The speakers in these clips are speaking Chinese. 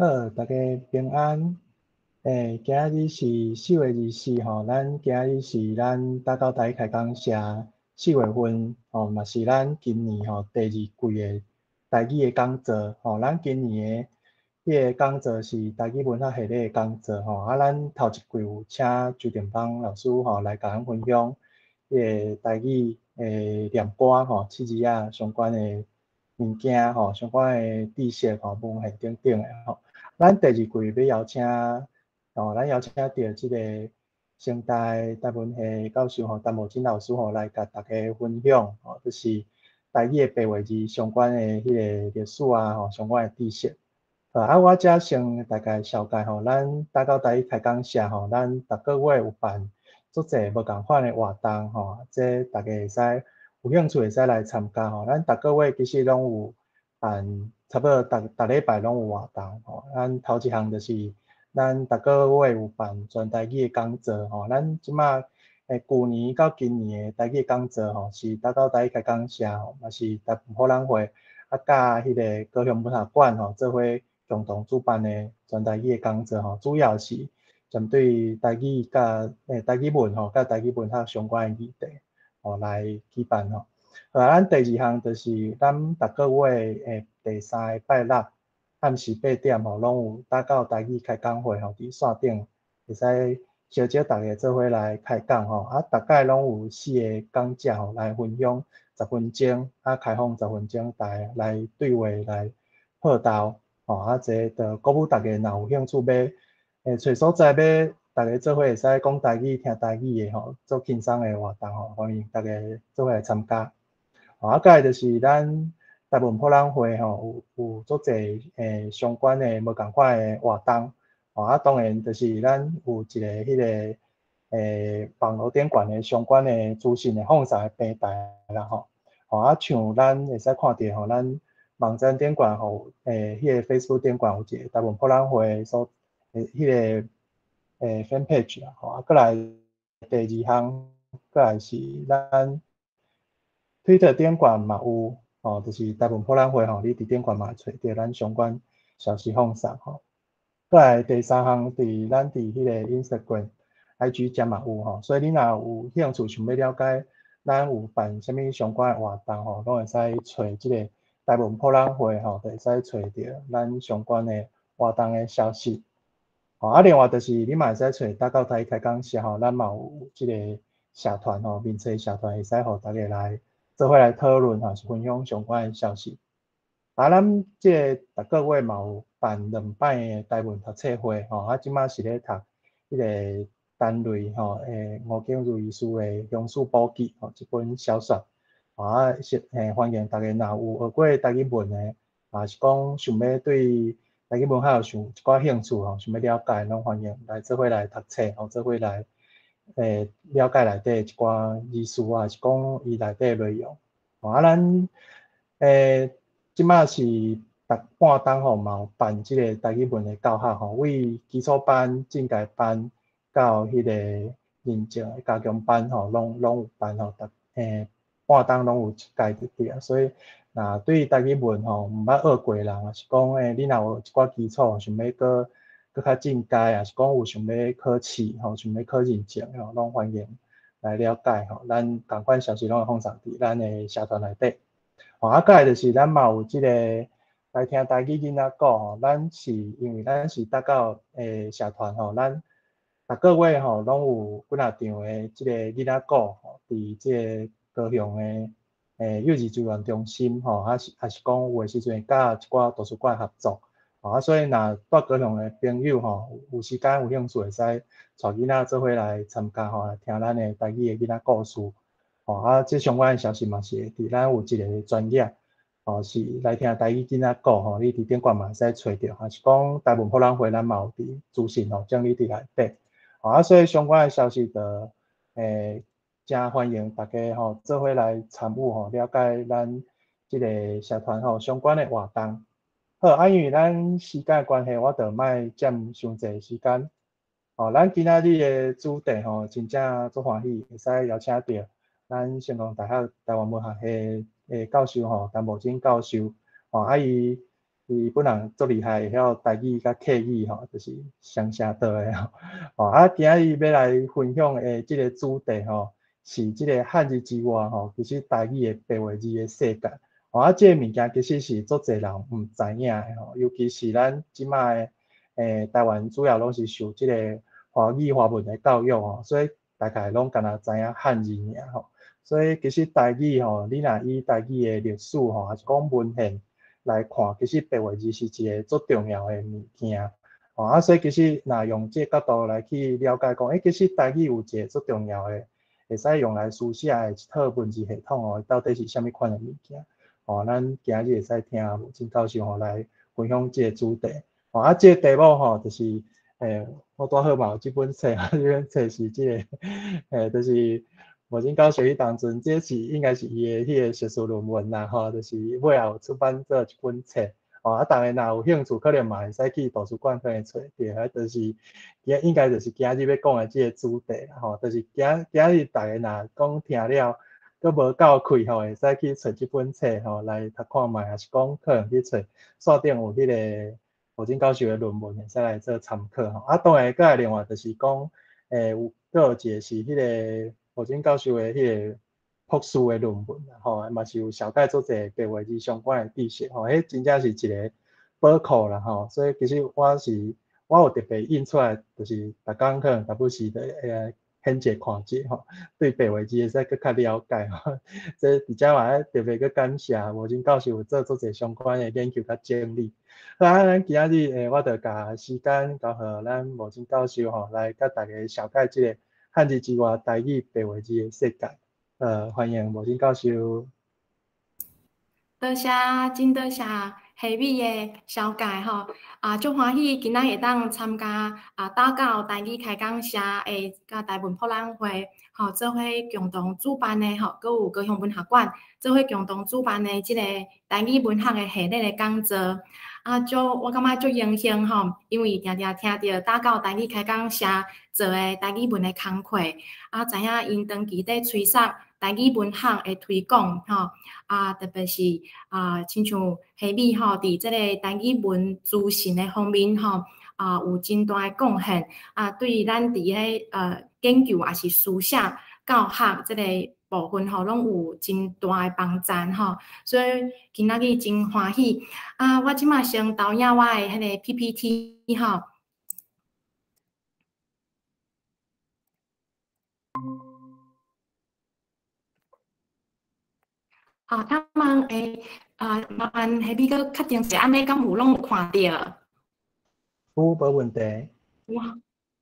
好，大家平安。诶，今日是四月二四吼，咱今日是咱大高台开讲社四月份吼，嘛是咱今年吼第二季诶台语诶讲座吼。咱今年诶迄个讲座是台语文化系列诶讲座吼。啊，咱头一季有请周定邦老师吼来甲咱分享迄个台语诶念歌吼、七字啊相关诶物件吼、相关诶知识吼、文献等等诶吼。咱第二季要邀请，哦，咱邀请到即个现代大文系教授吼，陈木金老师吼来甲大家分享，吼，就是台语白话字相关的迄个历史啊，吼，相关的知识。啊，啊我遮先大概小介吼，咱大到台开讲社吼，咱逐个月有办足侪无共款的活动吼，即大家会使有兴趣会使来参加吼，咱逐个月其实拢有办。差不多逐逐礼拜拢有活动吼，咱头一项就是咱逐个月有办全台语的讲座吼，咱即马诶旧年到今年诶台语讲座吼，是达到台语开讲社吼，嘛是台湾博览会啊，甲迄个高雄文化馆吼，做伙共同主办诶全台语的讲座吼，主要是针对台语甲诶台语文吼，甲台语文化相关诶议题吼来举办吼。啊，咱第二项就是咱逐个月诶第三个拜六暗时八点吼，拢有打到台语开讲会吼，伫线顶会使招招逐个做伙来开讲吼。啊，逐届拢有四个讲者吼来分享十分钟，啊，开放十分钟，大家来对话来报道吼。啊，这着鼓舞逐个若有兴趣买诶找所在买逐个做伙会使讲台语、听台语诶吼，做轻松诶活动吼，欢迎逐个做伙来参加。啊，个就是咱大部分博览会吼，有有足侪诶相关诶无共款诶活动。吼啊，当然就是咱有一个迄个诶网络顶管诶相关诶资讯诶放送诶平台啦吼。吼啊，像咱会使看着吼，咱网站顶管吼，诶，迄个 Facebook 顶管有一个大部分博览会所诶迄个诶 fan page 啊。吼，啊，过来第二项，过来是咱。推特顶管嘛有，吼，就是台湾博览会吼，你伫顶管嘛找着咱相关消息放送吼。过来第三项，伫咱伫迄个 Instagram、IG 加嘛有吼，所以你若有兴趣想要了解咱有办啥物相关诶活动吼，拢会使找即个台湾博览会吼，会使找着咱相关诶活动诶消息。吼，啊，另外就是你嘛会使找大高台开讲时吼，咱嘛有即个社团吼，名册社团会使互大家来。做伙来讨论哈，是分享相关诶消息。啊，咱即个逐个月嘛有办两摆诶台文读册会吼，啊，即摆是咧读迄个单类吼诶吴景如医师诶《乡书宝记》吼，一本小说。啊，是诶欢迎大家若有学过台语文诶，啊是讲想要对台语文化有想一寡兴趣吼，想要了解，拢欢迎来做伙来读册吼，做伙来。诶，了解内底一寡意思啊，是讲伊内底内容。啊，咱诶，即马是逐半档吼，嘛有办即个台语文诶教学吼，为基础班、进阶班到迄个认证加强班吼，拢拢有办吼，逐诶半档拢有一届伫啊。所以，若对台语文吼，毋捌学过人啊，是讲诶，你若有一寡基础，想要搁。搁较进阶也，是讲有想要考试吼，想要考认证吼，拢欢迎来了解吼。咱共款消息拢会放上伫咱诶社团内底。啊，过来就是咱嘛有即个来听台语囡仔讲吼，咱是因为咱是达到诶社团吼，咱逐个月吼拢有几若场诶即个囡仔讲吼，伫即个高雄诶诶幼儿资源中心吼，还是还是讲有诶时阵甲一寡图书馆合作。啊，所以若住高雄诶朋友吼，有时间有兴趣会使带囡仔做伙来参加吼，来听咱诶台语诶囡仔故事。吼，啊，即相关诶消息嘛是伫咱有一个专业，吼是来听台语囡仔讲吼，你伫顶管嘛会使找着，还是讲大部分人会咱嘛有伫资讯吼，整理伫内底。啊，所以相关诶消息的诶，诚欢迎大家吼做伙来参与吼，了解咱即个社团吼相关诶活动。好，啊，因为咱时间关系，我着莫占伤济时间。哦，咱今仔日诶主题吼，真正足欢喜，会使邀请到咱成功大学台湾文学系诶教授吼，陈茂金教授。哦，啊伊伊本人足厉害，会晓台语甲客语吼，就是乡下岛诶吼。哦，啊，今仔日要来分享诶，即个主题吼，是即个汉字之外吼，其实台语诶白话字诶世界。哦，啊，即个物件其实是足侪人毋知影诶吼，尤其是咱即卖诶台湾主要拢是受即个华语华文诶教育吼，所以大概拢敢若知影汉字尔吼。所以其实台语吼，你若以台语诶历史吼，还是讲文献。来看，其实白话字是一个足重要诶物件，吼啊，所以其实若用即个角度来去了解讲，诶，其实台语有一个足重要诶，会使用来书写诶一套文字系统哦，到底是虾米款诶物件？哦，咱今日会使听金教授吼来分享这个主题，哦啊，这个题目吼就是，诶，我拄好嘛有即本册，啊，即本册是即个，诶，就是。我先教学习当中，这是应该是伊的迄个学术论文啦，吼，就是尾后出版做一本册，哦，啊，当然若有兴趣，可能嘛会使去图书馆去找，对，啊，就是，今应该就是今日要讲的这个主题啦，吼，就是今今日大家若讲听了，都无够开吼，会使去找一本册，吼，来读看卖，还是讲可能去找线顶有迄个我先教授的论文，会使来做参考，吼，啊，当然个另外就是讲，诶，有个一个是迄个。我今教授的迄个博士的论文啦，吼，嘛是有小概做者白话字相关的知识，吼，迄真正是一个宝库啦，吼，所以其实我是我有特别印出来，就是逐工可能特别是的诶，很者看者，吼，对白话字会使更较了解，吼，这比较话特别个感谢我今教授做做者相关的研究甲整理。啊，咱今日诶，我着甲时间交互咱无金教授吼，来甲大家小概即个。汉字之外，台语白话字的世界，呃，欢迎莫金教授。多谢，真多谢，下面的小介吼，啊，足欢喜今仔会当参加啊，打教台语开讲社诶，甲台文博览会，吼，做伙共同主办的吼，佮有高雄文学馆做伙共同主办的即个台语文学的系列的讲座。啊，就我感觉足荣幸吼，因为定定听着打到台语开讲社做诶台语文诶工课，啊，知影因长期在催促台语文学诶推广吼，啊，特别是啊，亲像下米吼，伫即个台语文资讯诶方面吼，啊，有真大诶贡献，啊，对咱伫咧呃研究也是书写教学即个。部分吼拢有真大诶帮助吼，所以今仔日真欢喜啊！我即马先导演我诶迄个 PPT 吼。好，他们诶啊，麻烦那边个确定是安尼，敢有拢有看到？有无问题？哇！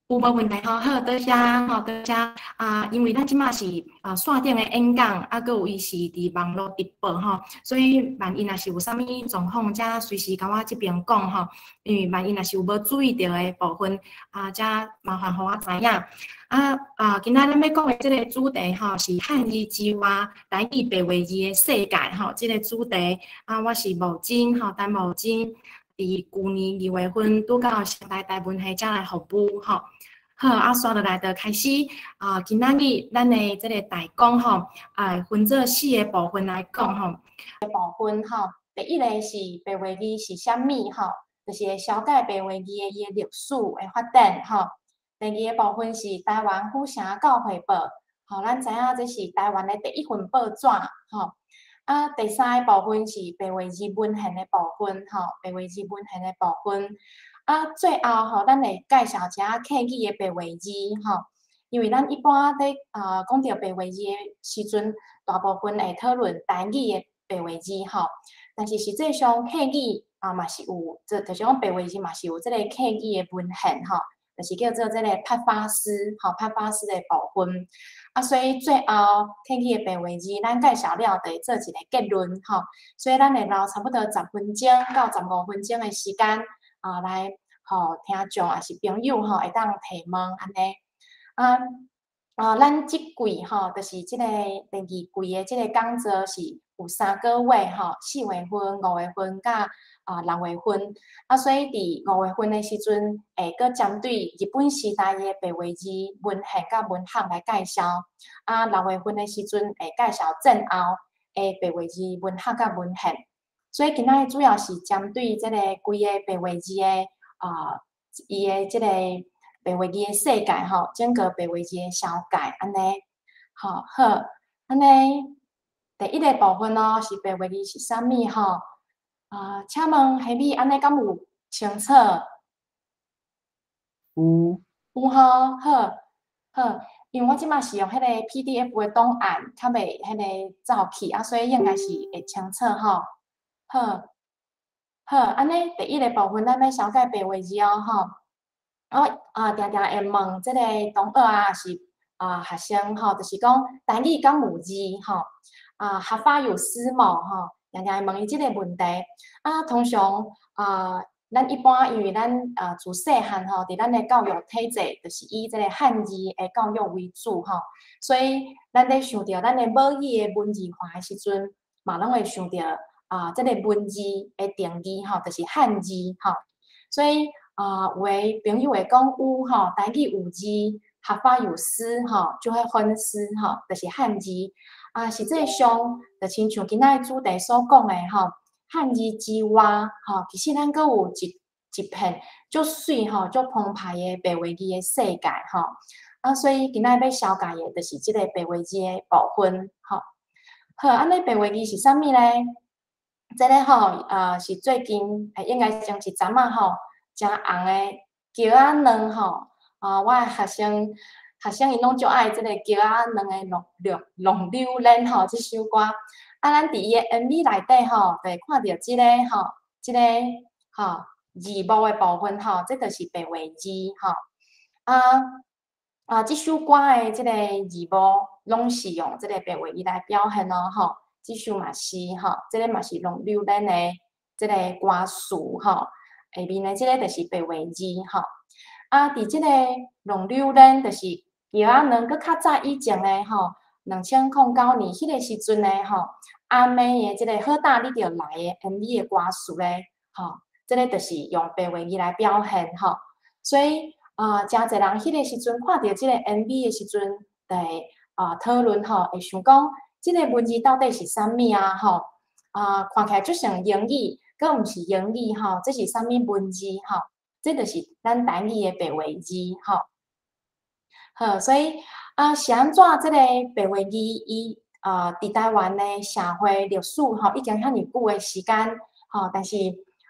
有无问题吼，好，多谢吼，多谢啊！因为咱即马是啊线顶诶演讲，啊，佮有伊是伫网络直播吼，所以万一若是有啥物状况，则随时甲我即边讲吼。因为万一若是有无注意到诶部分，啊，则麻烦互我知影。啊啊，今仔咱要讲诶即个主题吼，是汉字之外，台语白话字诶世界吼，即个主题啊，我是毛巾吼，戴毛巾。伫旧年二月份，拄到上台台文系将来服务吼。好，啊，刷落来就开始啊。今仔日咱的这个大讲吼，啊，分做四个部分来讲吼。部分吼，第一个是白话语是虾米吼，就是小解白话字的伊历史的发展吼。第二个部分是台湾府城教会报，吼，咱知影这是台湾的第一份报纸吼。啊，第三个部分是白话字文献的部分，吼，白话字文献的部分。啊，最后吼，咱来介绍一下客语的白话字，吼，因为咱一般在啊讲到白话字的时阵，大部分会讨论单语的白话字，吼，但是实际上客语啊嘛是有，这就是讲白话字嘛是有这个客语的文献，吼。就是叫做这个拍发师，吼拍发师的部分。啊，所以最后天气的白话字，咱介绍了得做一个结论，吼。所以咱会留差不多十分钟到十五分钟的时间，啊，来吼听众也是朋友吼会当提问安尼。啊，啊，咱即季吼，就是即个第二季的即个讲座是有三个月吼，四月份、五月份甲。啊，六月份啊，所以伫五月份的时阵，会搁针对日本时代的白话字文献甲文学来介绍。啊，六月份的时阵会介绍正后诶白话字文学甲文献。所以今仔主要是针对即个规个白话字的啊，伊的即个白话字的世界吼，整个白话字的小解安尼，好好安尼。第一个部分咯，是白话字是啥物吼？啊，请问下面安尼敢有清楚？有。有吼，好，好，因为我即马是用迄个 PDF 的档案，较袂迄个照起啊，所以应该是会清楚吼。好，好，安尼第一个部分咱要小解白话字哦吼。我啊，定定会问即个同学啊，是啊学生吼，就是讲单字敢有字吼。啊，合法有私无吼，常常会问伊即个问题。啊，通常啊，咱一般因为咱啊自细汉吼，伫咱的教育体制，就是以即个汉字的教育为主吼，所以咱咧想着咱的母语的文字化的时阵，嘛拢会想着啊，即个文字的定义吼，就是汉字吼。所以啊，有诶朋友会讲有吼，单字有字，合法有诗吼，就会分诗吼，就是汉字。啊，实际上，就亲像今仔主题所讲的吼，汉字之外，吼，其实咱阁有一一片足水吼、足澎湃的白话字的世界吼。啊，所以今仔要小解的，就是即个白话字的部分吼。好，安尼白话字是啥物咧？即个吼，呃，是最近，诶，应该讲是昨仔吼，正红的桥仔卵吼，啊，我诶学生。学生伊拢足爱即个叫啊，两个龙龙龙流连吼，即首歌。啊，咱伫伊诶 MV 内底吼，会看到即个吼，即个吼字幕诶部分吼，即个是白话字吼。啊啊，即首歌诶即个字幕拢是用即个白话字来表现咯吼。即首嘛是吼，即个嘛是龙流连诶即个歌词吼。下面诶即个就是白话字吼。啊，伫即个龙流连就是。有啊，两个较早以前诶吼，两千零九年迄个时阵诶吼，阿妹诶即个好大你着来诶 MV 诶歌词咧，吼，即个就是用白话字来表现吼。所以啊，诚侪人迄个时阵看到即个 MV 诶时阵，会啊讨论吼，会想讲即个文字到底是啥物啊？吼啊，看起来就像英语，佮毋是英语吼，这是啥物文字吼？这就是咱台语诶白话字吼。好，所以啊，是安怎即个白话字伊啊，伫台湾的社会历史吼，已经遐尼久的时间吼，但是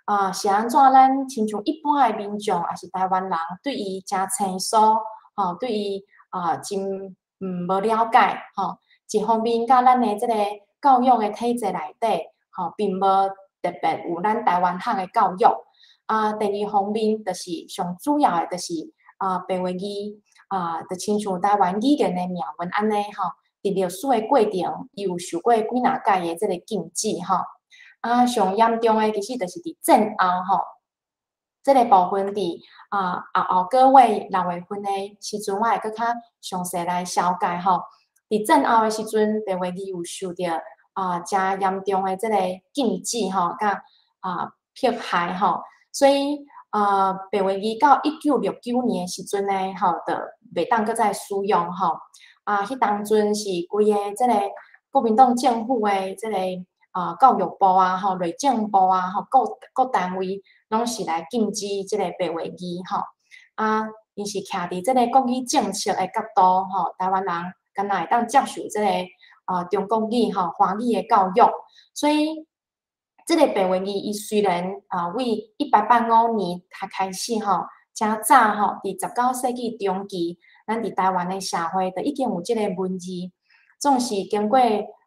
啊，是安怎咱亲像一般的民众，也是台湾人，对伊真清楚吼，对伊啊真嗯无了解吼。一方面，甲咱的即个教育的体制内底吼，并无特别有咱台湾汉的教育啊。第二方面，就是上主要的，就是啊，白话字。啊，就亲像台湾语言的命运安尼吼，伫历史的过程有受过几若届的即个禁止吼。啊，上严重的其实就是伫战后吼，即个部分伫啊后后个月六月份的时阵，我会搁较详细来了解吼。伫战后的时阵，白话字有受着啊诚严重的即个禁止吼，甲啊迫害吼，所以。啊，白话字到一九六九年时阵呢，吼，的袂当搁再使用吼。啊，迄当阵是规个即个国民党政府诶即个啊教育部啊，吼，内政部啊，吼，各各单位拢是来禁止即个白话字吼。啊，因是徛伫即个国语政策诶角度吼，台湾人敢若会当接受即个啊中国语吼，华语诶教育，所以。这个白文字，伊虽然啊，为一八八五年才开始吼，真早吼，伫十九世纪中期，咱伫台湾的社会都已经有即个文字，总是经过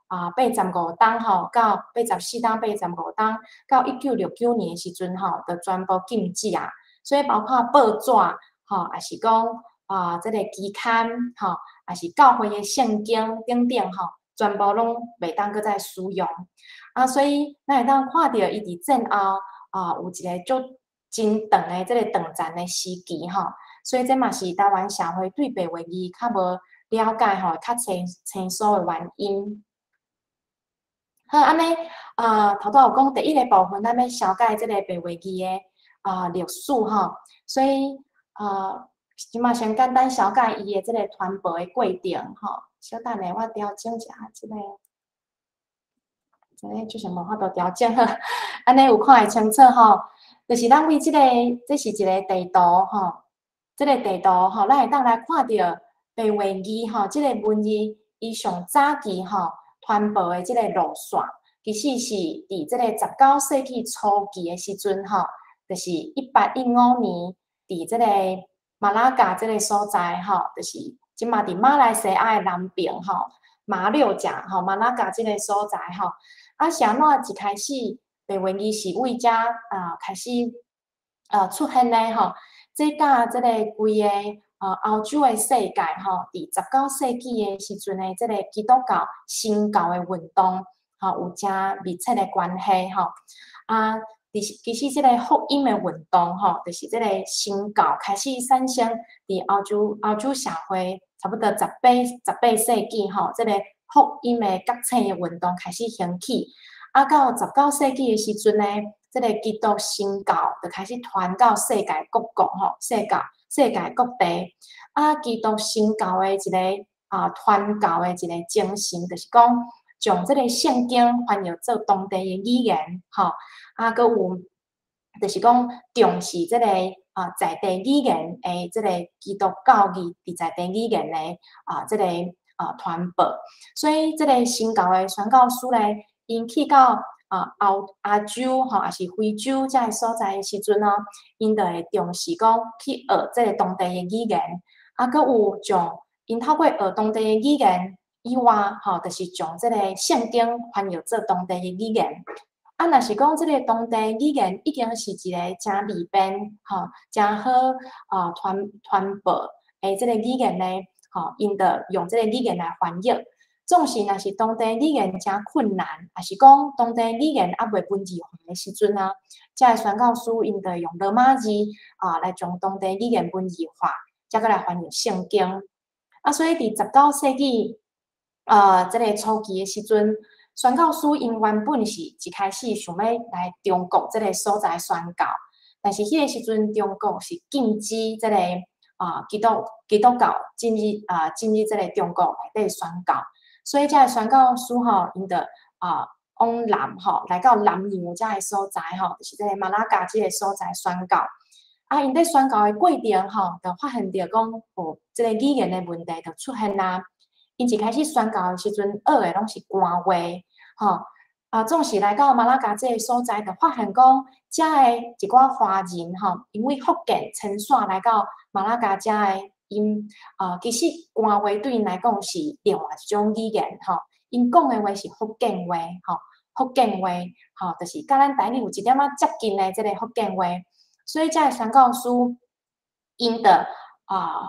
啊八十五档吼，到八十四档、八十五档，到一九六九年时阵吼，就全部禁止啊。所以包括报纸吼，也是讲啊，即个期刊吼，也是教会的圣经等等吼，全部拢袂当搁再使用。啊，所以咱会当看到伊伫战后啊，有一个足真长的即个短暂的时期吼，所以这嘛是台湾社会对白话字较无了解吼，较清清楚的原因。好，安尼啊，头拄有讲第一个部分，咱要了解即个白话字的啊历史吼，所以啊，即嘛先简单了解伊的即个传播的过程吼。小等下，我调整一下即个。这就是无法度调整呵，安尼有看会清楚吼，就是咱为即个，这是一个地图吼，即个地图吼，咱会当来看到白话字吼，即个文字伊上早期吼，传播的即个路线，其实是伫即个十九世纪初期的时阵吼，就是一八一五年伫即个马拉加即个所在吼，就是即嘛伫马来西亚的南边吼，马六甲吼，马拉加即个所在吼。啊，是安怎一开始白话字是为遮啊开始啊出现咧吼，即甲即个规个啊欧洲诶世界吼，伫十九世纪诶时阵诶，即个基督教新教诶运动吼，有诚密切诶关系吼。啊，其实其实即个福音诶运动吼，就是即个新教开始产生伫欧洲欧洲社会，差不多十八十八世纪吼，即个。福音的觉醒运动开始兴起，啊，到十九世纪的时阵呢，这个基督新教就开始传到世界各国吼，世界世界各地。啊，基督新教的一个啊传教的一个精神，就是讲将这个圣经翻译做当地的语言，吼，啊，佮有就是讲重视这个啊在地语言诶，这个基督教义伫在地语言诶啊，这个。啊，传播，所以这个新教的宣教书咧，因去到啊欧亚洲吼，也是非洲这个所在的时阵呢，因就会重视讲去学这个当地的语言，啊，佮有从因透过学当地的语言以外，吼，就是从这个圣经翻译做当地的语言。啊，若是讲这个当地语言已经是一个真利便，吼，真好啊传传播诶，这个语言咧。吼，因得用即个语言来翻译，总是若是当地语言真困难，还是讲当地语言还未文字化的时阵啊，即个宣教书因得用罗马字啊来将当地语言文字化，再过来翻译圣经。啊，所以伫十九世纪啊，即个初期的时阵，宣教书因原本是一开始想要来中国即个所在宣教，但是迄个时阵中国是禁止即个。啊，基督基督教进入啊进入这个中国内底宣教，所以这个宣教书吼，因得啊往南吼来到南洋遮个所在吼，就是即个马拉加这个所在宣告。啊，因伫宣告的过程吼，就发现着讲哦，这个语言的问题就出现啦。因一开始宣告的时阵，学的拢是官话吼。啊，总是来到马拉加这个所在，就发现讲，遮个一寡华人吼，因为福建迁徙来到马拉加遮个，因啊，其实官话对因来讲是另外一种语言吼，因讲的话是福建话吼，福建话吼，就是甲咱台语有一点仔接近的即个福建话，所以遮个宣教书因的啊，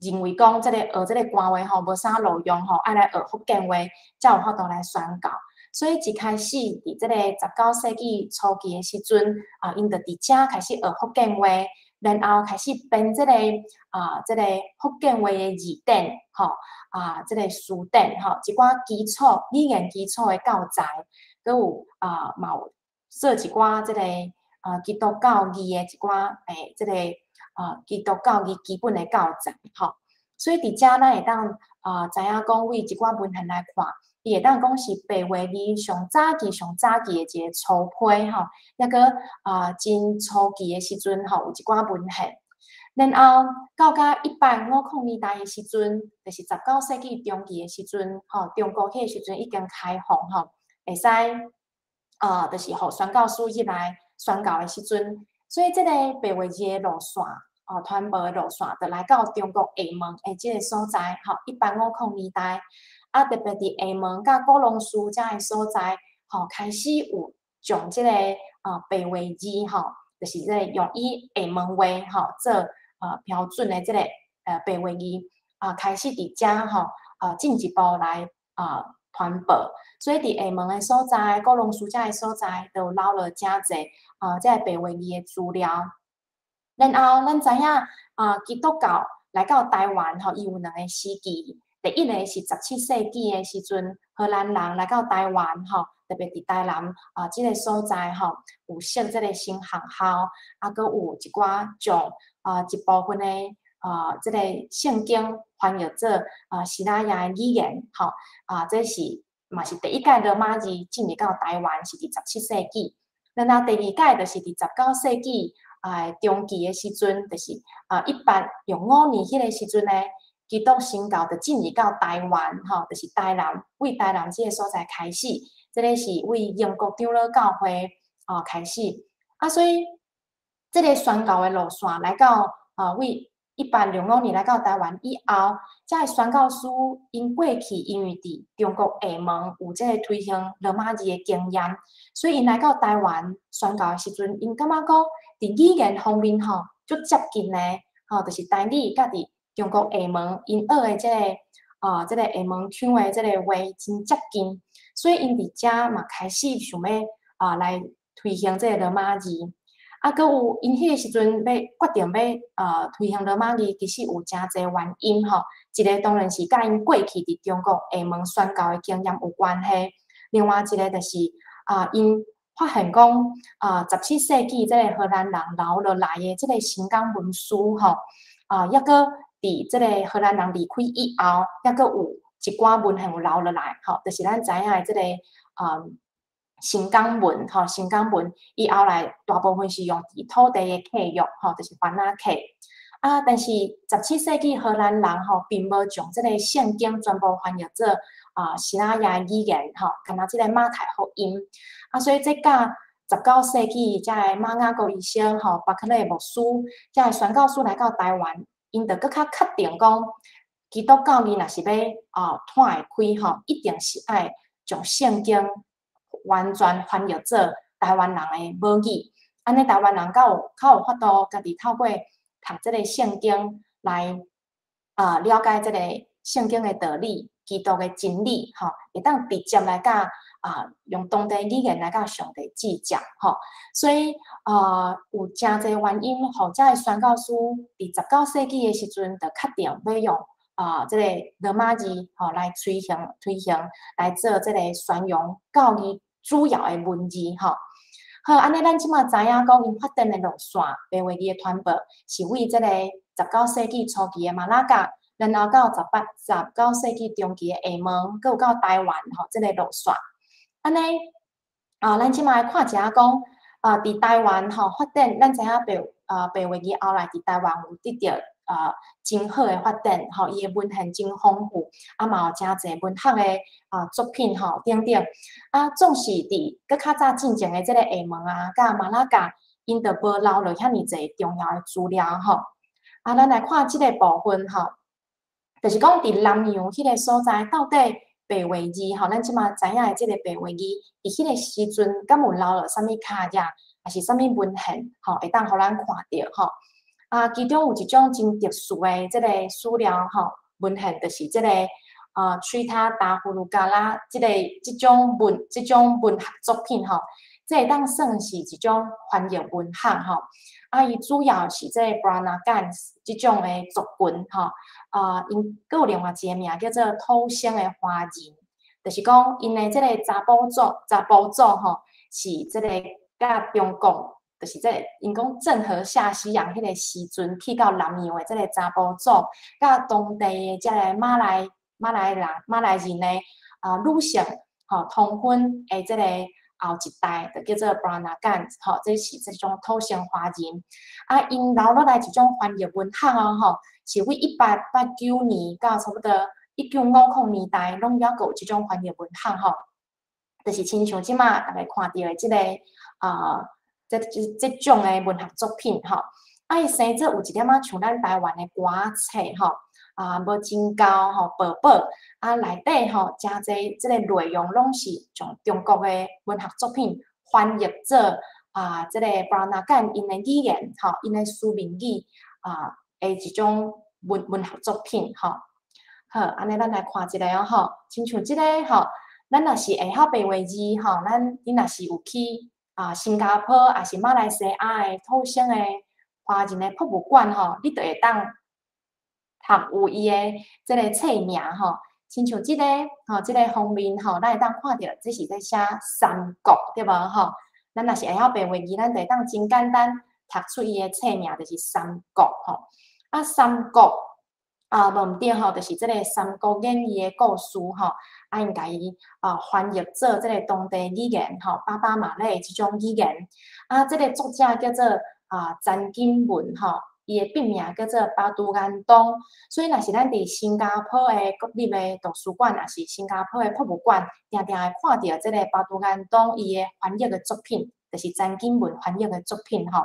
认为讲即个学即个官话吼，无啥路用吼，爱来学福建话，才有法度来宣教。所以一开始伫即个十九世纪初期诶时阵，啊，因着伫遮开始学福建话，然后开始编即个啊，即个福建话诶字典，吼，啊，即个书典，吼，一寡基础语言基础诶教材，佮有啊，有说一寡即个啊，基督教义诶一寡诶，即个啊，基督教义基本诶教材，吼。所以伫遮咱会当啊，知影讲为一寡文献来看。也当讲是白话字上早期、上早期的一个初批吼，那个啊，真初期的时阵吼，有一寡文献。然后到甲一八五零年代的时阵，就是十九世纪中期的时阵，吼，中国迄个时阵已经开放吼，会使啊，就是互宣教书入来宣教的时阵，所以即个白话字的路线，哦，传播的路线，就来到中国厦门诶，即个所在，吼，一八五零年代。啊，特别伫厦门甲鼓浪屿遮个所在，吼开始有将即个啊白话字吼，就是即个用以厦门话吼做啊标准的即个呃白话字啊，开始伫遮吼啊进一步来啊传播。所以伫厦门的所在，鼓浪屿遮个所在，都捞了诚侪啊即个白话字的资料。然后咱知影啊，基督教来到台湾吼，伊有两个时期。第一个是十七世纪的时阵，荷兰人来到台湾，吼，特别伫台南啊，即个所在，吼，有设即个新学校，啊，佮有一寡种啊一部分的啊，即个圣经翻译做啊希腊雅语言，吼，啊，这是嘛是第一届罗马字进入到台湾是伫十七世纪，然后第二届就是伫十九世纪啊中期的时阵，就是啊一八六五年迄个时阵呢，基督新教就进入到台湾，吼，就是台南为台南这个所在开始，这个是为英国长老教会啊开始，啊，所以这个宣教的路线来到啊为。一八六五年来到台湾以后，才宣教师因过去因为伫中国厦门有即个推行罗马字的经验，所以因来到台湾宣教的时阵，因感觉讲伫语言方面吼，足接近诶，吼，就是台语甲伫中国厦门因学的即个啊，即个厦门腔的即个话真接近，所以因伫遮嘛开始想要啊来推行即个罗马字。啊，佮有因迄个时阵要决定要呃推行罗马字，其实有诚侪原因吼。一个当然是甲因过去伫中国厦门宣教的经验有关系，另外一个就是啊，因发现讲啊，十七世纪即个荷兰人留落来的即个新港文书吼，啊，抑个伫即个荷兰人离开以后，抑阁有一寡文献有留落来，吼，就是咱知影诶即个啊。新港文吼，新港文以后来大部分是用伫土地诶契约吼，就是番仔契啊。但是十七世纪荷兰人吼，并无将即个圣经全部翻译做啊希腊雅语言吼，干那即个马太福音啊。所以即甲十九世纪才马雅各医生吼，巴克勒牧师才宣教书来到台湾，因得搁较确定讲，基督教义若是要啊摊会开吼，一定是爱将圣经。完全翻译做台湾人的母语，安尼台湾人较有较有法度家己透过读即个圣经来啊了解即个圣经的道理、基督的真理，吼，会当直接来甲啊用当地语言来甲上帝记讲，吼，所以啊有诚侪原因，吼，遮个宣教书伫十九世纪的时阵就确定要用啊即个罗马字吼来推行推行来做即个宣扬教义。主要的文字吼，好，安尼咱即马知影讲，因发展的路线，白话字的传播是为即个十九世纪初期的马拉加，然后到十八、十九世纪中期的厦门，佮有到台湾吼，即个路线。安尼啊，咱即卖看一下讲，啊，伫台湾吼发展，咱知影白啊白话字后来伫台湾有得着。啊，真好诶发展，吼，伊诶文献真丰富，啊嘛有诚侪文学诶啊作品，吼，等等，啊，总是伫搁较早进前诶即个厦门啊，甲马拉加，因得无留落遐尼侪重要诶资料，吼，啊，咱来看即个部分，吼，就是讲伫南洋迄个所在，到底白话字，吼，咱即马知影诶即个白话字，伫迄个时阵，敢有留落啥物卡页，还是啥物文献，吼，会当互咱看到，吼。啊，其中有一种真特殊的这个史料吼，文献就是这个啊，吹他达呼噜加拉这个这种文这种文学作品吼，这当算是一种翻译文学吼。啊，伊主要是这 Brana Gans 这种的作品吼，啊，因有另外一个名叫做土生的华人，就是讲因的这个查甫族查甫族吼，是这个甲中共。就是即因讲郑和下西洋迄个时阵去到南洋的即个查甫族，甲当地的即个马来马来人马来人呢啊女性吼通婚的即个后一代，就叫做 Brana Gans 吼，这是这种土生华人啊，因留落来一种翻译文学哦吼，是为一八八九年到差不多一九五零年代，拢要有即种翻译文学吼，就是亲像即马大家看到的即个啊。这就是这种的文学作品吼，啊，伊生做有一点仔像咱台湾的歌册吼，啊，无真高吼，薄薄啊，内底吼，诚侪即个内容拢是从中国的文学作品翻译做啊，即个不然哪干因的语言吼，因的书面语啊，诶一种文文学作品吼。好，安尼咱来看一下哦吼，亲像即个吼，咱若是会晓白话字吼，咱你若是有去。啊，新加坡啊是马来西亚的土生的华人的博物馆吼，你就会当读有伊的即个册名吼，亲像即个吼，即个封面吼，咱会当看着这是在写三国对无吼？咱若是会晓白话语，咱会当真简单读出伊的册名，就是三国吼。啊，三国啊，问点吼，就是即个《三国演义》的故事吼，啊，应该啊翻译做即个当地语言吼，爸爸妈妈即种语言。啊，即个作者叫做啊詹金文吼，伊的笔名叫做巴都安东。所以，若是咱伫新加坡的国立的图书馆，也是新加坡的博物馆，定定会看到即个巴都安东伊的翻译的作品，就是詹金文翻译的作品吼。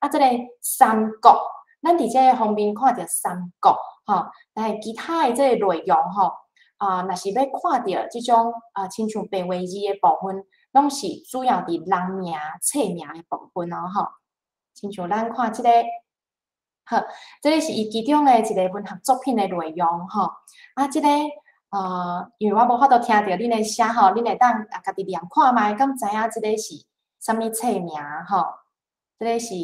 啊，即个三国，咱伫即个方面看到三国。吼，但系其他诶即个内容吼，啊，若是要看到即种啊，亲像白话字的部分，拢是主要伫人名、册名的部分哦，吼。亲像咱看即个，好，即个是伊其中的一个文学作品的内容吼。啊，即个呃，因为我无法度听到恁的写吼，恁会当啊家己念看觅，敢知影即个是啥物册名吼？即个是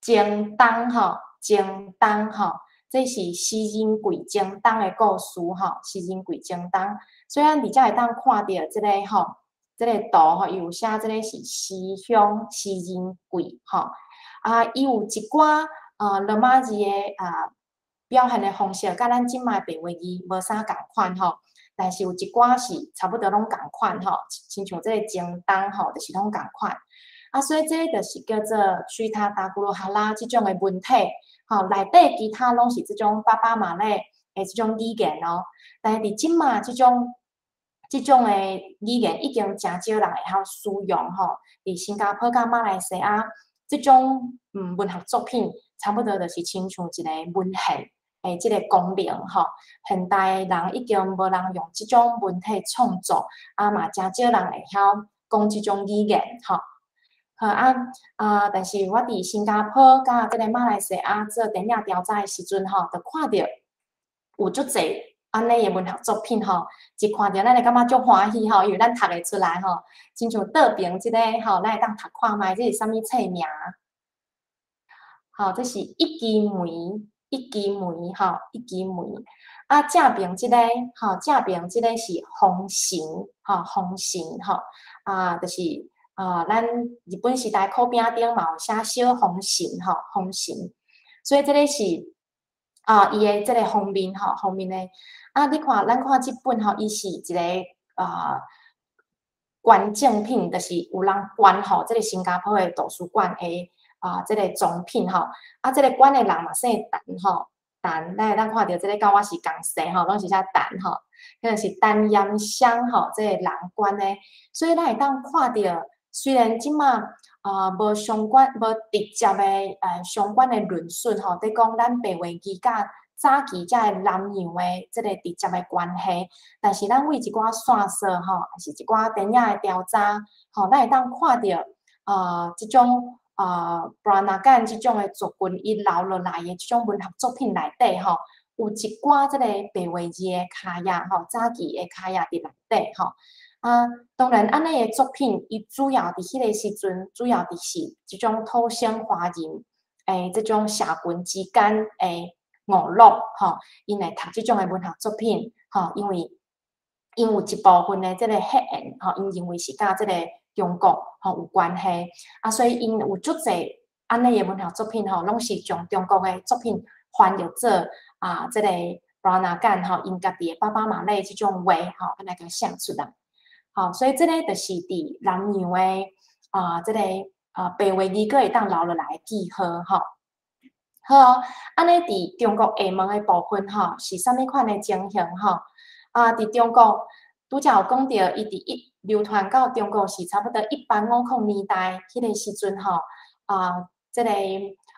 京东吼，京东吼。这是诗人贵精当的故事吼，诗人贵精当。虽然伫遮会当看到即个吼，即个图吼，有写即个是诗乡诗人贵吼。啊，伊有一寡呃罗马字的啊表现的方式，甲咱即卖白话字无啥共款吼。但是有一寡是差不多拢共款吼，亲像即个精当吼，就是拢共款。啊，所以这就是叫做水塔达古鲁哈拉即种的文体。吼，内底其他拢是即种爸爸妈妈诶即种语言哦。但是伫即马即种即种诶语言已经诚少人会晓使用吼。伫新加坡甲马来西亚即种嗯文学作品，差不多就是亲像一个文献诶即个功能吼。现代人已经无人用即种文体创作，啊嘛诚少人会晓讲即种语言吼。好啊啊！但是我伫新加坡甲即个马来西亚做电影调查诶时阵吼，就看着有足侪安尼诶文学作品吼，一看着咱会感觉足欢喜吼，因为咱读会出来吼，亲像倒边即个吼，咱会当读看觅这是啥物册名？吼，这是一枝梅，一枝梅吼，一枝梅。啊，正边即个吼，正边即个是红形吼，红形吼，啊，就是。啊，咱日本时代靠边顶嘛有写小红绳吼，红绳，所以这个是啊，伊的这个封面吼，封面的啊，你看，咱看即本吼，伊是一个啊，关正品，就是有人关吼，这个新加坡的图书馆诶啊，这个总品吼，啊，这个关的人嘛姓陈吼，陈，咱会当看到这个甲我是共姓吼，拢是写陈吼，可能是丹阳乡吼，这个人关的，所以咱会当看到。虽然即马啊无相关、无直接的诶相关的论述吼，伫讲咱白话字甲早期遮个南洋的即个直接的关系，但是咱为一寡线索吼，还是一寡电影的调查吼，咱会当看到啊，即种啊布拉纳干即种的作品，伊留落来的即种文学作品内底吼，有一寡即个白话字的卡呀吼，早期的卡呀伫内底吼。啊，当然，安尼诶作品，伊主要伫迄个时阵，主要伫是即种土生华人诶，即种社群之间诶娱乐吼，因来读即种诶文学作品吼，因为因有一部分诶即个黑人吼，因认为是甲即个中国吼有关系啊，所以因有足侪安尼诶文学作品吼，拢是将中国诶作品翻译做啊，即个布拉纳干吼，因家己诶爸爸妈妈即种话吼，安尼个写出来。好，所以这个就是伫南洋诶啊，这个啊白话字个会当留落来记号吼。好，安尼伫中国厦门诶部分吼，是啥物款诶情形吼？啊，伫中国拄则有讲着，伊伫一流传到中国是差不多一八五零年代迄个时阵吼。啊，这个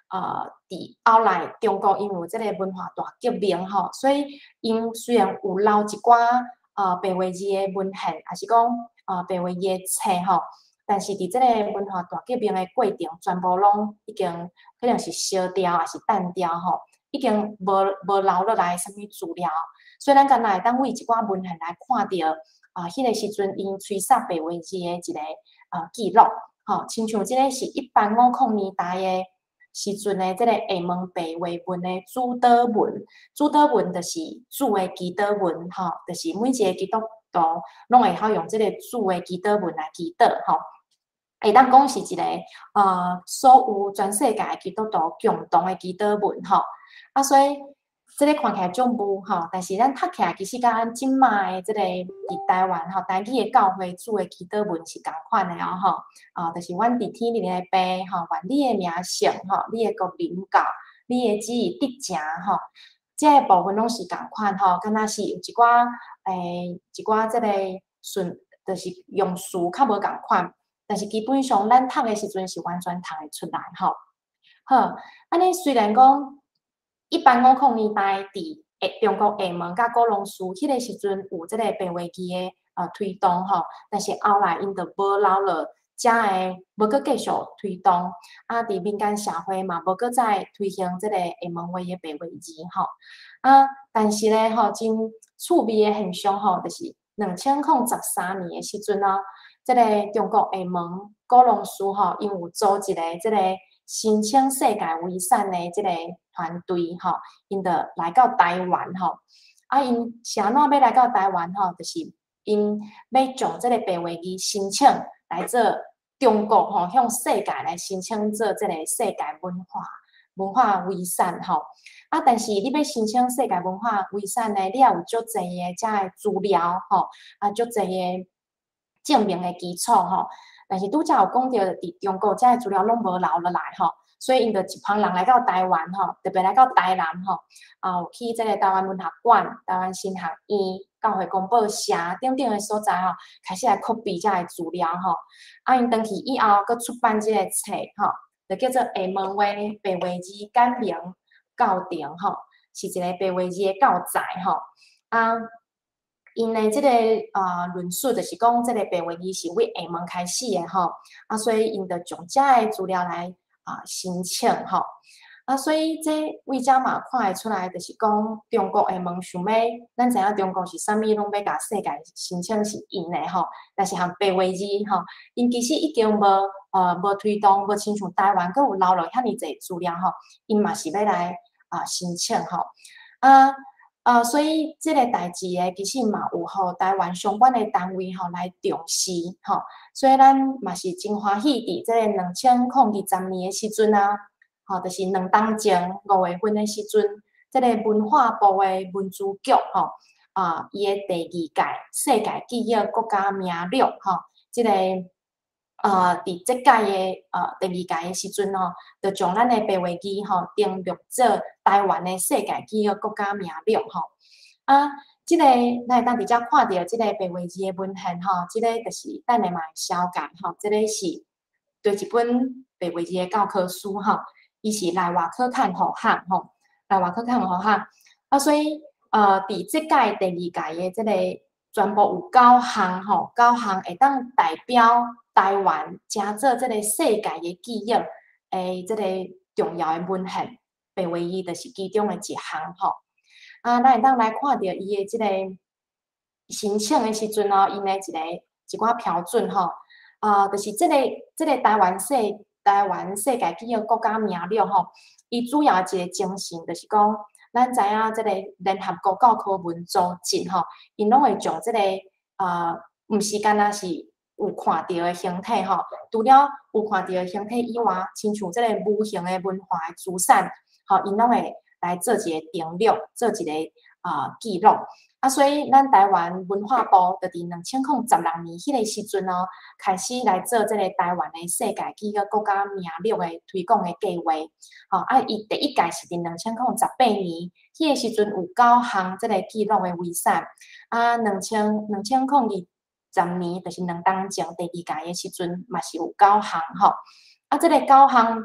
啊，伫后来中国因为这个文化大革命吼，所以因虽然有留一寡。啊，白话字的文献，还是讲啊，白话字的册吼，但是伫即个文化大革命的过程，全部拢已经可能是烧掉，还是淡掉吼，已经无无留落来啥物资料。所以咱敢若会当为一寡文献来看到啊，迄个时阵因吹杀白文字的一个啊记录，吼，亲像即个是一八五零年代的。时阵诶，即个厦门白话文诶主导文，主导文就是主诶祈祷文，吼，就是每一个基督徒拢会晓用即个主诶祈祷文来祈祷，吼。会当讲是一个呃，所有全世界基督徒共同诶祈祷文，吼。啊，所以这个看起来种无吼，但是咱读起来其实甲咱今卖的这个伫台湾吼，台语的教会主的祈祷文是共款的哦吼，啊，就是阮伫天灵的爸吼，愿你诶名圣吼，你的国领教，你诶旨意得成吼，即个部分拢是共款吼，敢若是有一寡诶一寡即个顺，就是用词较无共款，但是基本上咱读诶时阵是完全读会出来吼。好，安尼虽然讲。一般五零年代伫诶中国厦门甲高龙寺迄个时阵有即个白话机诶呃推动吼，但是后来因着无留了，才会无搁继续推动，啊，伫民间社会嘛无搁再推行即个厦门话诶白话机吼，啊，但是咧吼真趣味诶现象吼，就是两千零十三年诶时阵啊，即个中国厦门高龙寺吼，因有组一个即个。申请世界遗产的即个团队吼，因着来到台湾吼，啊，因安怎要来到台湾吼，就是因要从即个白话语申请来做中国吼，向世界来申请做即个世界文化文化遗产吼。啊，但是你要申请世界文化遗产呢，你也有足侪个遮个资料吼，啊，足侪个证明的基础吼。但是拄则有讲到，伫中国遮个资料拢无留落来吼，所以因着一帮人来到台湾吼，特别来到台南吼，啊，有去即个台湾文学馆、台湾新学院、教会公报社等等诶所在吼，开始来 copy 遮个资料吼，啊，因登去以后，佮出版即个册吼，就叫做《厦门话白话字简明教程》吼，是一个白话字诶教材吼，啊。因为，即个啊论述就是讲，即个白话字是为厦门开始诶吼，啊，所以因着从遮诶资料来啊申请吼，啊，所以这为遮嘛看会出来，就是讲中国厦门想要，咱知影中国是啥物拢要甲世界申请是因诶吼，但是含白话字吼，因其实已经无呃无推动，无亲像台湾阁有留落遐尼济资料吼，因嘛是要来啊申请吼，啊。呃，所以即个代志诶，其实嘛有互台湾相关诶单位吼来重视吼，所以咱嘛是真欢喜伫即个两千零二十年诶时阵啊，吼，就是两当前五月份诶时阵，即个文化部诶文资局吼，啊，伊诶第二届世界记忆国家名录吼，即个。呃，伫即届诶呃第二届诶时阵吼，就将咱诶白话机吼登录做台湾诶世界级诶国家名录吼。啊，即个咱会当直接看到即个白话机诶文献吼，即个就是等下嘛小解吼，即个是对一本白话机诶教科书吼，伊是来外科看好汉吼，来外科看好汉。啊，所以呃，伫即届第二届诶即个全部有九项吼，九项会当代表。台湾加做即个世界诶记忆，诶，即个重要诶文献，白话字就是其中诶一项吼。啊，咱当来看到伊诶即个申请诶时阵哦，因诶一个一寡标准吼。啊，就是即个即个台湾世台湾世界记忆国家名录吼，伊主要一个精神就是讲，咱知影即个联合国教科文组织吼，因拢会将即个啊，毋是干那是。有看到的形体吼，除了有看到的形体以外，亲像即个无形的文化的资产，吼，因拢会来做一个定录，做一个啊记录。啊，所以咱台湾文化部就伫两千零十六年迄个时阵哦，开始来做即个台湾的世界几个国家名录的推广的计划。吼，啊，伊第一届是伫两千零十八年，迄个时阵有九项即个记录的遗产。啊，两千两千零二十年就是两当前第二届的时阵，嘛是有九项吼。啊，即个九项，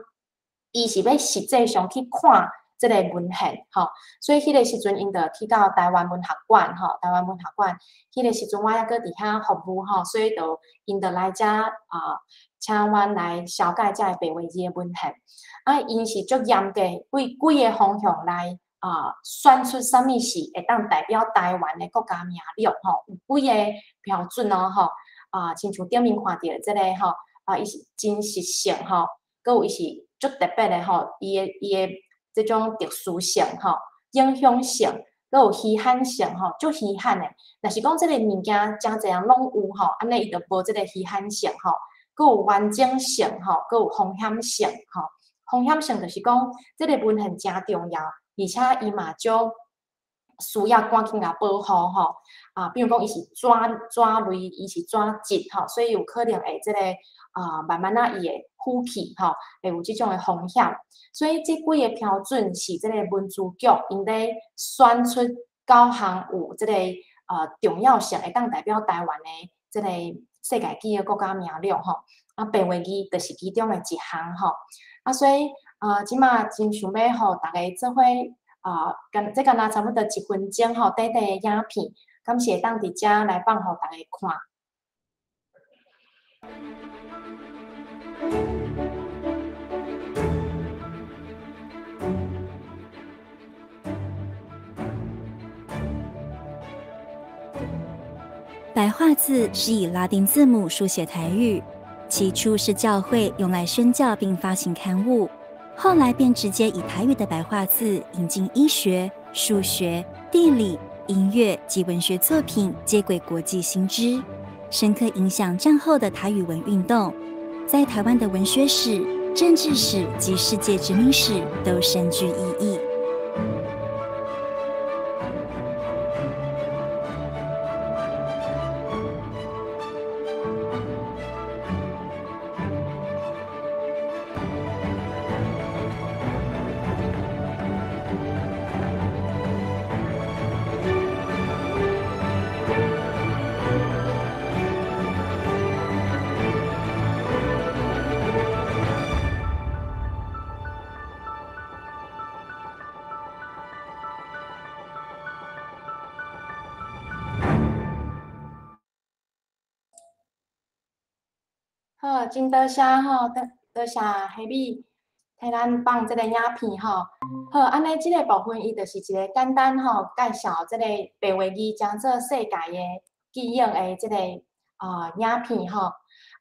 伊是要实际上去看即个文献吼。所以迄个时阵，因着去到台湾文学馆吼，台湾文学馆，迄个时阵我抑搁伫遐服务吼，所以就因着来遮啊，请阮来小解遮个白话字的文献。啊，因是足严格，为几个方向来。啊，选出什么是会当代表台湾的国家名录吼，有几个标准哦吼，啊，亲像顶面看到即个吼，啊，伊是真实性吼，佮有伊是足特别的吼，伊的伊的即种特殊性吼，影响性，佮有稀罕性吼，足稀罕的。若是讲即个物件真侪人拢有吼，安尼伊就无即个稀罕性吼，佮有完整性吼，佮有风险性吼，风险性就是讲即个文献真重要。而且伊嘛就需要赶紧来保护吼，啊，比如讲伊是抓抓雷，伊是抓震吼，所以有可能会即个啊慢慢啊伊会呼气吼，会有即种诶风险。所以即几个标准是即个文字局因咧选出九项有即个呃重要性，会当代表台湾诶即个世界级诶国家名录吼。啊，白话机就是其中诶一项吼。啊，所以啊，即马真想要吼，大家做伙。啊，咁即个呢，差不多一分钟吼，短短影片，感谢当伫遮来放互大家看。白话字是以拉丁字母书写台语，起初是教会用来宣教并发行刊物。后来便直接以台语的白话字引进医学、数学、地理、音乐及文学作品，接轨国际新知，深刻影响战后的台语文运动，在台湾的文学史、政治史及世界殖民史都深具意义。多谢吼，多多谢黑米替咱放即个影片吼。好，安尼即个部分伊就是一个简单吼介绍即个白话语将做世界诶记忆诶即个啊影片吼。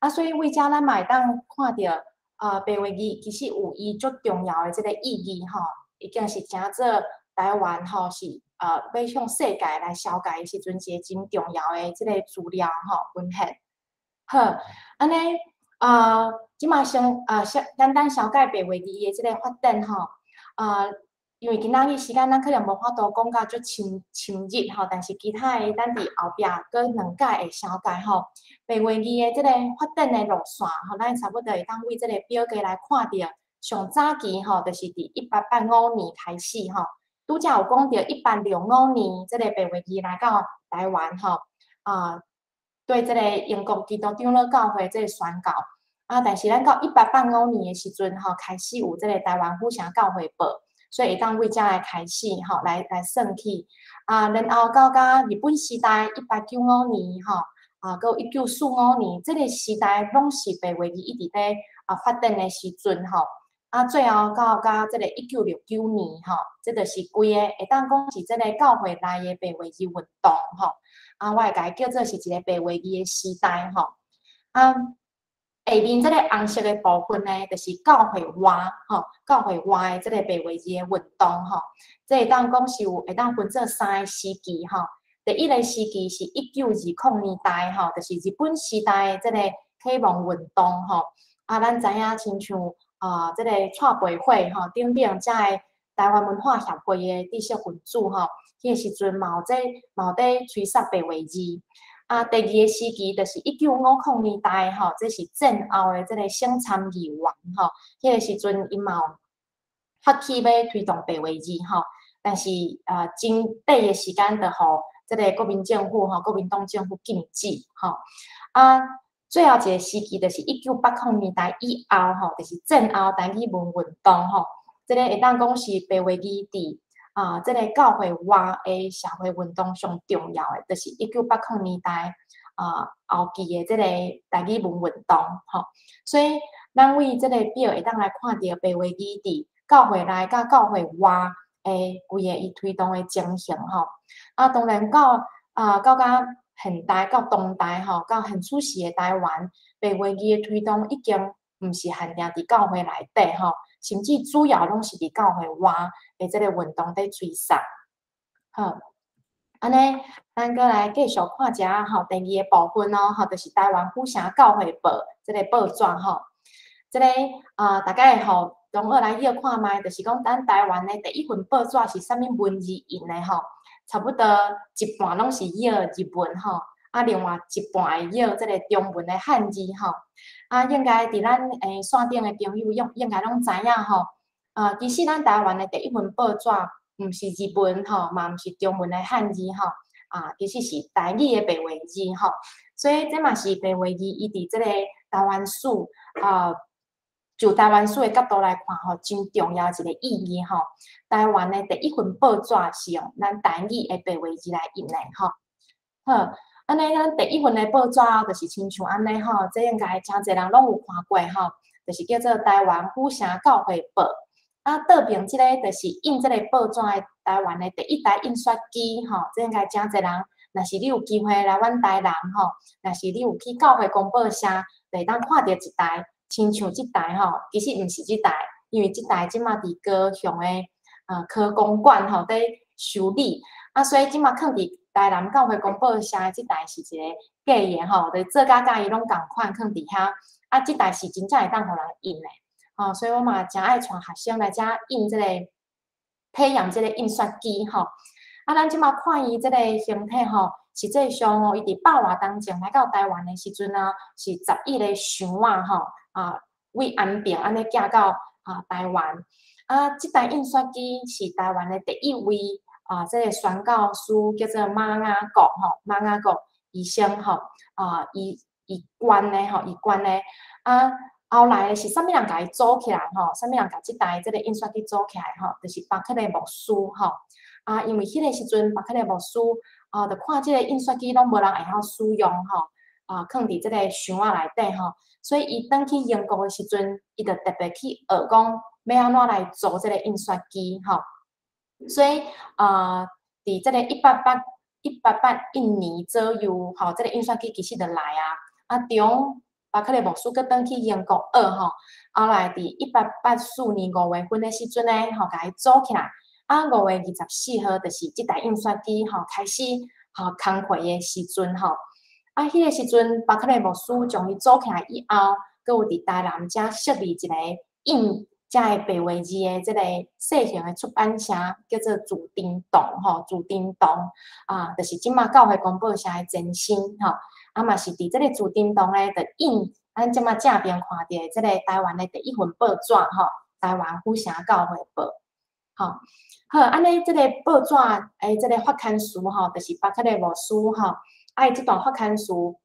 啊，所以为遮咱嘛会当看着啊白话语其实有伊足重要诶即个意义吼，已经是将做台湾吼是呃要向世界来消解时阵一个真重要诶即个资料吼文献。好，安尼。啊，即马先啊，先简单小解白话语诶即个发展吼。啊，因为今仔日时间咱可能无法度讲到足深深入吼，但是其他诶咱伫后壁搁两解会小解吼。白话语诶即个发展诶路线吼，咱差不多会当为即个表格来看着。上早期吼，就是伫一八八五年开始吼，拄则有讲着一八六五年即个白话语来到台湾吼。啊。对这个英国基督长老教会这个宣告。啊，但是咱到一八八五年的时阵吼，开始有这个台湾府城教会报，所以会当为遮来开始吼，来来算起。啊，然后到甲日本时代一八九五年吼，啊，到一九四五年，这个时代拢是白话语一直咧啊发展的时阵吼，啊，最后到甲这个一九六九年吼，这个是规个会当讲是这个教会内诶白话语运动吼。啊我会甲伊叫做是一个白话语的时代吼。啊，下面这个红色的部分呢，就是教会外吼，教会外的这个白话语的运动吼。即会当讲是有会当分做三个时期吼。第一个时期是一九二零年代吼，就是日本时代的这个启蒙运动吼。啊，咱知影亲像啊，这个蔡培会吼，顶顶在台湾文化协会的知识分子吼。迄个时阵，毛在毛在吹杀白话字。啊，第二个时期就是一九五零年代吼，这是战后的这个省参议员吼。迄个时阵，伊嘛发起要推动白话字吼，但是啊，真短的时间就互这个国民政府吼，国民党政府禁止吼。啊，最后一个时期就是一九八零年代以后吼，就是战后台语文运动吼。这个会当讲是白话字伫。啊，这个教会话的社会运动上重要的，就是一九八零年代啊后期的这个大语文运动，吼。所以，咱为这个表会当来看到白话语伫教会内甲教会话诶规个伊推动的情形，吼。啊，当然到啊到甲现代到当代，吼，到很出时的台湾，白话语的推动已经毋是限定伫教会内底，吼。甚至主要拢是伫教会外诶，即个运动在追杀。好，安尼，咱过来继续看一下吼，第二个部分哦，吼，就是台湾府城教会报即个报纸吼。即个啊，大概吼，从二来叶看卖，就是讲咱台湾的第一份报纸是啥物文字印的吼，差不多一半拢是叶日文吼，啊，另外一半会叶即个中文的汉字吼，啊，应该伫咱诶线顶的朋友应应该拢知影吼，啊，其实咱台湾的第一份报纸毋是日文吼，嘛毋是中文的汉字吼，啊，其实是台语的白话字吼，所以这嘛是白话字，伊伫即个台湾史啊。就台湾史的角度来看，吼，真重要一个意义，吼。台湾的第一份报纸是用咱台语的白话字来印的，吼。好，安尼咱第一份的报纸就是亲像安尼，吼，这应该诚侪人拢有看过，吼，就是叫做台湾府城教会报。啊，倒边即个就是印即个报纸的台湾的第一台印刷机，吼，这应该诚侪人，若是你有机会来阮台南，吼，若是你有去教会公报社，会当看到一台。亲像即台吼，其实毋是即台，因为即台即马伫高雄诶，呃科公馆吼在修理，啊，所以即马肯伫台南教会公报社即台是一个假诶吼，对，做甲甲伊拢共款放伫遐，啊，即台是真正会当互人印诶，吼，所以我嘛诚爱带学生来遮印即个，培养即个印刷机吼，啊，咱即马看伊即个形体吼，实际上哦，伊伫百外当前来到台湾诶时阵啊，是十亿个箱啊吼。啊，为安平安尼寄到啊台湾啊，即台印刷机是台湾的第一位啊，这个宣教书叫做马雅国吼，马雅国医生吼啊，伊伊关的吼，伊关的啊，后来是啥物人甲伊做起来吼？啥物人甲即台即个印刷机做起来吼？就是巴克利牧师吼啊，因为迄个时阵巴克利牧师啊，就看即个印刷机拢无人会晓使用吼啊，放伫即个箱仔内底吼。所以，伊当去英国的时阵，伊就特别去学讲要安怎来做这个印刷机，吼。所以，呃，伫这个一八八一八八一年左右，吼，这个印刷机其实就来啊。啊，从巴克利牧师佮当去英国二，吼，后来伫一八八四年五月份的时阵呢，吼，甲伊做起来。啊，五月二十四号就是即台印刷机，吼，开始吼工课的时阵，吼。啊，迄个时阵，巴克利牧师将伊做起来以后，佮有伫台南遮设立一个印遮个白话字的即个细型的出版社，叫做主叮咚吼，主叮咚啊，就是即马教会公报社的前身吼，啊嘛是伫即个主叮咚咧，的印，咱即马正边看到即个台湾的第一份报纸吼，台湾府城教会报，吼，好，安尼即个报纸诶，即个发刊书吼，就是巴克利牧师吼。啊，即段发刊书，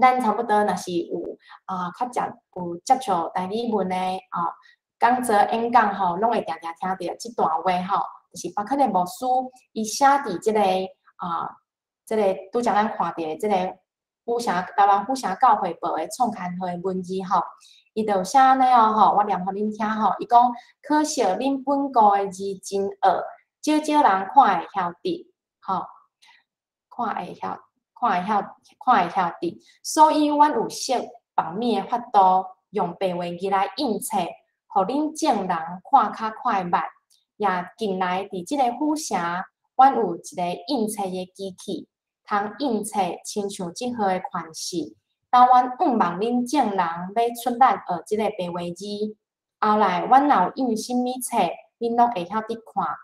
咱差不多若是有啊，较接有接触代理文的啊，讲座演讲吼，拢会定定听到即段话吼，就是巴克利牧师伊写伫即个啊，即个拄则咱看到即个富城台湾富城教会报的创刊号的文字吼，伊就写安尼哦吼，我念互恁听吼，伊讲可惜恁本国的字真恶，少少人看会晓得，吼，看会晓。看会晓，看会晓得，所以阮有设方面的法度，用白话字来印册，互恁正人看较快慢。也近来伫即个府城，阮有一个印册的机器，通印册亲像即号的款式。当阮毋望恁正人要出咱学即个白话字，后来阮若有印啥物册，恁拢会晓得看。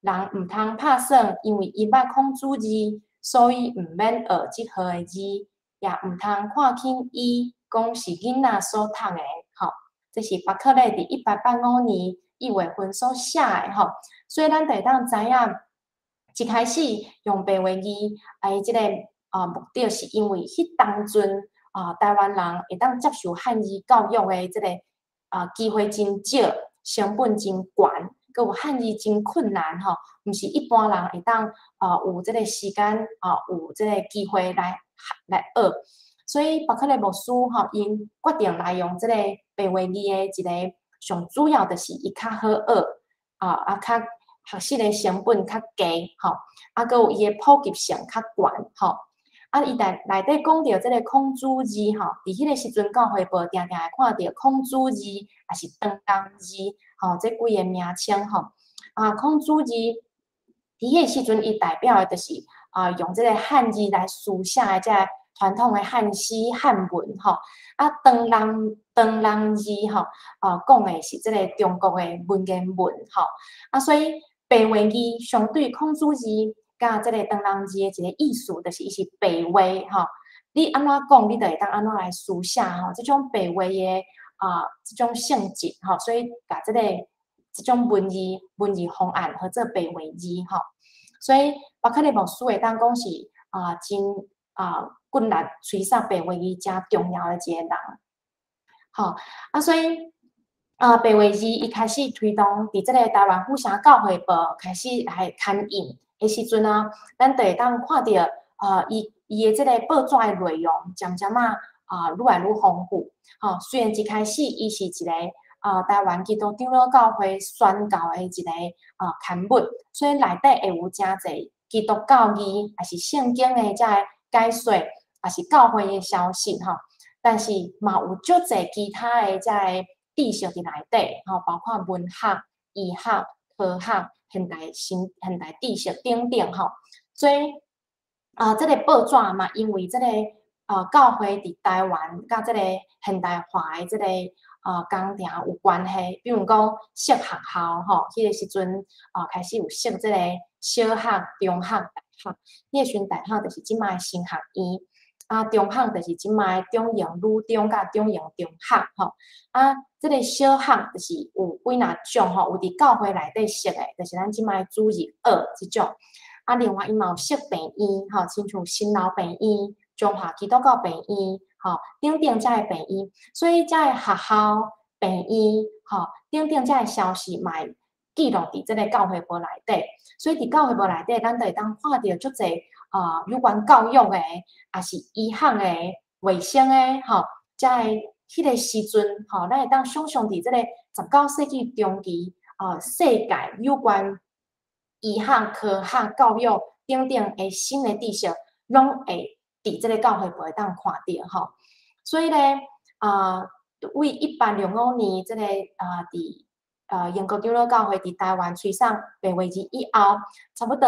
人毋通拍算，因为伊捌控主字。所以毋免学即号诶字，也毋通看轻伊讲是囡仔所读诶，这是巴克利伫一八八五年一月份所写诶，吼。所以咱会当知影，一开始用白话字，诶，即个啊目的是因为迄当阵啊，台湾人会当接受汉字教育诶，即个啊机会真少，成本真悬。个汉字真困难吼，毋是一般人会当啊有即个时间啊有即个机会来来学，所以巴克利牧师吼因决定来用即个白话字诶一个上主要的是伊较好学啊啊较学习诶成本较低吼，啊个有伊诶普及性较悬吼，啊伊内内底讲到即个孔子字吼，伫迄个时阵教会报定定会看着孔子字也是当当字。吼，即几个名称吼，啊，孔子字伫，迄个时阵伊代表的就是啊，用这个汉字来书写的这传统的汉诗汉文吼。啊，当人唐人字吼，啊，讲的是即个中国的文言文吼，啊，所以白话字相对孔子字，甲即个唐人字的一个意思，就是伊是白话吼。你安怎讲，你就会当安怎来书写吼，即种白话的啊，即种性质吼，所以甲即个即种文字文字方案和这白话字吼，所以包括你部书会当讲是啊，真啊，困难吹上白话字真重要的一个人。好啊，所以啊，白话字一开始推动伫即个台湾互相教会报开始来刊印的时阵啊，咱会当看到啊，伊伊的即个报纸的内容渐渐啊啊愈来愈丰富。吼，虽然一开始伊是一个啊台湾基督长老教会宣教的一个啊刊物，所以内底会有真侪基督教义，还是圣经的遮解说，还是教会的消息吼。但是嘛有足侪其他诶遮个知识伫内底，吼，包括文学、医学、科学、现代新现代知识等等，吼。所以啊，即个报纸嘛，因为即个啊教会伫台湾甲即个现代化诶即个啊工程有关系，比如讲设学校，吼，迄个时阵啊开始有设即个小学、中学、大学，迄个时阵大学就是即卖新学院。啊，中学就是即卖中型女中甲中型中学吼。啊，即个小学就是有几若种吼，有伫教会内底设诶，就是咱即卖主日学即种。啊，另外伊嘛有设病院吼，亲像新老病院、中华基督教病院吼，等等遮诶病院。所以遮诶学校、病院吼，等等遮诶消息嘛记录伫即个教会部内底。所以伫教会部内底，咱会当看到足侪。啊，有关教育诶，也是医学诶、卫生诶，吼，在迄个时阵，吼，咱会当想象伫即个十九世纪中期，啊，世界有关医学、科学、教育等等诶新诶知识，拢会伫即个教会会当看着，吼。所以咧，啊，为一八六五年，即个啊，伫啊英国基督教会伫台湾吹上白话字以后，差不多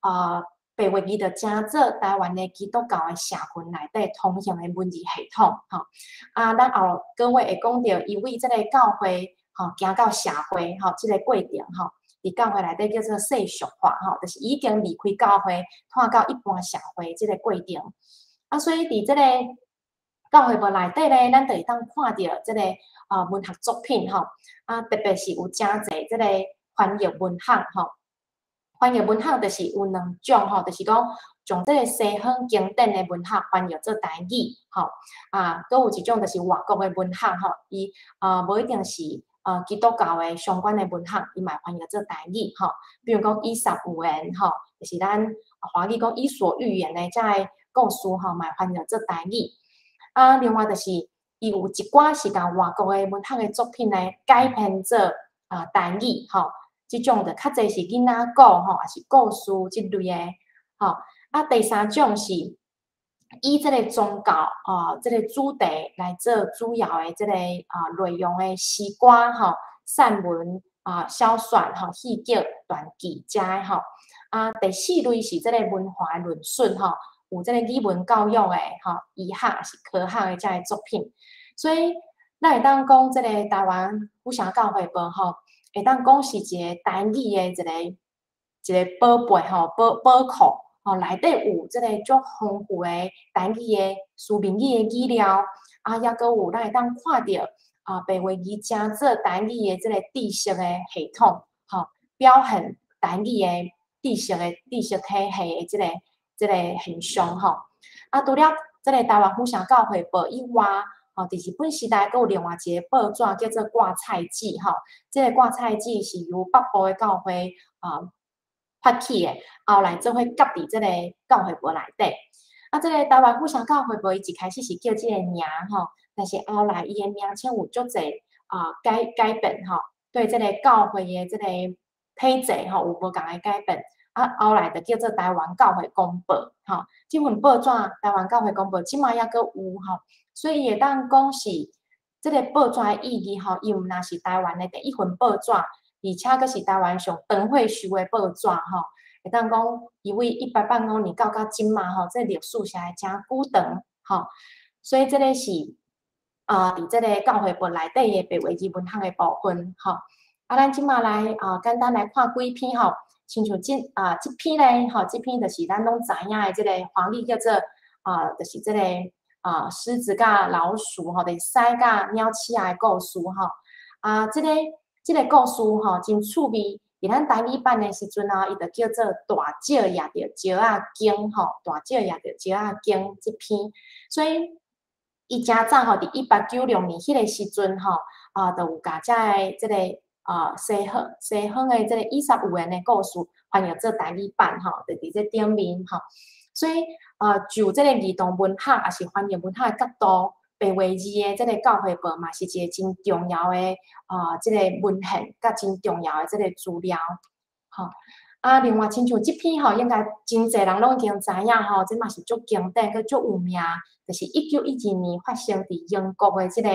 啊。白话字就正做台湾的基督教的社群内底通行的文字系统，吼。啊，咱后各位会讲到，因为即个教会，吼，行到社会，吼，即个过程，吼，伫教会内底叫做世俗化，吼，就是已经离开教会，看到一般社会即个过程。啊，所以伫即个教会部内底咧，咱就会当看到即个啊文学作品，吼，啊，特别是有真侪即个翻译文学，吼。翻译文学就是有两种吼，就是讲从这个西方经典的文学翻译做台语，吼啊，搁有一种就是外国的文学吼，伊啊无一定是啊基督教的相关的文学，伊嘛翻译做台语，吼，比如讲伊莎寓言，吼，就是咱华语讲伊索寓言的在故事，吼，嘛翻译做台语。啊，另外就是伊有一寡是甲外国的文学的作品来改编做啊台语，吼。即种的较侪是囡仔讲吼，也是故事即类的吼。啊，第三种是以即个宗教啊，即个主题来做主要的即个啊内容的诗歌吼、散文啊、小说吼、戏剧、传记遮的吼。啊，第四类是即个文化论述吼，有即个语文教育的吼、医学是科学的遮个作品。所以，那会当讲即个台湾互相教会报吼。会当讲是一个单语的一个一个宝贝吼，宝宝库吼，内底有即个足丰富的单语的书面语的语料，啊，抑阁有咱会当看到啊，白话语正做单语的即个知识的系统，吼，表现单语的知识的知识体系的即个即个现象吼，啊，除了即个台湾互相教会报以外。哦，伫日本时代，佫有另外一个报纸叫做《挂菜记》吼，即个《挂菜记》是由北部的教会啊发起的，后来就会夹伫即个教会部内底。啊，即个台湾互相教会部伊一开始是叫即个名吼，但是后来伊的名称有足侪啊改改变吼，对即个教会的即个体制吼有无共的改变。啊，后来就叫做台湾教会公报吼，即份报纸台湾教会公报即卖抑阁有吼。所以会当讲是即个报纸的意义吼，伊毋那是台湾的第一份报纸，而且佫是台湾上长会书的报纸吼。会当讲伊为一八八五年到到今嘛吼，这历史写真久长吼。所以即个是啊，伫即个教会部内底诶白话字文学诶部分，吼。啊，咱即马来啊，简单来看几篇吼，亲像即啊，即篇咧，吼，即篇就是咱拢知影诶，即个黄历叫做啊，就是即个啊，狮子甲老鼠吼，是狮甲猫鼠诶故事吼。啊，即个即个故事吼，真趣味。伫咱台语版诶时阵啊，伊就叫做大鸟也着鸟啊经吼，大鸟也着鸟啊经即篇，所以。伊真早吼，伫一八九六年迄个时阵吼，啊，就有甲遮个即个啊西方西方诶即个二十五元诶故事翻译做台语版吼，就伫即顶面吼。所以啊，就这个儿童文化也是翻译文化的角度，白话字的这个教会本嘛，是一个真重要的啊，这个文献甲真重要的这个资料，吼。啊，另外亲像即篇吼，应该真侪人拢已经知影吼，即嘛是足经典、佮足有名。就是一九一二年发生伫英国的即个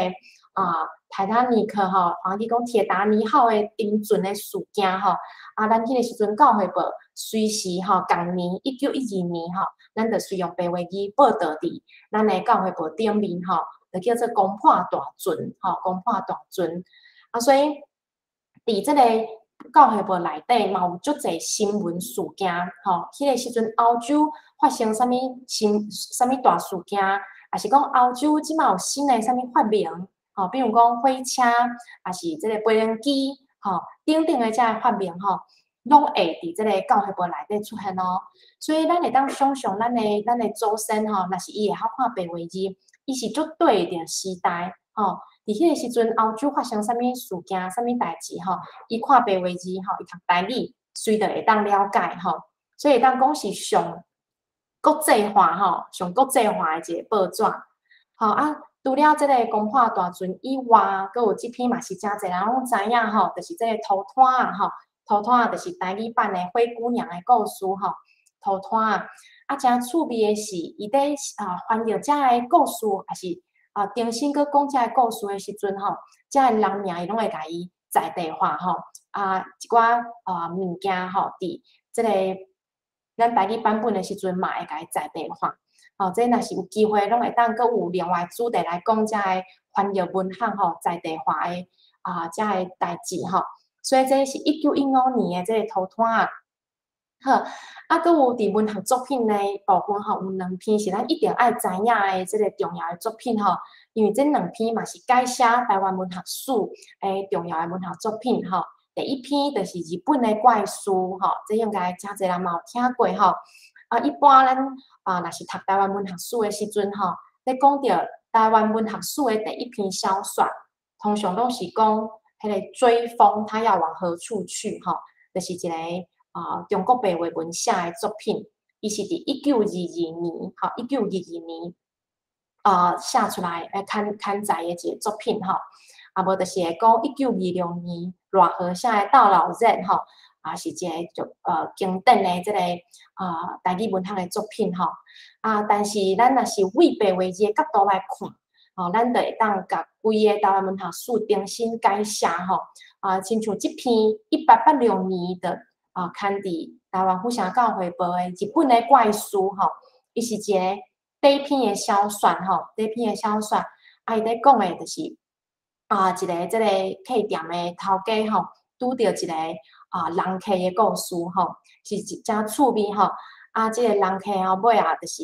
啊泰坦尼克吼，皇帝讲铁达尼号的沉船的事件吼，啊，咱迄个时阵教会报随时吼，共年一九一二年吼，咱就使用白话字报道伫咱的教会报顶面吼，就叫做攻破大船吼，攻破大船啊，所以伫即个。教会报内底嘛有足侪新闻事件，吼，迄个时阵欧洲发生啥物新啥物大事件，也是讲欧洲即嘛有新诶啥物发明，吼，比如讲火车，也是即个飞行机，吼，等等诶遮个发明，吼，拢会伫即个教会报内底出现咯。所以咱会当想象咱诶咱诶祖先，吼，若是伊会晓看白话字，伊是足对着时代，吼。伫迄个时阵，澳洲发生啥物事件、啥物代志吼，伊看白话字吼，伊读台语，随着会当了解吼，所以当讲是上国际化吼，上国际化诶一个报纸。吼啊，除了即个公破大船以外，佮有即篇嘛是真侪人拢知影吼，就是即个土摊啊吼，土摊啊，就是台语版诶灰姑娘诶故事吼，土摊啊，啊真趣味诶是，伊伫啊翻译遮个故事，也是。啊，重新搁讲遮个故事诶时阵吼，遮个人名伊拢会甲伊在地化吼。啊，一寡啊物件吼，伫即个咱台语版本诶时阵嘛会甲伊在地化。吼，这若是有机会，拢会当搁有另外主题来讲遮个翻译文学吼，在地化诶啊遮个代志吼。所以这是一九一五年诶这个图摊啊。好，啊，搁有伫文学作品呢部分吼，有两篇是咱一定爱知影的即个重要的作品吼，因为这两篇嘛是介绍台湾文学史诶重要的文学作品吼。第一篇就是日本的怪书吼，这应该真侪人嘛有听过吼。啊，一般咱啊，若是读台湾文学史的时阵吼，咧讲到台湾文学史的第一篇小说，通常拢是讲迄个追风，他要往何处去吼，就是一个。啊，中国白话文写的作品，伊是伫一九二二年，吼，一九二二年，啊，写出来诶刊刊载诶一个作品，哈，啊，无就是会讲一九二六年热河写诶到老人，哈，啊，是一个就呃经典诶即个啊台语文学诶作品，哈，啊，但是咱若是为白话字诶角度来看，吼，咱就会当甲规个台湾文学史重新改写，吼，啊，亲像即篇一八八六年的。啊，看伫台湾互相教会报诶日本诶怪书吼，伊是一个短篇诶小说吼，短篇诶小说，啊，伊咧讲诶就是啊，一个即个客店诶头家吼，拄着一个啊人客诶故事吼，是真趣味吼。啊，即个人客后尾啊，就是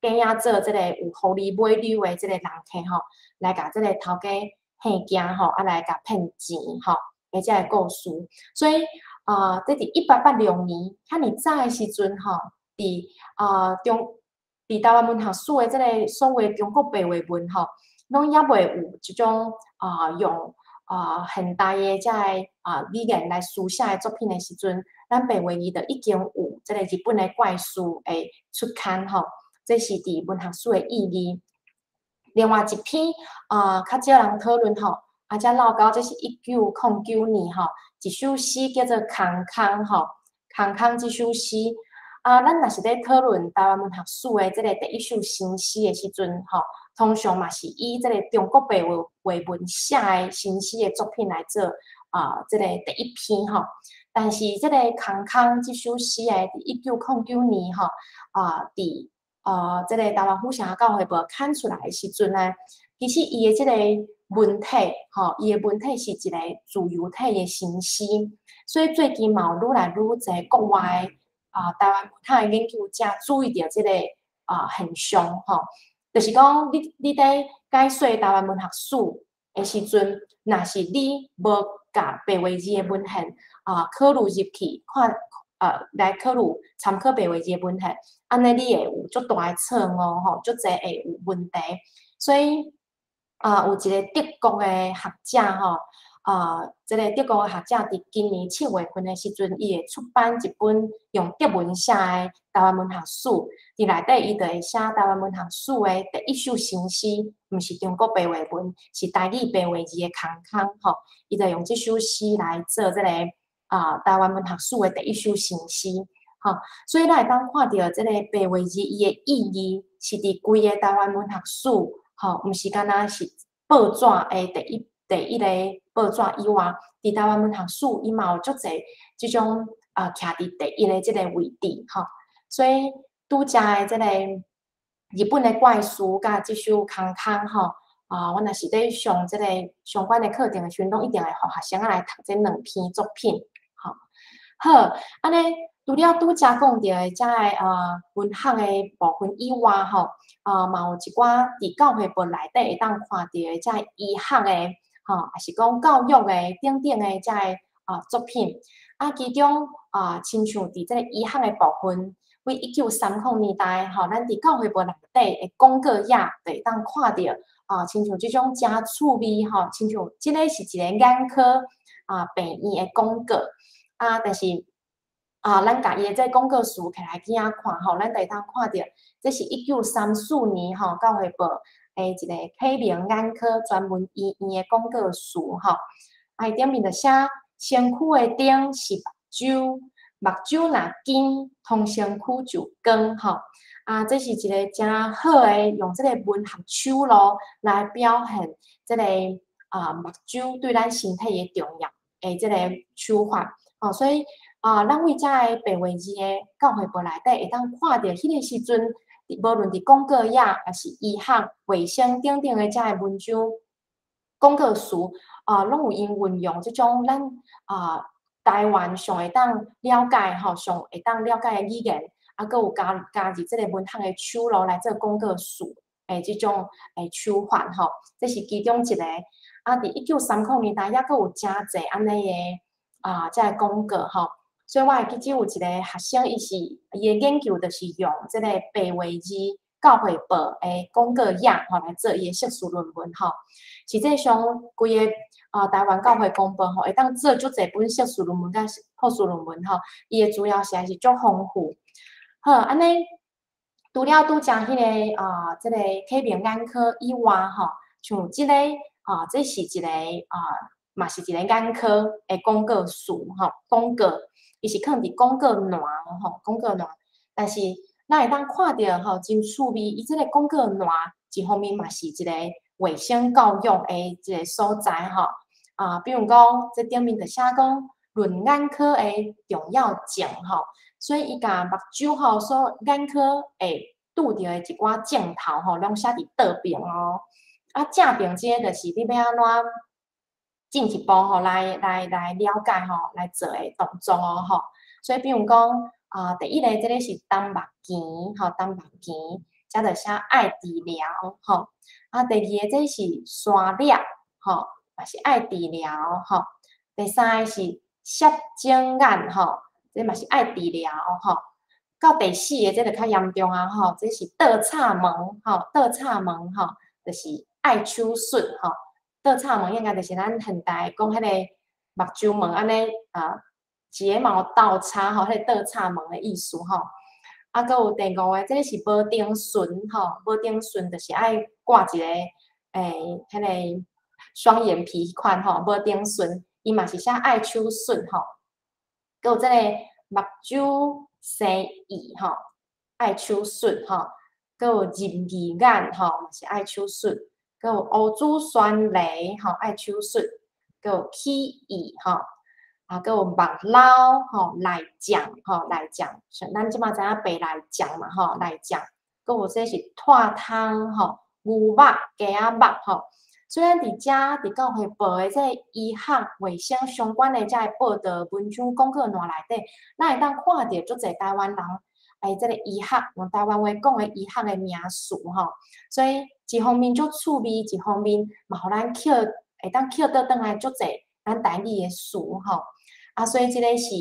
假影做即个有互利买旅诶即个人客吼，来甲即个头家骗惊吼，啊来甲骗钱吼，诶，即个故事，所以。啊，这伫一八八六年，遐尼早诶时阵吼，伫啊中，伫台湾文学史诶即个所谓中国白话文吼，拢也未有即种啊用啊现代诶即个啊语言来书写诶作品诶时阵，咱白话字就已经有即个日本诶怪书诶出刊吼，这是伫文学史诶意义。另外一篇啊，较少人讨论吼，啊，遮老高，这是一九零九年吼。一首诗叫做《康康》吼，《康康》这首诗啊，咱若是咧讨论台湾文学史诶，即个第一首新诗诶时阵吼，通常嘛是以即个中国白话文写诶新诗诶作品来做啊，即个第一篇吼。但是即个《康康》这首诗诶，一九零九年吼啊，伫啊即个台湾府城教会部刊出来诶时阵呢，其实伊的即个文体，吼，伊的文体是一个自由体的形式，所以最近嘛，愈来愈侪国外啊，台湾他的研究者注意到即个啊现象，吼，就是讲你你在解说台湾文学史的时阵，若是你无甲白话字的文献啊考虑入去看。呃，来考虑参考白话字问题，安尼你会有足大诶错误吼，足侪会有问题。所以啊，有一个德国诶学者吼，啊，即个德国诶学者伫今年七月份诶时阵，伊会出版一本用德文写诶台湾文学史，伫内底伊就会写台湾文学史诶第一首新诗，毋是中国白话文，是台语白话字诶康康吼，伊就用即首诗来做即个。啊，台湾文学史的第一首新诗，哈，所以咱会当看到这个白话字伊的意义，是伫规个台湾文学史，哈，毋是干那是报纸诶第一第一个报纸以外，伫台湾文学史伊嘛有足侪即种啊，徛伫第一个即个位置，哈，所以拄则诶即个日本诶怪书甲即首空空，吼，啊，我若是伫上即个相关诶课程诶时阵，一定会互学生啊来读即两篇作品吼。好，安尼除了拄则讲到诶，遮个呃文学诶部分以外，吼，啊，嘛有一寡伫教会部内底会当看到诶，遮医学诶，吼，还是讲教育诶，等等诶，遮个啊作品。啊，其中啊，亲像伫即个医学诶部分，为一九三零年代，吼，咱伫教会部内底诶广告页会当看到啊，亲像即种真趣味，吼，亲像即个是一个眼科啊病院诶广告。啊，但是啊，咱家己诶这广告词起来仔看吼，咱会当看到，这是一九三四年吼，教会部诶一个启明眼科专门医院诶广告词吼，啊，顶面着写身躯诶顶是目睭，目睭若紧，通身躯就光吼，啊，这是一个真好诶，用这个文学手咯来表现这个啊目睭对咱身体诶重要诶，这个手法。哦，所以啊，咱为遮个白话字诶教会部内底会当看着迄个时阵，无论伫广告页，还是医学、卫生等等诶遮个文章、广告书啊，拢有因运用即种咱啊台湾上会当了解吼，上会当了解诶语言，啊，佮有加加入即个文学诶手路来做广告书诶，即种诶手法吼，这是其中一个。啊，伫一九三零年代，抑佮有真侪安尼诶。啊，在公告吼，所以我会记只有一个学生，伊是伊诶研究，就是用即个白话字教会报诶公告页吼来做伊诶硕士论文吼。实际上，规个啊台湾教会公报吼，会当做足侪本硕士论文甲博士论文吼，伊诶主要是还是足丰富。好，安尼除了拄讲迄个啊，即个启明眼科以外吼，像即个啊，这是一个啊。嘛是一个眼科诶广告书吼，广告伊是可能伫广告栏吼，广告栏，但是咱会当看着吼真趣味，伊即个广告栏一方面嘛是一个卫生教育诶一个所在吼，啊，比如讲这顶面着写讲论眼科诶重要症吼，所以伊甲目睭吼所眼科诶拄着诶一寡镜头吼，拢写伫倒边哦，啊正边即个就是你要安怎？进一步吼来来来了解吼来做诶动作哦吼，所以比如讲啊，第一个即个是单目镜吼，单目镜，则着写爱治疗吼，啊，第二个即是刷脸吼，也是爱治疗吼，第三个是削睛眼吼，这嘛是爱治疗吼，到第四个即个较严重啊吼，这是倒插门吼，倒插门吼，就是爱手术吼。倒插门应该就是咱现代讲迄个目睭门安尼啊，睫毛倒插吼，迄个倒插门的意思吼。啊，搁有第五个，这个是无顶唇吼，无顶唇就是爱挂一个诶，迄个双眼皮款吼，无顶唇，伊嘛是写爱手术吼。搁有这个目睭生意吼，爱手术吼。搁有人鱼眼吼，嘛是爱手术。有欧珠酸雷吼爱手术，有起异吼，啊，有目捞吼来讲吼来讲，像咱即马知影白来讲嘛吼来讲，有这是脱汤吼牛肉、鸡仔肉吼。虽然伫遮伫教会报的这医学卫生相关的这报道文章广告栏内底，咱会当看到足侪台湾人诶，这个医学用台湾话讲的医学的名词吼。所以一方面足趣味，一方面嘛，互咱捡会当捡倒转来足济咱台语的词吼。啊，所以即个是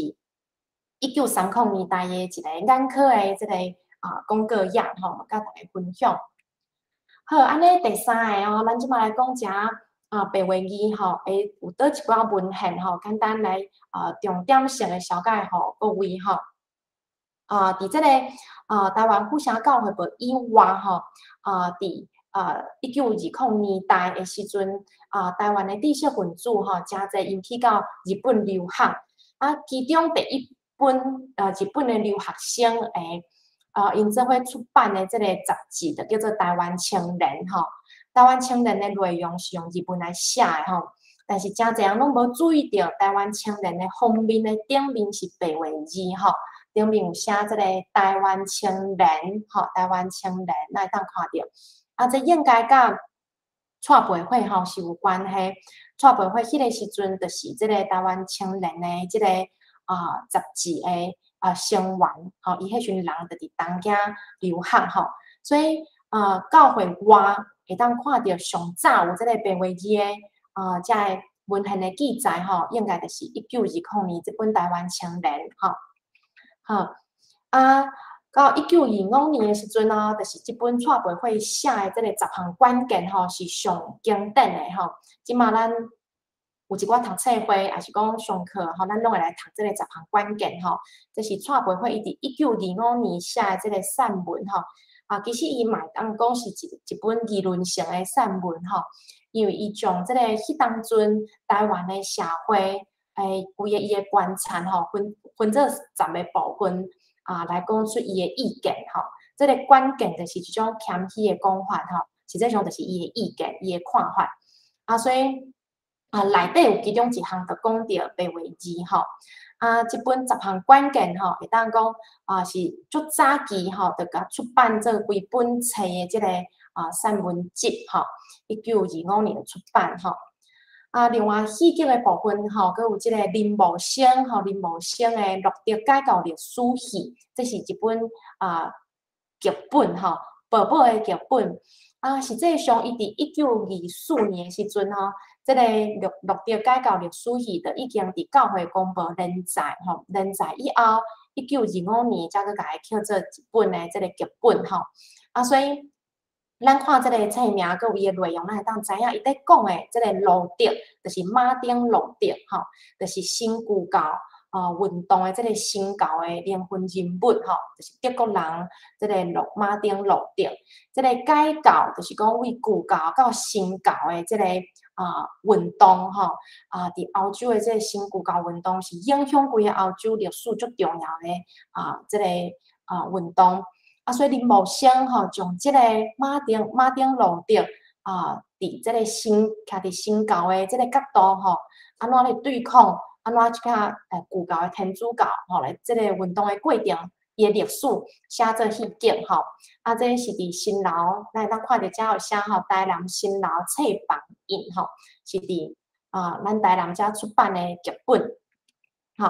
一九三零年代的一个眼科的即个啊广告页吼，甲大家分享。好，安尼第三个哦，咱即摆来讲遮啊白话语吼，会有倒一寡文献吼，简单来啊重点性的小解吼各位吼。啊，伫即个啊台湾互相教会部以外吼，啊伫啊一九二零年代的时阵啊，台湾的知识分子吼，诚侪引起到日本留学啊，其中第一本啊日本的留学生诶。啊，因这会出版的这个杂志就叫做《台湾青年》吼，台湾青年的内容是用日本来写的吼，但是真侪人拢无注意到台湾青年的封面的顶面是白话字吼，顶面有写这个台湾青年吼，台湾青年来当看到，啊，这应该甲蔡培会吼是有关系，蔡培会迄个时阵就是这个台湾青年的这个啊杂志的。啊，新闻，吼，伊迄群人就伫东京留学吼，所以啊，教会外会当看到上早有即个白话字的啊，即个文献的记载吼，应该就是一九二零年这本台湾青年吼，好啊，到一九二五年的时阵呢，就是即本蔡培会写的即个十项关键吼，是上经典的吼，即嘛咱。有一寡读册会，也是讲上课，吼，咱拢会来读这个十项关键，吼。这是蔡培慧伊伫一九二五年写的这个散文，吼。啊，其实伊嘛当讲是一一本议论性的散文，吼。因为伊将这个迄当阵台湾的社会，诶，规个伊的观察，吼，分分这十个部分，啊，来讲出伊的意见，吼。这个关键就是一种谦虚的讲法，吼，实际上就是伊的意见，伊的看法，啊，所以。啊，内底有其中一项，就讲到白话字吼。啊，即本十项关键吼，会当讲啊是足早期吼，就甲出版这几本册的即个啊散文集吼，一九二五年出版吼。啊，另外戏剧的部分吼，佮有即个林茂生吼，林茂生的《落地改教历史戏》，这是一本啊剧本吼，宝宝的剧本。啊，实际上伊伫一九二四年时阵吼。即个录录着改教历史系的已经伫教会公布连载吼，连载以后，一九二五年才去甲伊叫做一本的即个剧本吼。啊，所以咱看即个册名佮有伊的内容，咱会当知影伊在讲的即个路德，就是马丁路德吼，就是新旧教啊运动的即个新教的灵魂人物吼，就是德国人即个路马丁路德。即个改教就是讲为旧教到新教的即个。啊，运动吼，啊，伫欧洲的这个新古教运动是影响规个欧洲历史最重要的啊，这个啊运动所以林茂生吼，从这个马丁马丁路德啊，伫这个新徛伫新教的这个角度吼，安怎来对抗，安怎去甲诶古教的天主教吼，来这个运动的过程。伊诶历史写做戏剧吼，啊，这是伫新楼，咱当看着遮有写吼，台南新楼册房印吼，是伫啊，咱台南遮出版诶剧本，吼，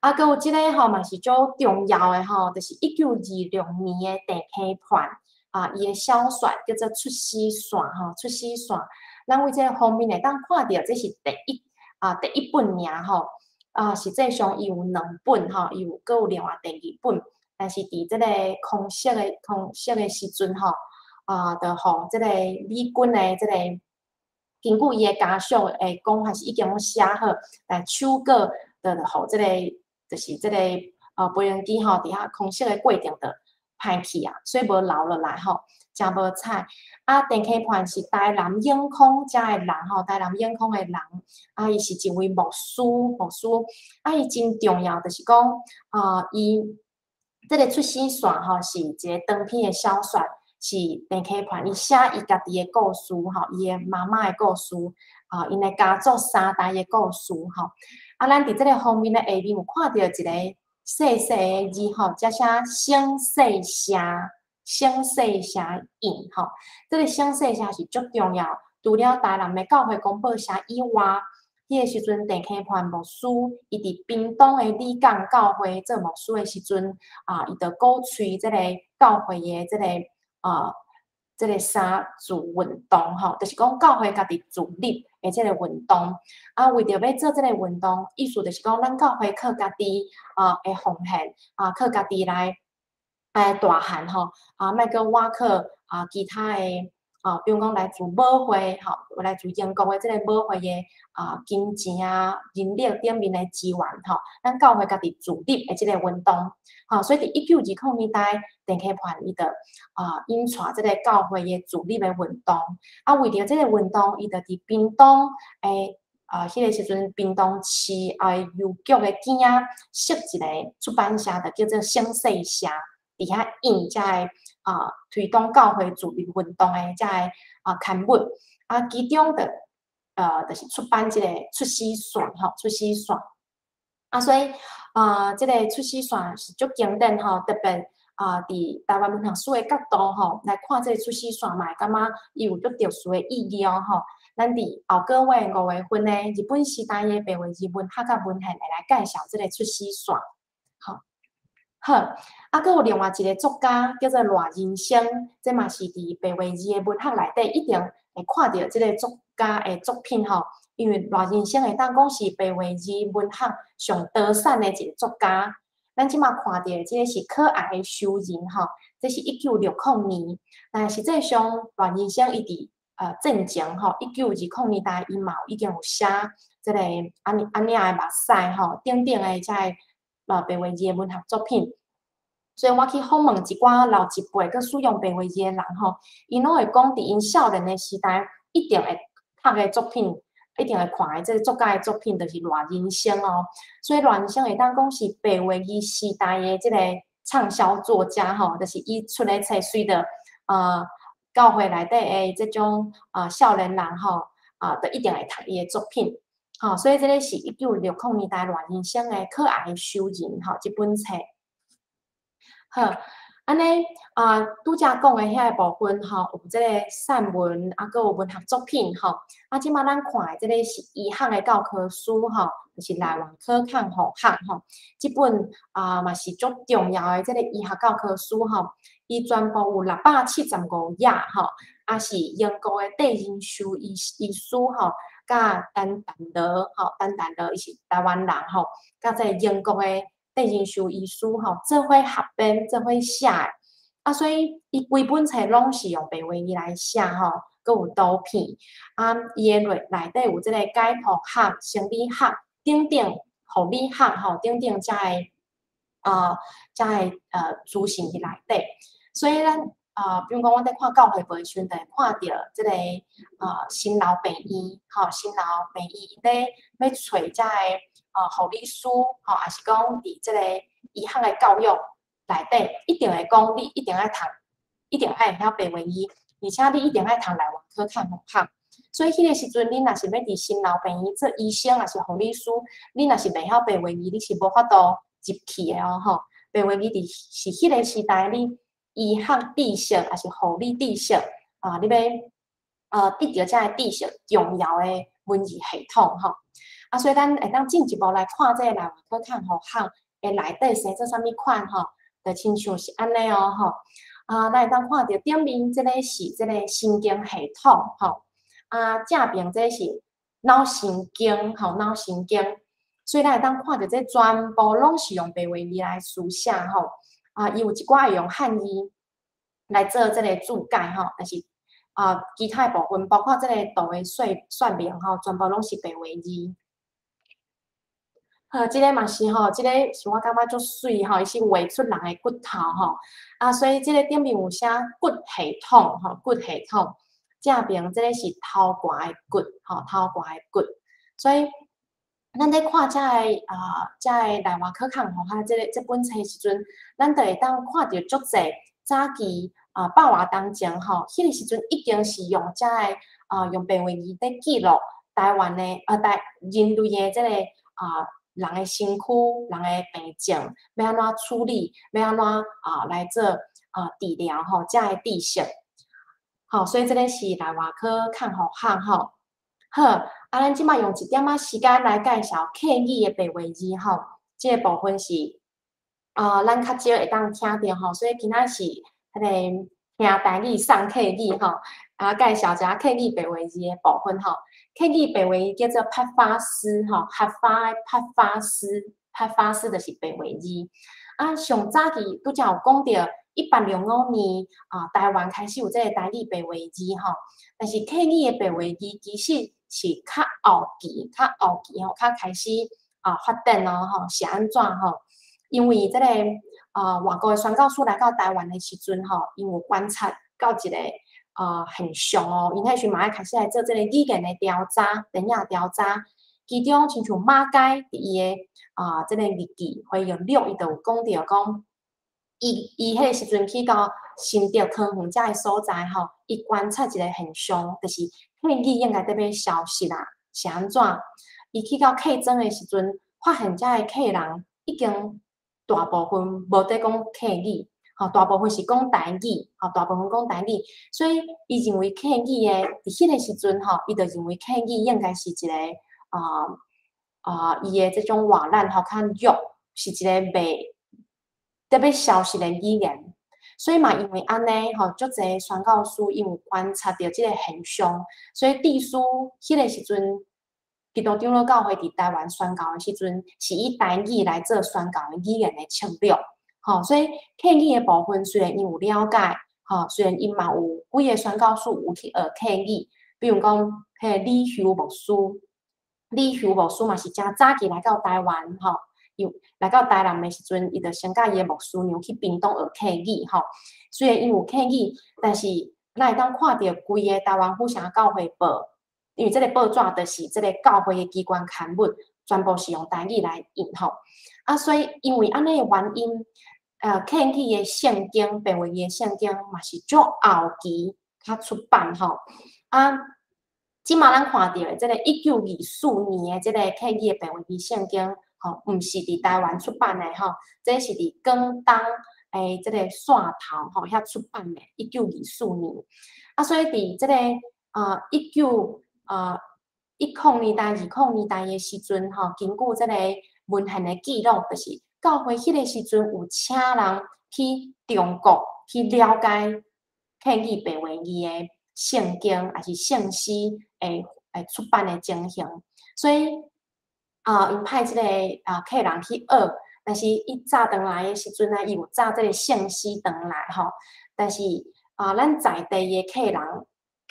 啊，佮有即个吼嘛是足重要的吼，就是一九二六年的地溪团啊，伊诶小说叫做出西线吼，出西线，咱为即个方面会当看着这是第一啊，第一本名吼，啊，实际上伊有两本吼，伊有佮有另外第二本。但是伫即个空袭的空袭的时阵吼，啊，就吼即个美军的即个根据伊的家属诶讲，还是已经写好，但手稿就互即个就是即个啊无人机吼，底下空袭的过程着歹去啊，所以无留落来吼，真无彩。啊，电气盘是台南永康遮的人吼，台南永康的人，啊，伊是一位牧师，牧师，啊，伊真重要，就是讲啊，伊。这个出生线吼是一个长篇的小说，是电启盘伊写伊家己的故事吼，伊的妈妈的故事，啊，因的家族三代的故事吼。啊，咱伫这个方面的下面有看到一个细细的字吼，叫写生细声，省细写印吼，这个省细写是足重要。除了台南的教会公报社以外，迄个时阵陈启焕牧师伊伫冰冻的李港教会做牧师的时阵，啊，伊就鼓吹即个教会的即个啊，即个三自运动吼，就是讲教会家己自立诶即个运动。啊，为着要做即个运动，意思就是讲咱教会靠家己啊，诶奉献啊，靠家己来。诶大汉吼，啊，莫个挖去啊，其他诶啊，比如讲来自母会吼，来自英国的即个母会的啊，金钱啊、人力顶面的资源吼，咱教会家己自立的即个运动，吼，所以伫一九二零年代，电启团伊的啊，引带即个教会的自立的运动，啊，为着即个运动，伊就伫屏东诶，啊，迄个时阵屏东市啊邮局的囝仔设一个出版社，就叫做省细社。底下印在啊推动教会主力运动的这个啊刊物啊，其中的呃就是出版这个出师线吼，出师线。啊，所以啊，这个出师线是足经典吼，特别啊，伫台湾文学史的角度吼来看这个出师线嘛，感觉伊有足特殊的意义哦吼。咱伫后个月五月份呢，日本时代的白话字文学甲文献来来介绍这个出师线，好，啊，佮有另外一个作家叫做赖仁生，这嘛是伫白话字诶文学内底一定会看到即个作家诶作品吼。因为赖仁生会当讲是白话字文学上得善的一个作家。咱即嘛看到即个是可爱诶修人吼，这是一九六零年，但实际上赖仁生伊伫呃正经吼，一九二零年代伊嘛已经有写即个安安尼的目屎吼，等等的在。啊，白话字的文学作品，所以我去访问一寡老一辈佮使用白话字的人吼，因拢会讲，伫因少年的时代，一定会读的作品，一定会看的，即个作家的作品，就是乱人生哦。所以乱人生会当讲是白话字时代的即个畅销作家吼，就是伊出来册随的呃教会内底的即种啊少年人吼啊，都一定会读伊的作品。好，所以这个是一九六零年代乱人生的可爱的修人，吼，这本册。好，安尼啊，拄则讲的遐个部分，吼，有这个散文，啊，佮有文学作品，吼，啊，即马咱看的这个是医学的教科书，吼，就是来往科抗学学，吼，这本啊嘛是足重要的这个医学教科书，吼，伊全部有六百七十五页，吼，啊是英国的第一书医医书，吼。甲单单的吼，单单的伊是台湾人吼，甲在英国诶地震书医书吼，做伙合编，做伙写啊，所以伊规本册拢是用白话语来写吼，佮有图片啊，伊诶内内底有即个解剖学、生理学、等等护理学吼，等等在啊在呃组成伫内底，所以咱。啊，比如讲，我在看教会培训的，看到即个啊新老病医，吼新老病医咧要找在啊护理师，吼也是讲伫即个医学的教育内底，一定会讲你一定要读，一定爱晓白话语，而且你一定爱读来往科看学学。所以迄个时阵，你若是要伫新老病医做医生，也是护理师，你若是未晓白话语，你是无法度入去的哦，吼。白话语伫是迄个时代你。医学知识还是护理知识啊？你要呃得到这个知识重要的文字系统吼啊，所以咱会当进一步来看这个来科看吼学诶内底生做啥物款吼，就亲像是安尼哦吼啊，咱会当看到顶面这个是这个神经系统吼啊，正边这是脑神经吼脑神经，所以咱会当看到这全部拢是用白话语来书写吼。啊，伊有一寡用汉语来做即个注解吼，但是啊，其他部分包括即个图的算算命吼，全部拢是白话字。好，即个嘛是吼，即个是我感觉足水吼，伊是画出人的骨头吼。啊，所以即个顶面有写骨系统吼，骨系统正边即个是头骨的骨吼，头骨的骨，所以。咱在看遮个啊，遮个内外科抗吼，哈，即个即本册时阵，咱就会当看到足侪早期啊，百外当前吼，迄个时阵一定是用遮个啊，用白话语在记录台湾的啊，台人类的即个啊，人的身躯、人的病症，要安怎处理，要安怎啊来做啊治疗吼，遮个知识。好，所以这个是内外科看好汉吼。好，啊，咱即摆用一点仔时间来介绍客语的白话字吼，这个部分是啊，咱较少会当听着吼，所以今仔是迄个听台语上客语吼，啊，介绍一下客语白话字的部分吼。客语白话叫做拍发丝吼，拍发拍发丝，拍发丝就是白话字。啊，上早期拄则有讲着。一八零五年啊，台湾开始有这个台语白话字吼，但是客语的白话字其实是较后期、较后期吼，较开始啊发展咯吼，是安怎吼？因为这个啊外国的宣教师来到台湾的时阵吼，因为观察到一个啊很凶哦，因迄时马上开始来做这个语言的调查、电影调查，其中亲像马街伫伊的啊这个日记会有六，伊都有讲着讲。伊伊迄个时阵去到新竹汤圆遮的所在吼，伊观察一个现象，就是客语应该得要消失啦，是安怎？伊去到客庄的时阵，发现遮的客人已经大部分无在讲客语，吼，大部分是讲台语，吼，大部分讲台语，所以伊认为客语的，伫迄个时阵吼，伊就认为客语应该是一个啊啊，伊的即种话烂吼较弱，是一个袂。特别消失的语言，所以嘛，因为安尼吼，足侪宣教书因有观察到即个现象，所以地书迄个时阵，基督长老教会伫台湾宣教的时阵，是以台语来做宣教的语言的策略。吼，所以客语的部分虽然因有了解，吼，虽然因嘛有几个宣教书有去学客语，比如讲迄个李修牧师，李修牧师嘛是正早期来到台湾，吼。来到台南的时阵，伊就先甲伊的牧师娘去屏东学客语吼。虽然伊有客语，但是咱会当看到规个台湾府城教会报，因为这个报纸就是这个教会的机关刊物，全部是用台语来印吼。啊，所以因为安尼的原因，呃，客语的圣经、白话的圣经嘛是足后期较出版吼。啊，即马咱看到的这个一九二四年的这个客语的白话字圣经。吼，毋是伫台湾出版的吼，这是伫广东诶，即个汕头吼遐出版的，一九二四年。啊，所以伫即个啊一九啊一零年代、二零年代诶时阵吼，根据即个文献的记录，就是教会迄个时阵有请人去中国去了解客语白话字的圣经，还是圣诗诶诶出版的情形，所以。啊，因派即个啊客人去学，但是伊早登来诶时阵呢，伊有早即个信息登来吼。但是啊，咱在地诶客人，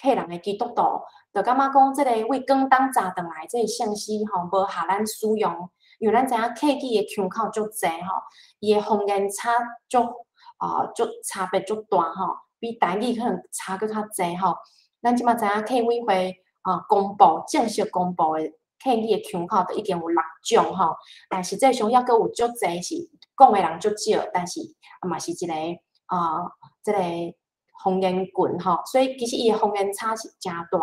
客人诶基督徒，就感觉讲即个为广东早登来即个信息吼，无下咱使用，因为咱知影客机诶腔口足济吼，伊诶方言差足啊，足差别足大吼，比台语可能差搁较济吼。咱即马知影客委会啊公布正式公布诶。客语的腔口都已经有六种吼，但实际上抑阁有足侪是讲的人足少，但是啊嘛是一个啊，即个方言群吼，所以其实伊的方言差是诚大。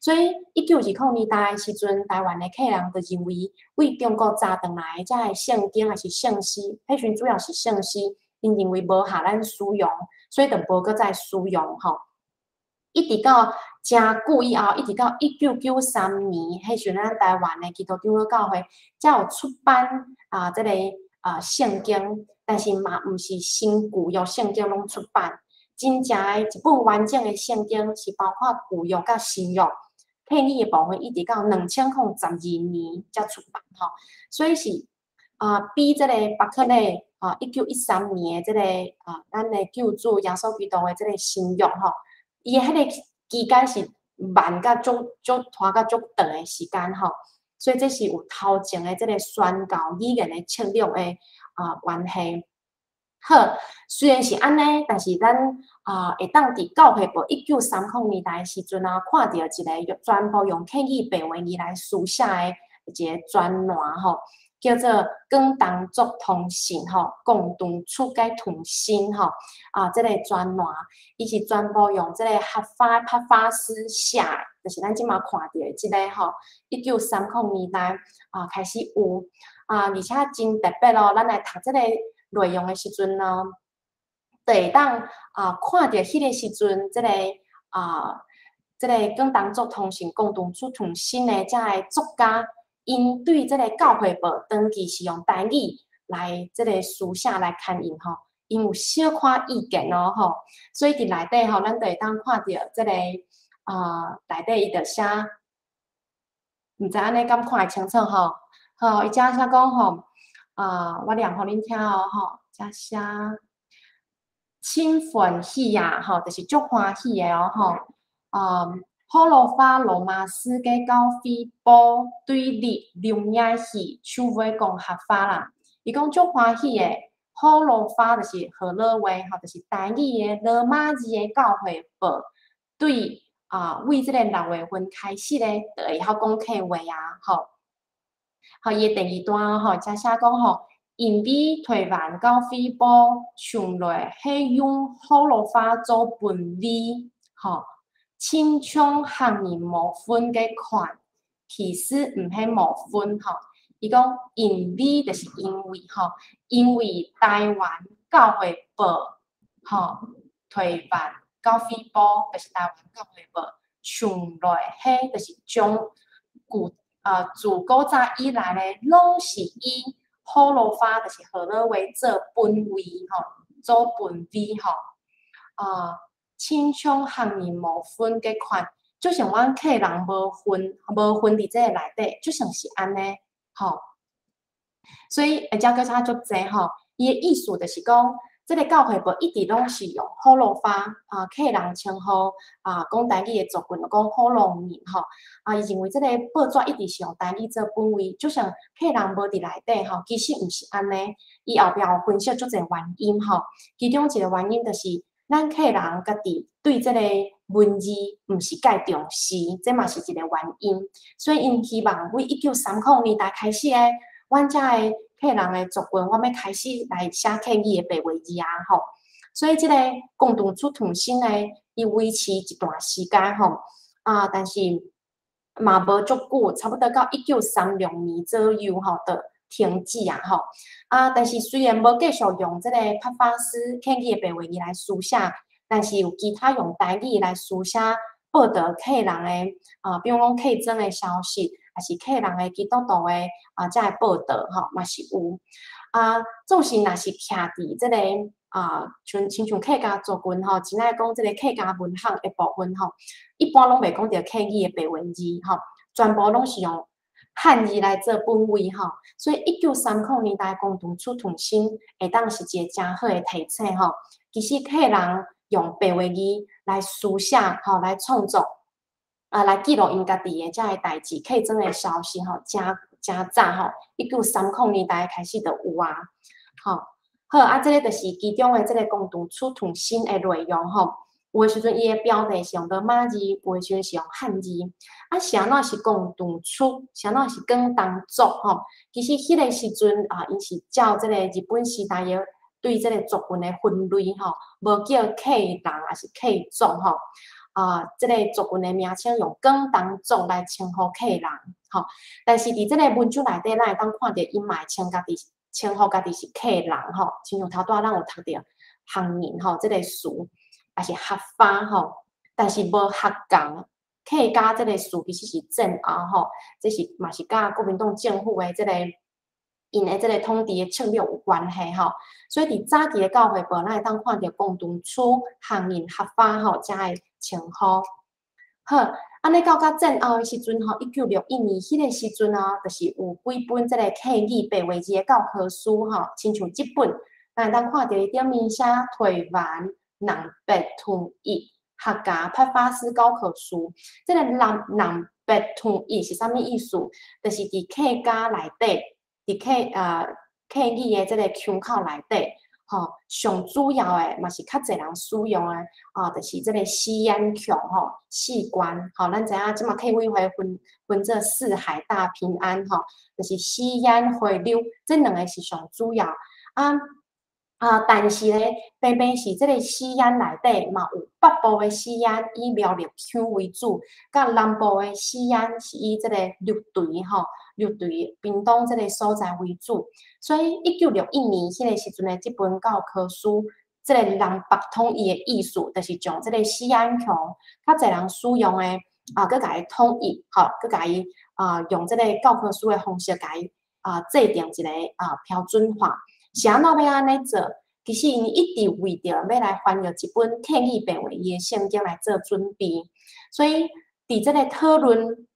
所以一九二零年代时阵，台湾的客人就认为为中国早登来，即个圣经还是圣诗，迄阵主要是圣诗，因认为无下咱使用，所以就无搁再使用吼。一直到真久以后，一直到一九九三年，迄时咱台湾的基督教教会才有出版啊，这个啊圣经，但是嘛，毋是新旧约圣经拢出版，真正诶一本完整的圣经是包括旧约甲新约，客语的部分一直到两千零十二年才出版吼，所以是啊，比这个巴克勒啊一九一三年的这个啊，咱的救主耶稣基督的这个新约吼。伊迄个期间是慢甲足足拖甲足长诶时间吼，所以这是有头前诶即个宣教语言诶策略诶啊关系。好，虽然是安尼，但是咱啊会当伫教会部一九三零年代时阵啊，看到一个用全部用客语白话字来书写诶一个专栏吼。叫做广东族通信吼，共同出街通信吼啊，这个专栏，伊是全部用这个合法拍法师写，就是咱即马看到的即个吼，一九三零年代啊开始有啊，而且真特别咯，咱来读这个内容的时阵呢，会当啊看着迄个时阵，即个啊，即个广东作通信共同出同新的遮个作家，因对即个教会报登记是用台语来即个书写来看印吼，因有小可意见咯吼，所以伫内底吼，咱就会当看着即个啊内底伊着写，毋知安尼敢看会清楚吼，吼伊遮写讲吼，啊，我念互恁听哦吼，遮写。清欢喜呀，吼，就是足欢喜的哦，吼，嗯，好罗花罗马斯嘅高飞波对立两眼戏，手尾讲合法啦。伊讲足欢喜的，好罗花就是何乐话，吼，就是单语的罗马字的教会报对啊，为即个六月份开始咧，就会晓讲客话啊，吼，好，伊第二段吼，加写讲吼。因比台湾到飞波上来，系用好罗花做本味，吼，清香行人无分嘅款，其实毋系无分，吼。伊讲因比就是因为，吼，因为台湾教会报，吼，台湾到飞波就是台湾教会报上来，迄就是将古啊自古早以来咧，拢是以。好罗花就是何乐为做本位吼，做本味吼，啊，亲像行人无分嘅款，就像阮客人无分无分伫即个内底，就像是安尼吼。所以会遮个差足济吼，伊诶意思就是讲。即个教会无一直拢是用好罗花啊，客人称呼啊，讲台语的族群讲好罗面吼啊，伊认为即个报纸一直是用台语做本位，就像客人无伫内底吼，其实毋是安尼。伊后壁有分析足侪原因吼，其中一个原因就是咱客人家己对即个文字毋是介重视，这嘛是一个原因。所以因希望为一九三零年代开始诶，阮遮诶。客人诶族群，我要开始来写客语诶白话字啊吼，所以即个共同出土新诶，伊维持一段时间吼啊，但是嘛无足久，差不多到一九三六年左右吼的停止啊吼啊，但是虽然无继续用即个帕法斯客语诶白话字来书写，但是有其他用台语来书写报道客人的啊，比如讲客增的消息。还是客人的基督徒的啊，遮个报道吼，嘛是有啊。总是若是徛伫即个啊，像亲像客家族群吼，只爱讲即个客家文学一部分吼，一般拢袂讲着客语的白文字吼，全部拢是用汉字来做本位吼。所以一九三零年代共同出土新，会当是一个诚好的题材吼。其实客人用白话字来书写吼，来创作。啊，来记录因家己诶遮个代志，可以真诶消息吼，真真早吼，一九三零年代开始就有啊，吼好啊，这个就是其中的这个共同出土新的内容吼。有诶时阵伊诶标题是用罗马字，有诶时阵是用汉字。啊，啥那是共同出，啥那是广东族吼。其实迄个时阵啊，伊是照即个日本时代诶对即个族群诶分类吼，无叫客人还是客族吼。啊，即个族群的名称用广东族来称呼客人，吼。但是伫即个文章内底，咱会当看着伊嘛会称家己称呼家己是客人，吼。亲像头拄仔咱有读着行人，吼，即个词也是合法，吼。但是无合共，客家即个词其实是正啊，吼。这是嘛是甲国民党政府的即个。因诶，即个统治诶策略有关系吼，所以伫早期诶教会本来当看着共同处行人合法吼，才会称呼。好，安尼到较战后诶时阵吼，一九六一年迄个时阵啊，就是有几本即个客语白话字诶教科书吼，亲像即本，咱当看着伊顶面写台湾南北统一客家派法师教科书，即个南南北统一是啥物意思？就是伫客家内底。伫客啊客语诶即个腔口内底，吼，上主要诶嘛是较侪人使用诶，啊，就是即个西安腔吼，四关，吼，咱知影即嘛客语会分分做四海大平安，吼，就是西安回流，即两个是上主要啊。啊，但是咧，偏偏是即个西安内底嘛有北部的西安以苗栗腔为主，甲南部的西安是以即个绿队吼。又对屏东这个所在为主，所以一九六一年迄个时阵的这本教科书即个南北统一的意思，就是将即个西安腔较侪人使用的啊，佮甲伊统一，吼，佮甲伊啊用即个教科书的方式甲伊啊制定一个啊标准化。是安怎要安尼做？其实因一直为着要来翻译一本天意白话语的圣经来做准备，所以伫即个讨论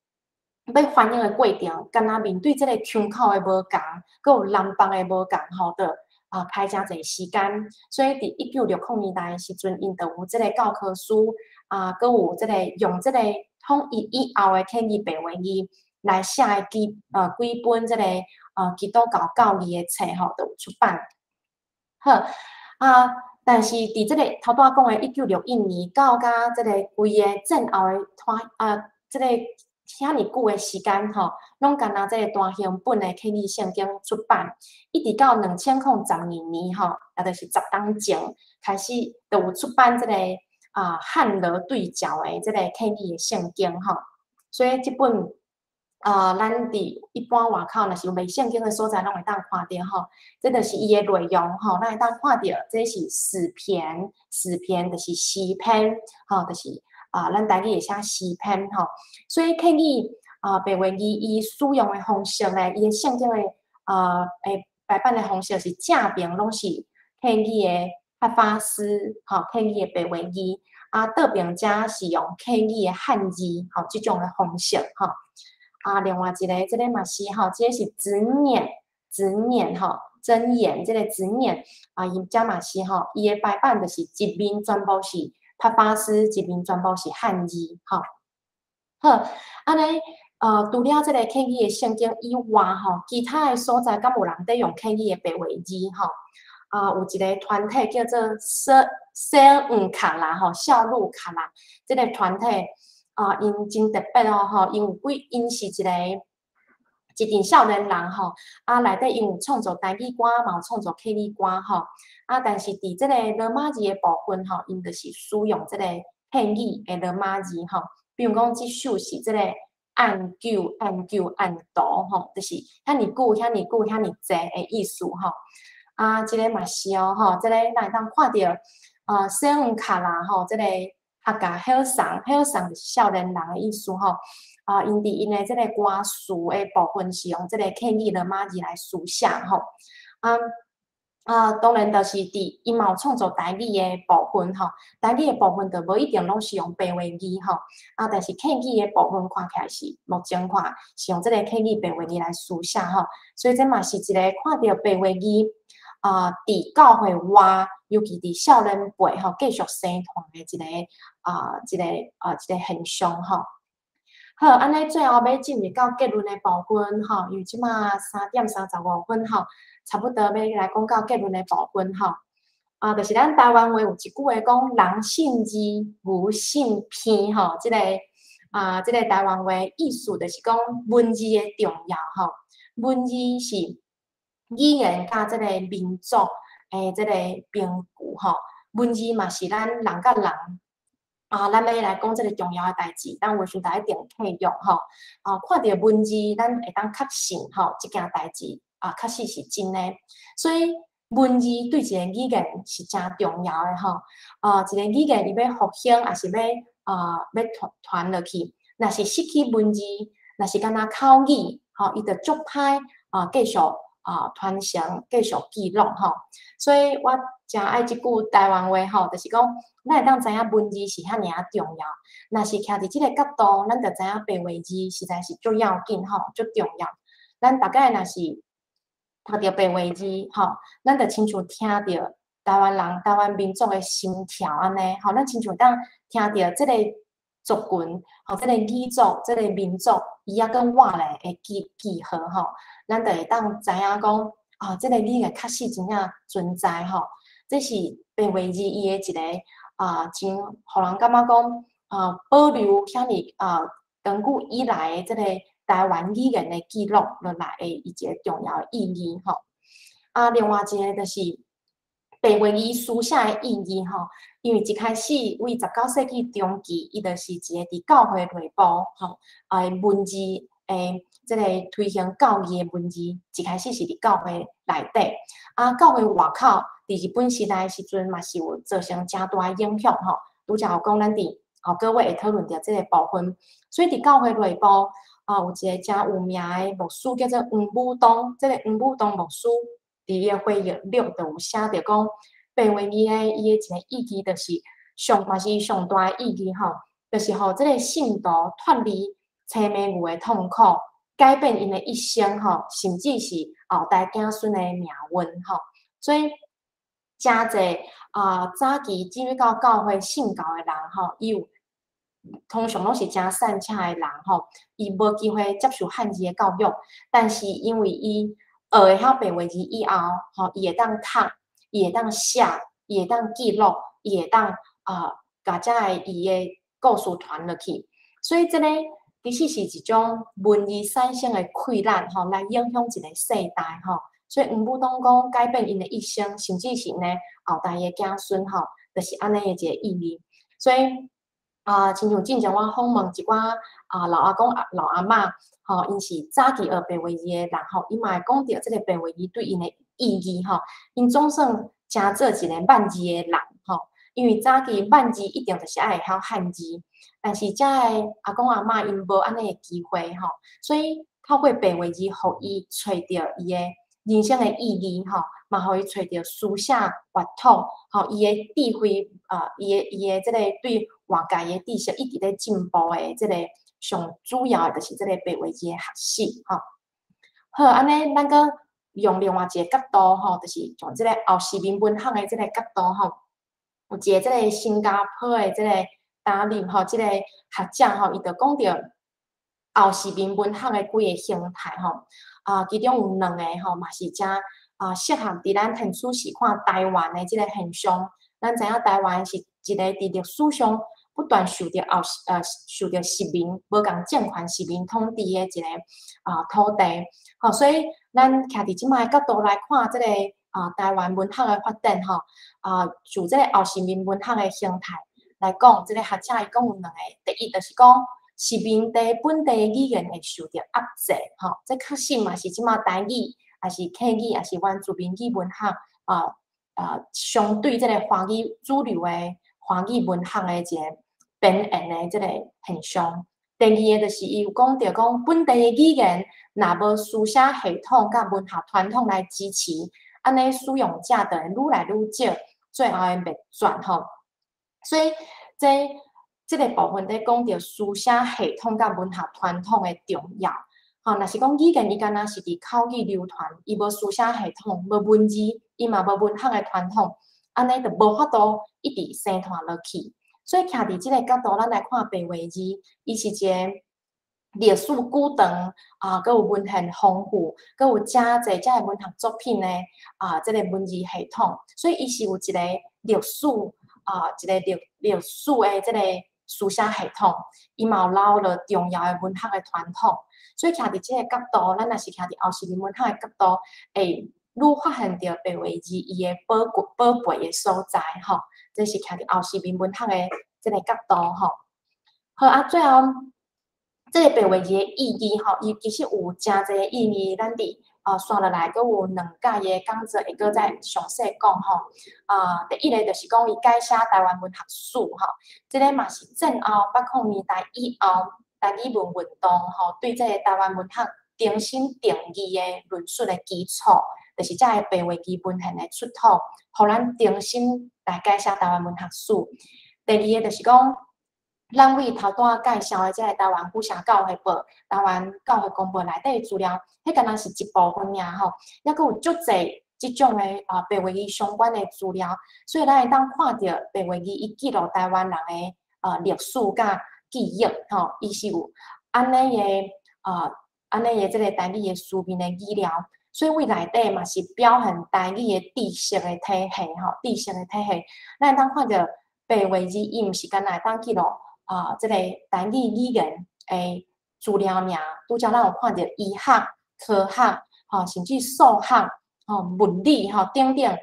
要翻译的过程，敢若面对即个腔口的无共，佮有南方的无共吼的啊，开诚侪时间。所以伫一九六零年代的时阵，因就有即个教科书啊，佮有即个用即个统一以后的天意白话语来写几呃几本即个啊基督教教义的册吼，都有出版。好啊，但是伫即个头拄仔讲诶，一九六一年到甲即个规个战后诶团啊，即个遐尼久诶时间吼，拢干若即个大型本诶启示圣经出版，一直到两千零十二年吼，也著是十当前开始都有出版即个啊汉罗对照诶即个启示诶圣经吼，所以即本。呃，咱伫一般外口，若是有卖圣经的所在，拢会当看着吼。这著是伊的内容吼，咱会当看着，这是诗篇，诗篇著是诗篇，吼，著是啊，咱大家会写诗篇吼。所以建议啊，白话语伊使用的方式咧，伊的圣经的啊，诶，排版的方式是正边拢是建议的发法师，吼，建议的白话语，啊，倒边则是用建议的汉字，吼，即种的方式，吼。啊，另外一个，即个嘛是吼，即个是执念，执念吼，真言，即个执念啊，伊加嘛是吼，伊诶排版就是一面全部是帕巴斯，一面全部是汉字，吼。好，安尼呃，除了即个客语诶圣经以外，吼，其他诶所在敢有人伫用客语诶白话字，吼。啊，有一个团体叫做舍舍五卡拉，吼，孝路卡拉，即个团体。啊，因真特别哦，吼，因为几因是一个一群少年人吼，啊，内底因有创作台语歌，嘛有创作客语歌吼，啊，但是伫即个罗马字的部分吼，因就是使用即个片语的罗马字吼，比如讲即首是即个按旧按旧按读吼，就是遐尼久遐尼久遐尼济的意思吼，啊，即个嘛是哦吼，即个咱当看着啊，信用卡啦吼，即个。啊，甲晓送晓送是少年人的意思吼。啊，因伫因的即个歌词的部分是用即个刻意的马字来书写吼。啊啊，当然就是伫因嘛有创作台语的部分吼。台语的部分就无一定拢是用白话语吼。啊，但是刻意的部分看起来是目前看是用即个刻意白话语来书写吼。所以这嘛是一个看到白话语。啊，伫教会外，尤其伫少年辈吼，继续生团的一个啊，一个啊，一个现象吼。好，安尼最后要进入到结论的部分吼，因为即马三点三十五分吼，差不多要来讲到结论的部分吼。啊，就是咱台湾话有一句话讲，人性字，无性偏吼，即个啊，即个台湾话意思就是讲文字的重要吼，文字是。语言甲即个民族诶，即个并固吼，文字嘛是咱人甲人啊，咱要来讲即个重要诶代志，咱文字大一定配用吼。啊，看着文字，咱会当确信吼，即件代志啊，确实是真诶。所以文字对一个语言是真重要诶吼。啊，一个语言你要复兴，还是要啊要传传落去？若是失去文字，若是敢若口语吼，伊着足歹啊，继续。啊，传承继续记录吼，所以我诚爱即句台湾话吼，就是讲，咱会当知影文字是遐尔啊重要。若是徛伫即个角度，咱着知影白话字实在是最要紧吼，最重要。咱大概若是读着白话字吼，咱着亲像听着台湾人、台湾民族的心跳安尼吼，咱亲像当听着即个族群吼，即个语族、即个民族，伊啊跟我咧会结结合吼。咱就会当知影讲，哦，即个语言确实真正存在吼。这是白话字伊的一个啊，真互人感觉讲，啊，保留遐尼啊，长久以来即个台湾语言的记录落来的一个重要意义吼。啊，另外一个就是白话语书写的意义吼，因为一开始为十九世纪中期，伊就是一个伫教会内部吼，啊文字诶。即个推行教育的文字，一开始是伫教会内底，啊，教会外口，伫日本时代时阵嘛是有造成诚大影响吼。拄则有讲咱伫后各位会讨论着即个部分，所以伫教会内部啊，有一个诚有名的牧师叫做黄武东，即个黄武东牧师伫伊个会议录就有写着讲，白话伊诶伊诶一个意义，就是上嘛是上大诶意义吼，就是互即个信徒脱离车迷牛诶痛苦。改变因的一生吼，甚至是后代子孙的命运吼。所以，真侪啊，早期进入到教会信教的人吼，伊有通常拢是真善巧的人吼，伊无机会接受汉字的教育，但是因为伊学会晓白话字以后，吼，伊会当读，伊会当写，伊会当记录，伊会当啊，甲遮个伊的故事传落去，所以即个。其实是一种文艺产生的溃烂吼，来影响一个世代吼。所以，黄武东讲改变因的一生，甚至是呢后代的子孙吼，就是安尼的一个意义。所以啊，亲像之前我访问一寡啊老阿公、老阿嬷吼，因是早期学白话字的人吼，伊嘛会讲到即个白话字对因的意义吼。因总算真做一个万字的人吼，因为早期万字一定就是爱晓汉字。但是，遮个阿公阿嬷因无安尼个机会吼，所以透过白话字，互伊找着伊个人生的意义吼，嘛互伊找着书写活统吼，伊个智慧啊，伊个伊个即个对外界个知识一直咧进步的即个上主要的，就是即个白话字学习吼。好，安尼咱个用另外一个角度吼，就是从即个后世民文学的即个角度吼，有一个即个新加坡的即个。担任吼，即个学者吼，伊就讲着后世民文学的几个形态吼，啊，其中有两个吼，嘛是正啊适合伫咱天书时看台湾的即个现象。咱知影台湾是一个伫历史上不断受着后呃受着殖民无共政权殖民统治的一个啊土地，吼，所以咱徛伫即卖角度来看即个啊台湾文学的发展吼，啊就即个后世民文学的形态。来讲，即个学者伊讲有两个，第一就是讲，市民地本地语言会受到压制，吼，这确实嘛是即马台语，也是客语，也是原住民语文学啊啊，相对即个华语主流诶华语文学诶一个边缘诶即个现象。第二个就是伊有讲着讲，本地的语言若无书写系统甲文学传统来支持，安尼使用者就会愈来愈少，最后会灭绝吼。所以，这个部分在讲到书写系统甲文学传统的重要。吼，若是讲语言伊敢若是伫口语流传，伊无书写系统，无文字，伊嘛无文学的传统，安尼就无法度一直生传落去。所以，徛伫即个角度，咱来看白话字，伊是一个历史古长啊，佮有文献丰富，佮有真侪遮个文学作品呢啊，即个文字系统，所以伊是有一个历史。啊，一个历历史的即个书写系统，伊嘛有留了重要的文学的传统，所以徛伫即个角度，咱若是徛伫后世文学的角度，会愈发现着白话字伊的宝贵宝贝的所在，吼，这是徛伫后世文学的即个角度，吼。好啊，最后，即个白话字的意义，吼，伊其实有诚侪意义，咱伫。啊，算落来，佫有两届嘅讲座，会佫再详细讲吼。啊，第一个就是讲伊介绍台湾文学史吼，即个嘛是战后八零年代以后台语文运动吼，对即个台湾文学重新定义嘅论述嘅基础，就是即个白话基本型嘅出土，互咱重新来介绍台湾文学史。第二个就是讲。咱为头段介绍的即个台湾古城教会报、台湾教会公报内底资料，迄敢若是一部分尔吼，抑佫有足侪即种诶啊白话语相关的资料，所以咱会当看着白话语伊记录台湾人诶啊历史甲记忆吼，伊是有安尼诶啊安尼诶即个台语诶书面诶资料，所以为内底嘛是表现台语诶知识诶体系吼，知识诶体系，咱会当看着白话语伊毋是敢若会当记录。啊，即个台语语言诶资料名，拄则咱有看着医学、科学，吼，甚至数学、吼物理，吼等等，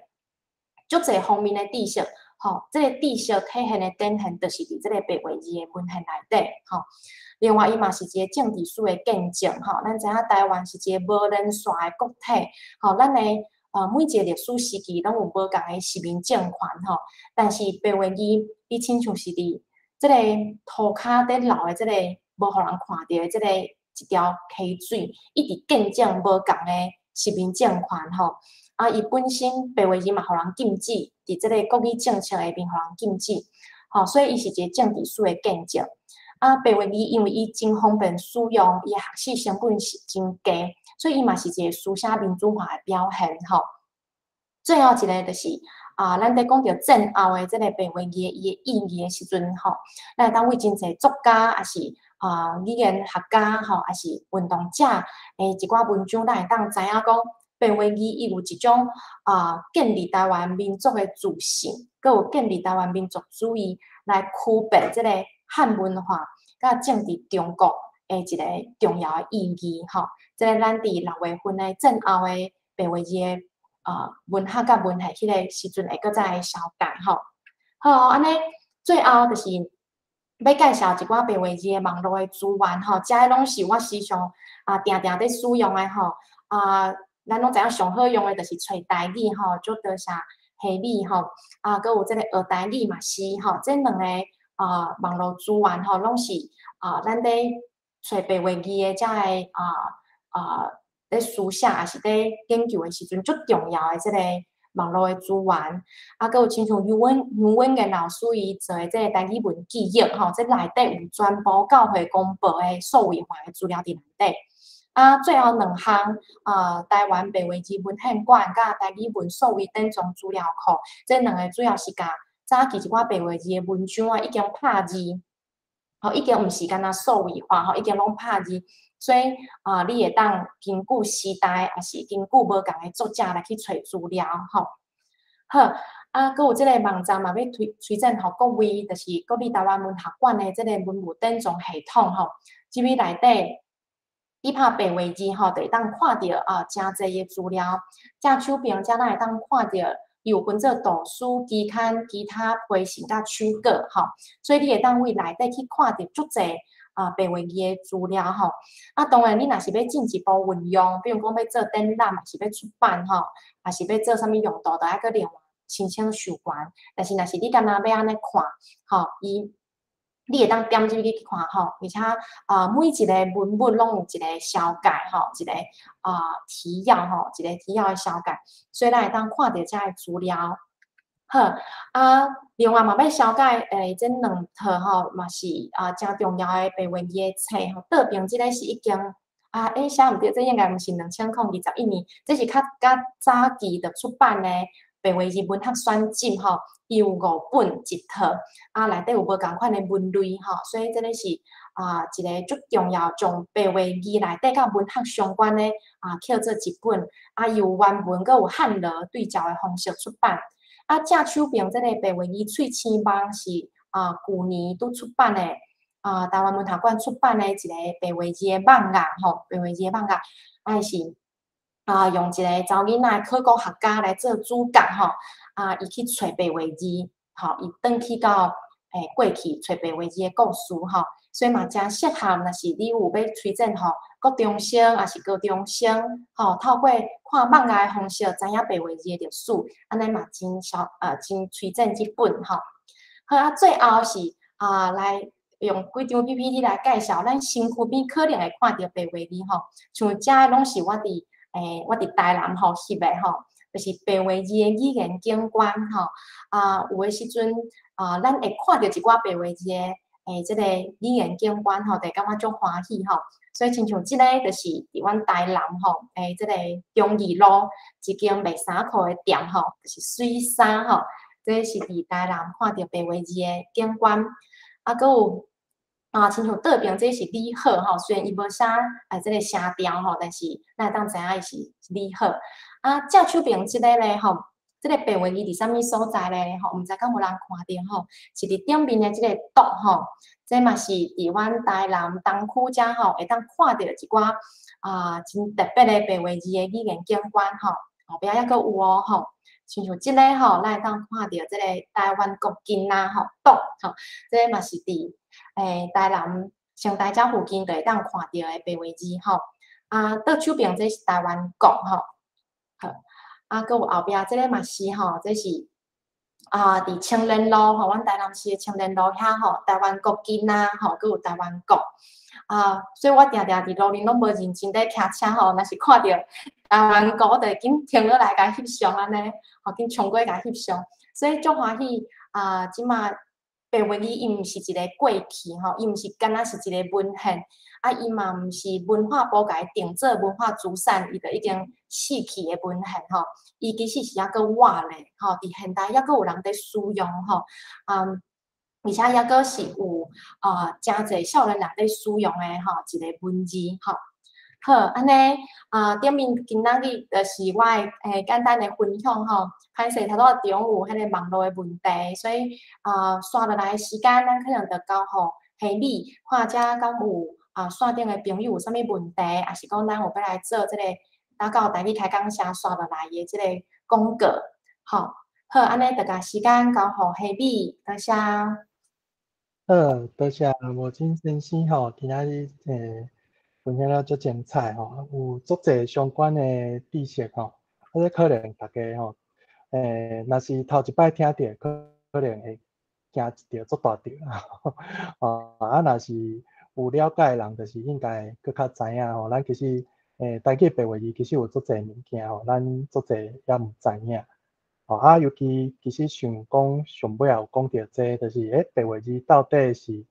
足侪方面诶知识，吼，这个知识体现的典型，就是伫这个白话字的文献内底，吼。另外，伊嘛是一个政治史的见证，吼。咱知影台湾是一个无连续的国体，吼。咱的呃每一个历史时期拢有无共的市民政权，吼。但是白话字，伊亲像是伫这个涂骹底留的这个无互人看到的这个一条溪水，一直见证无共的实名政权，吼。啊，伊本身白话字嘛，互人禁止，伫即个国语政策下面，互人禁止，吼，所以伊是一个政治书的见证。啊，白话字因为伊真方便使用，伊学习成本是真低，所以伊嘛是一个书写民主化的表现，吼。最后一个就是啊，咱在讲着正后的即个白话字伊的意义的时阵，吼，咱当为真侪作家，也是啊语言学家，吼，也是运动者，诶，一寡文章，咱会当知影讲。白话字伊有一种啊建立台湾民族的自信，佮有建立台湾民族主义来区别即个汉文化甲政治中国诶一个重要的意义吼。即个咱伫六月份的正后的白话字啊文学甲文学迄个时阵会搁再相共吼。好，安尼最后就是要介绍一寡白话字诶网络的资源吼，遮个拢是我时常啊定定伫使用诶吼啊。咱拢知影上好用诶，就是揣代理吼，就多写黑米吼，啊，搁有即个学台语嘛是吼，即两个啊网络资源吼，拢是啊，咱伫揣白话字诶，遮个啊啊咧书写，也是咧研究的时阵，最重要诶即个网络诶资源，啊，佮有亲像语文语文嘅老师伊做诶即个单语文记忆吼，即内底有全部教会公布诶数位化诶资料伫内底。啊，最后两项啊，台湾白话字文献馆甲台语文数位等种资料库，这两个主要是甲早期一寡白话字的文章啊，已经拍字，吼，已经毋是干那数位化，吼，已经拢拍字，所以啊，你会当根据时代，也是根据无同的作者来去找资料，吼。好，啊，佮有即个网站嘛，要推推荐吼各位，就是国立台湾文学馆的即个文物等种系统，吼，即位内底。你拍白话字吼，就会当看到啊，真侪嘅资料。正手边，则咱会当看到有分做图书、期刊、其他配信甲手稿吼。所以你会当为内底去看到足侪啊白话字嘅资料吼。啊，当然你若是要进一步运用，比如讲要做展览，是要出版吼，还是要做啥物用途，都爱个另外申请授权。但是若是你干那要安尼看，吼，伊。你会当点入去看吼，而且啊，每一个文物拢有一个小解吼，一个啊提要吼，一个提要的小解，所以咱会当看到遮的资料。好啊，另外嘛要小解诶，即两套吼嘛是啊真重要的白话字的册吼。倒边即个是已经啊，诶，写毋对，即应该毋是两千零二十一年，即是较较早期的出版诶白话字文学选集吼。有五本一套，啊，内底有无共款诶文类吼，所以即个是啊一个足重要，从白话字内底甲文学相关诶啊，刻做一本，啊，有原文，佮有汉罗对照诶方式出版。啊，正手边这个白话字喙青网是啊，去年拄出版的啊，台湾文学馆出版的一个白话字的网页吼，白话字的网页，啊是啊，用一个查囡仔考古学家来做主角吼。啊，伊去揣白话字，吼，伊转去到诶过去揣白话字诶故事，吼，所以嘛真适合，若是你有要推荐吼，高中生也是高中生，吼，透过看网页诶方式，知影白话字诶历史，安尼嘛真小，呃，真推荐即本，吼。好啊，最后是啊，来用几张 PPT 来介绍，咱身躯边可能会看到白话字，吼，像遮拢是我伫诶，我伫台南吼翕诶，吼。就是白话字的语言景观吼，啊，有诶时阵啊，咱会看到一寡白话字诶，诶，即个语言景观吼，会感觉足欢喜吼。所以亲像即个，就是伫阮台南吼，诶，即个中义路一间卖衫裤诶店吼，就是水衫吼，这是伫台南看到白话字诶景观。啊，搁有啊，亲像倒边这是李贺吼，虽然伊无写啊，即个声调吼，但是咱当知影伊是李贺。啊，正手边即个咧吼，这个白话字伫啥物所在咧吼？毋知敢有人看到吼？是伫顶面的即个图吼，这嘛是伫阮台南东区遮吼，会当看到一寡啊真特别的白话字的语言景观吼，后壁抑阁有哦吼，亲像即个吼，咱会当看到即个台湾国境呐吼，岛吼，即个嘛是伫诶台南上台礁附近就会当看到诶白话字吼。啊，倒手边这是台湾国吼，啊，搁有后壁即个嘛是吼，这是啊，伫青莲路吼，阮台南市诶青莲路遐吼，台湾国境呐吼，搁有台湾国。啊，所以我定定伫路边拢无认真伫骑车吼，若是看到台湾国，我就会紧停落来甲翕相安尼，吼紧冲过甲翕相，所以足欢喜啊！即马白话语伊毋是一个过去吼，伊毋是干若是一个文献，啊，伊嘛毋是文化部甲伊定做文化资产，伊就已经死去诶文献吼，伊其实是抑阁活咧，吼，伫现代抑阁有人伫使用吼，嗯。而且抑阁是有啊，诚侪少年人咧使用诶吼，一个文字吼。好，安尼啊，顶面今仔日就是我诶简单诶分享吼。歹势头拄中有迄个网络诶问题，所以啊，刷落来时间咱可能着交互下米，或者讲有啊线顶诶朋友有啥物问题，也是讲咱有要来做即个打到台语开讲声刷落来诶即个广告。吼。好，安尼着甲时间交互下米，多谢。好，多谢无尽先生吼，今仔日诶分享了足精彩吼，有足侪相关诶知识吼，啊，且可能大家吼，诶，若是头一摆听着，可可能会惊一条足大条啊，啊，若是有了解诶人，就是应该搁较知影吼，咱其实诶，台语白话字其实有足侪物件吼，咱足侪也毋知影。哦啊，尤其其实想讲上尾也有讲到这，就是诶，白话字到底是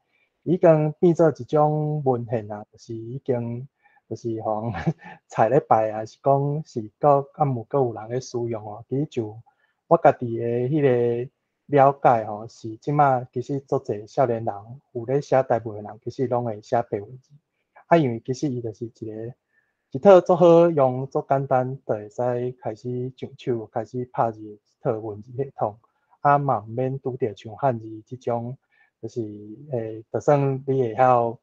已经变做一种文献啊，就是已经就是像菜 咧拜啊，是讲是搁啊无搁有人咧使用哦。其实就我家己诶迄个了解吼，是即马其实足侪少年人有咧写大部分人其实拢会写白文字，啊，因为其实伊就是一个。一套做好用、做简单，就会使开始上手，开始拍字一套文字系统，啊，嘛毋免拄着像汉字即种，就是诶，就算你会晓，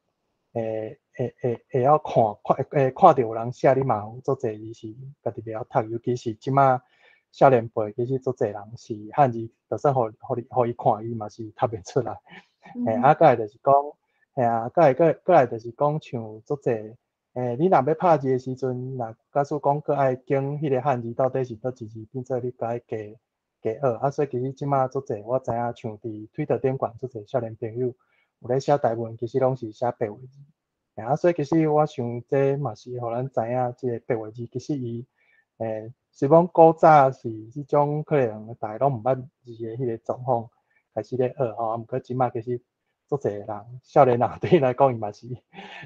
诶，会会会晓看，看诶，看着有人写，你嘛有足侪字是家己袂晓读，尤其是即马少年辈，其实足侪人是汉字，就算互互你互伊看，伊嘛是读袂出来。诶，啊，个来就是讲，吓啊，个来个个来就是讲像足侪。诶，你若要拍字诶时阵，若假使讲佫爱经迄个汉字到底是倒一字，变做你该加加学。啊，所以其实即马做者，我知影像伫推特顶管做者少年朋友有咧写台文，其实拢是写白话字。啊，所以其实我想这嘛是互咱知影，即个白话字其实伊诶，是讲古早是即种可能大家拢毋捌字诶迄个状况开始咧学吼，啊，毋过即马其实。足侪人，少年人 对伊来讲，伊嘛是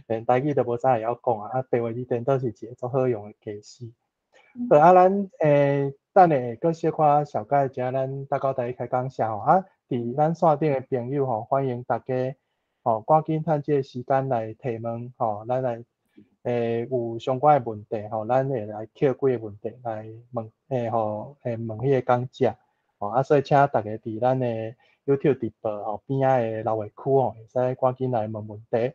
连台语都无啥会晓讲啊。啊，白话字颠倒是一个足好用诶计时。好，啊，咱诶等下搁小可小解一下，咱大家台开讲下吼。啊，伫咱线顶诶朋友吼，欢迎大家吼，赶紧趁即个时间来提问吼，咱来诶有相关诶问题吼，咱会来捡几个问题来问诶吼诶问迄个讲者吼。啊，所以请大家伫咱诶。YouTube 直播吼边仔诶留言区吼，会使赶紧来问问题。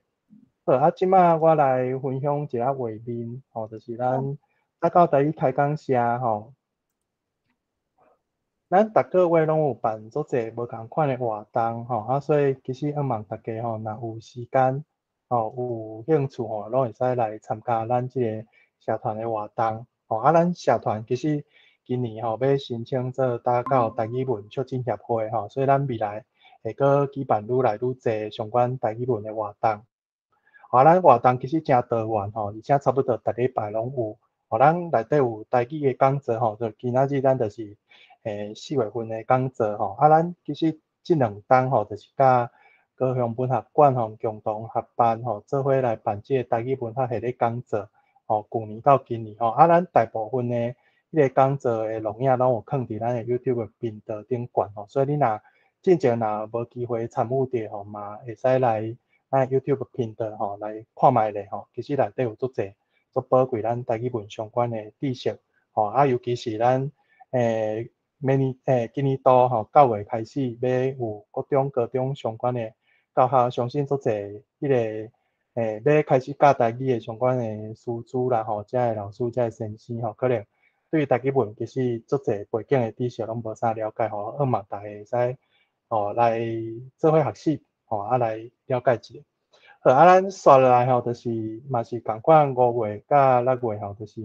好，啊，即卖我来分享一下画面吼，就是咱啊到第一开讲声吼，咱逐个月拢有办做者无共款诶活动吼，啊，所以其实希望大家吼，若有时间吼，有兴趣吼，拢会使来参加咱即个社团诶活动吼，啊，咱社团其实。今年吼要申请做打到台语文促进协会吼，所以咱未来会搁举办愈来愈侪相关台语文的活动。啊，咱活动其实真多元吼，而且差不多逐礼拜拢有。啊，咱内底有台语的讲座吼，就今仔日咱就是诶四月份的讲座吼。啊，咱其实即两档吼，就是甲高雄文学馆吼共同合办吼，做伙来办即个台语文学系列讲座。吼，旧年到今年吼，啊，咱大部分呢。迄个讲座诶录影拢有放伫咱诶 YouTube 频道顶管吼，所以你若真正若无机会参与着吼，嘛会使来咱 YouTube 频道吼来看卖咧吼。其实内底有足侪足宝贵咱台语文相关诶知识吼，啊尤其是咱诶明年诶今年度吼九月开始要有各种各种相关诶教学，相信足侪迄个诶要开始教台语诶相关诶师资啦吼，遮诶老师遮诶先生吼可能。对台语文其实足侪背景诶知识拢无啥了解吼，希望大家会使吼来做伙学习吼，啊来了解一下。啊咱刷落来吼，就是嘛是共款五月甲六月吼，就是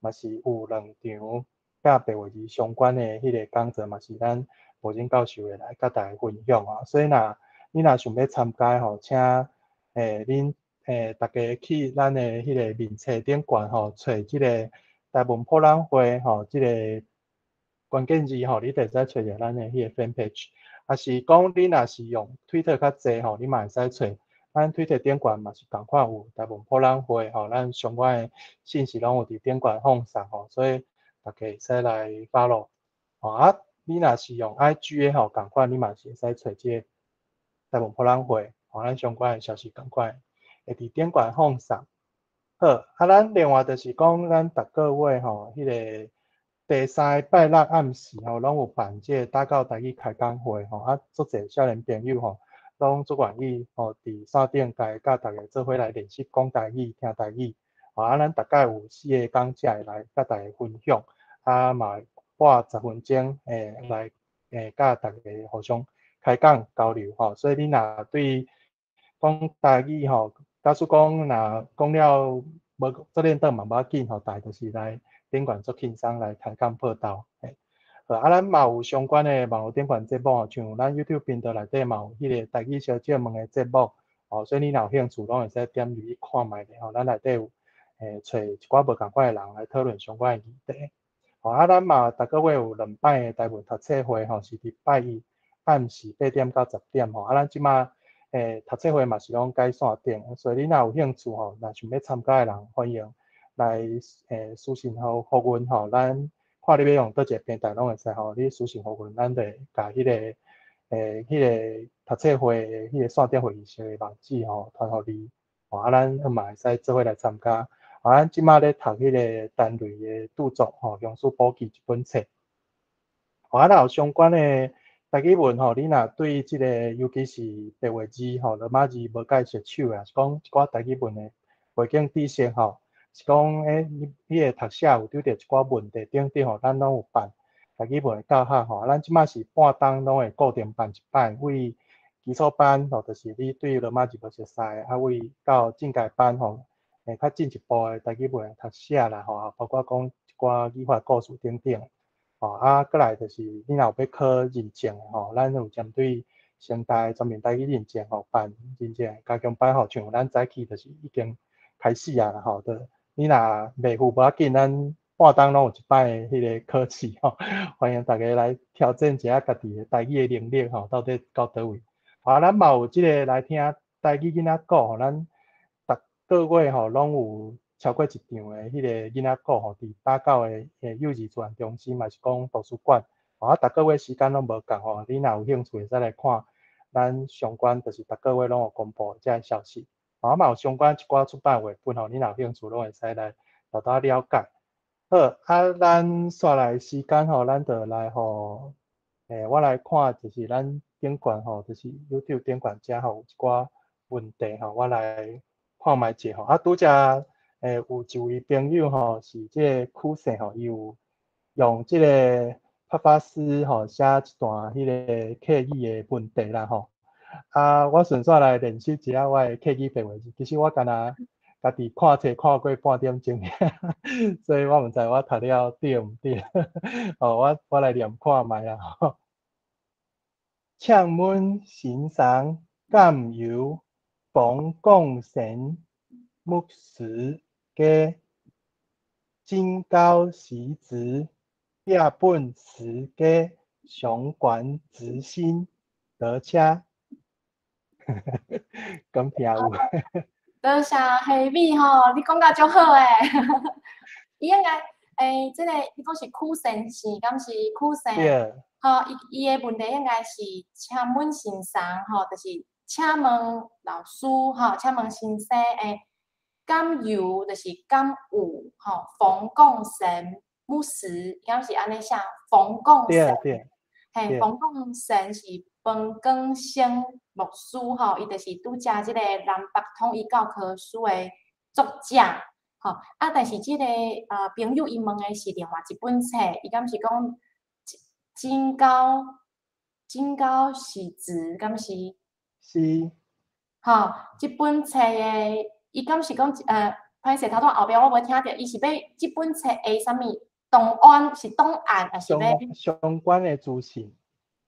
嘛是有两场甲白话字相关的迄个讲座嘛是咱吴真教授会来甲大家分享啊。所以若你若想要参加吼，请诶恁诶大家去咱的迄个面册顶管吼，找即个大文博览会吼，即个关键字吼，你会使找着咱的迄个 fan page，啊是讲你若是用推特较济吼，你嘛会使找。咱推特顶管嘛是共款有台文博览会吼，咱相关诶信息拢有伫顶管放上吼，所以大家会使来 follow。吼啊，你若是用 IG 诶吼，共款你嘛是会使找即个台文博览会，吼咱相关诶消息共款会伫顶管放上。好，啊咱另外就是讲咱逐个月吼，迄个第三拜六暗时吼，拢有办即个打到台语开讲会吼，啊，足侪少年朋友吼。拢足愿意吼，伫山顶家甲逐个做伙来练习讲台语、听台语。吼啊，咱大概有四个讲者会来甲逐个分享，啊嘛花十分钟诶来诶甲逐个互相开讲交流吼。所以你若对讲台语吼，假使讲若讲了无做练得嘛无要紧吼，大就是来顶管做轻松来开讲报道诶。啊，咱嘛有相关诶网络顶管节目，像咱 YouTube 频道内底嘛有迄个台语小姐问诶节目哦，所以你若有兴趣，拢会使点入去看觅咧吼。咱内底有诶，找一寡无共款诶人来讨论相关诶议题。哦，啊，咱嘛逐个月有两摆诶台文读册会吼，是伫拜一暗时八点到十点吼。啊，咱即马诶读册会嘛是拢改线顶，所以你若有兴趣吼，若想要参加诶人，欢迎来诶私信互互阮吼，咱。看你要用倒一个平台拢会使吼，你私信互阮，咱会甲迄个诶，迄个读册会迄个线顶会议室的网址吼传互你，吼啊，咱嘛会使做伙来参加。啊，咱即马咧读迄个单类的著作吼，用书补记一本册。啊，若有相关的台语文吼，你若对即个尤其是白话字吼、罗马字无解熟手啊，是讲一寡台语文的背景知识吼。是讲，诶，你你个读写有拄着一寡问题，顶顶吼，咱拢有办，家己袂教学吼，咱即马是半当拢会固定办一摆，为基础班吼，就是你对罗马字无熟悉，啊，为到进阶班吼，诶，较进一步诶，家己袂读写啦吼，包括讲一寡语法故事顶顶，吼，啊，过来就是你若有要考认证吼，咱有针对现代专门台语认证吼办认证加强班吼，像咱早起就是已经开始啊啦，吼的。你若未赴无要紧，咱半当拢有一摆迄个考试吼，欢迎大家来挑战一下家己的台语的能力吼，到底到倒位？啊，咱嘛有即个来听台语囡仔讲吼，咱逐个月吼拢有超过一场的迄个囡仔讲吼，伫打狗的诶幼稚园中心嘛是讲图书馆，啊，逐个月时间拢无共吼，你若有兴趣会使来看，咱相关就是逐个月拢有公布即个消息。啊嘛有相关一寡出版绘本吼，你若有兴趣拢会使来多多了解。好，啊，咱刷来时间吼，咱就来吼，诶，我来看就是咱顶管吼，就是 YouTube 顶管遮吼有一寡问题吼，我来看卖者吼。啊，拄则诶有一位朋友吼，是即个酷神吼，伊有用即个帕帕斯吼写一段迄个刻意的问题啦吼。啊，我顺续来练习一下我的客语白话字。其实我干那家己看册看过半点钟，所以我毋知我读了对毋对。哦，我我来念看卖啊。请问先生，甘有冯贡神牧师嘅金高时值日本时嘅相关资讯得车？咁听有，多谢黑米吼，你讲甲足好诶。伊应该诶，即个伊讲是苦神是，敢是苦神？吼，伊伊诶问题应该是请问先生吼，就是请问老师吼，请问先生诶，甘油就是甘有吼，冯贡神牧师，敢是安尼写冯贡神？嘿，冯贡神是本更生。牧师吼，伊就是拄则即个南北统一教科书的作者，吼，啊，但是即个呃朋友伊问的是另外一本册，伊敢是讲金高金高是字，敢是？是。吼，即本册的，伊敢是讲呃，歹势头拄后壁我无听着，伊是要即本册的啥物？档案是档案还是要？相关的资讯，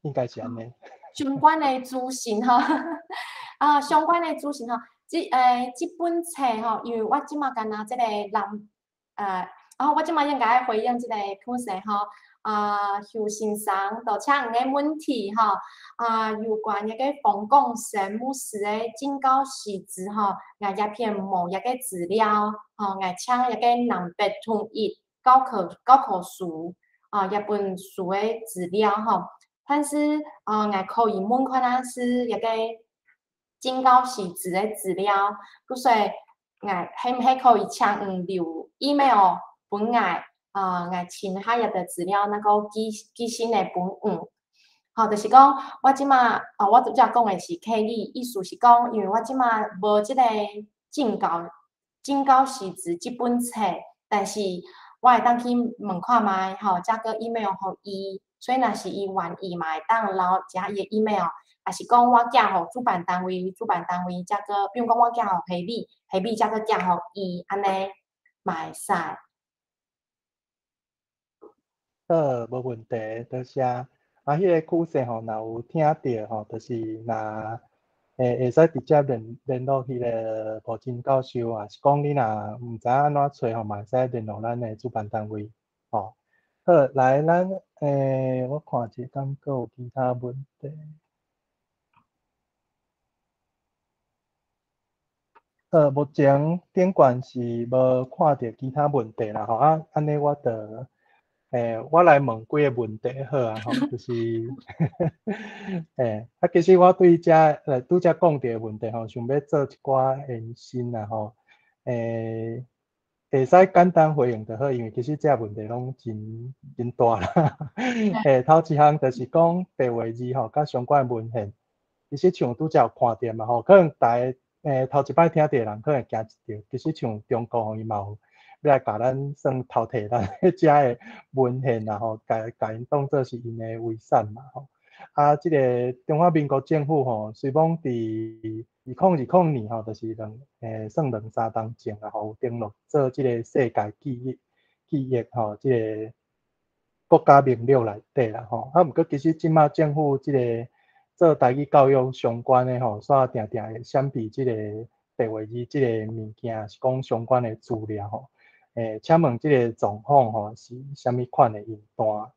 应该是安尼。相关的资讯吼，啊，相关的资讯吼。即诶，即本册吼，因为我即马干那即个人，呃，然后我即马应该回应即个考试吼，啊，邱先生都请个问题吼，啊，有关一个公共生物史诶警告事字吼，我一篇某一个资料吼，我请一个南北统一教科教科书啊一本书诶资料吼，但是啊，我可以问看啊是一个。警告是字的资料，佮说，哎，希唔希可以请留 email 本爱啊，哎，请下入的资料，那个寄寄信的本嗯，好，就是讲我即马啊，我拄则讲的是客语，意思是讲，因为我即马无即个警告警告是字即本册，但是我会当去问看卖，吼，加个 email 互伊，所以若是伊愿意嘛，会当留加伊 email。还是讲我寄互主办单位，主办单位则个，比如讲我寄互黑米，黑米则个寄互伊，安尼嘛会使。呃，无问题，多谢。啊，迄个故事吼，若有听着吼，就是若会会使直接联联络迄个吴金教授啊，是讲你若毋知安怎找吼，嘛会使联络咱的主办单位。好，来，咱诶，我看一下，敢有其他问题？呃，目前顶管是无看到其他问题啦，吼啊，安尼我得，诶，我来问几个问题好啊，吼，就是，诶，啊，其实我对遮呃拄则讲着问题吼，想要做一寡延伸啦，吼，诶，会使简单回应就好，因为其实遮问题拢真真大啦，诶，头一项就是讲白话字吼，甲相关文献，其实像拄则有看到嘛，吼，可能大。诶，头一摆听的人可能惊一跳，其实像中国吼伊嘛有要来甲咱算偷摕咱遮诶文献然后 甲甲因当做是因诶遗产嘛吼。啊，即个中华民国政府吼，虽讲伫二零二零年吼，就是两诶算两三当前啊吼，登录做即个世界记忆记忆吼，即个国家名录内底啦吼。啊，毋过其实即马政府即个。做台语教育相关的吼，煞定定会相比即个白话字即个物件，是讲相关的资料吼。诶，请问即个状况吼是虾米款的云端？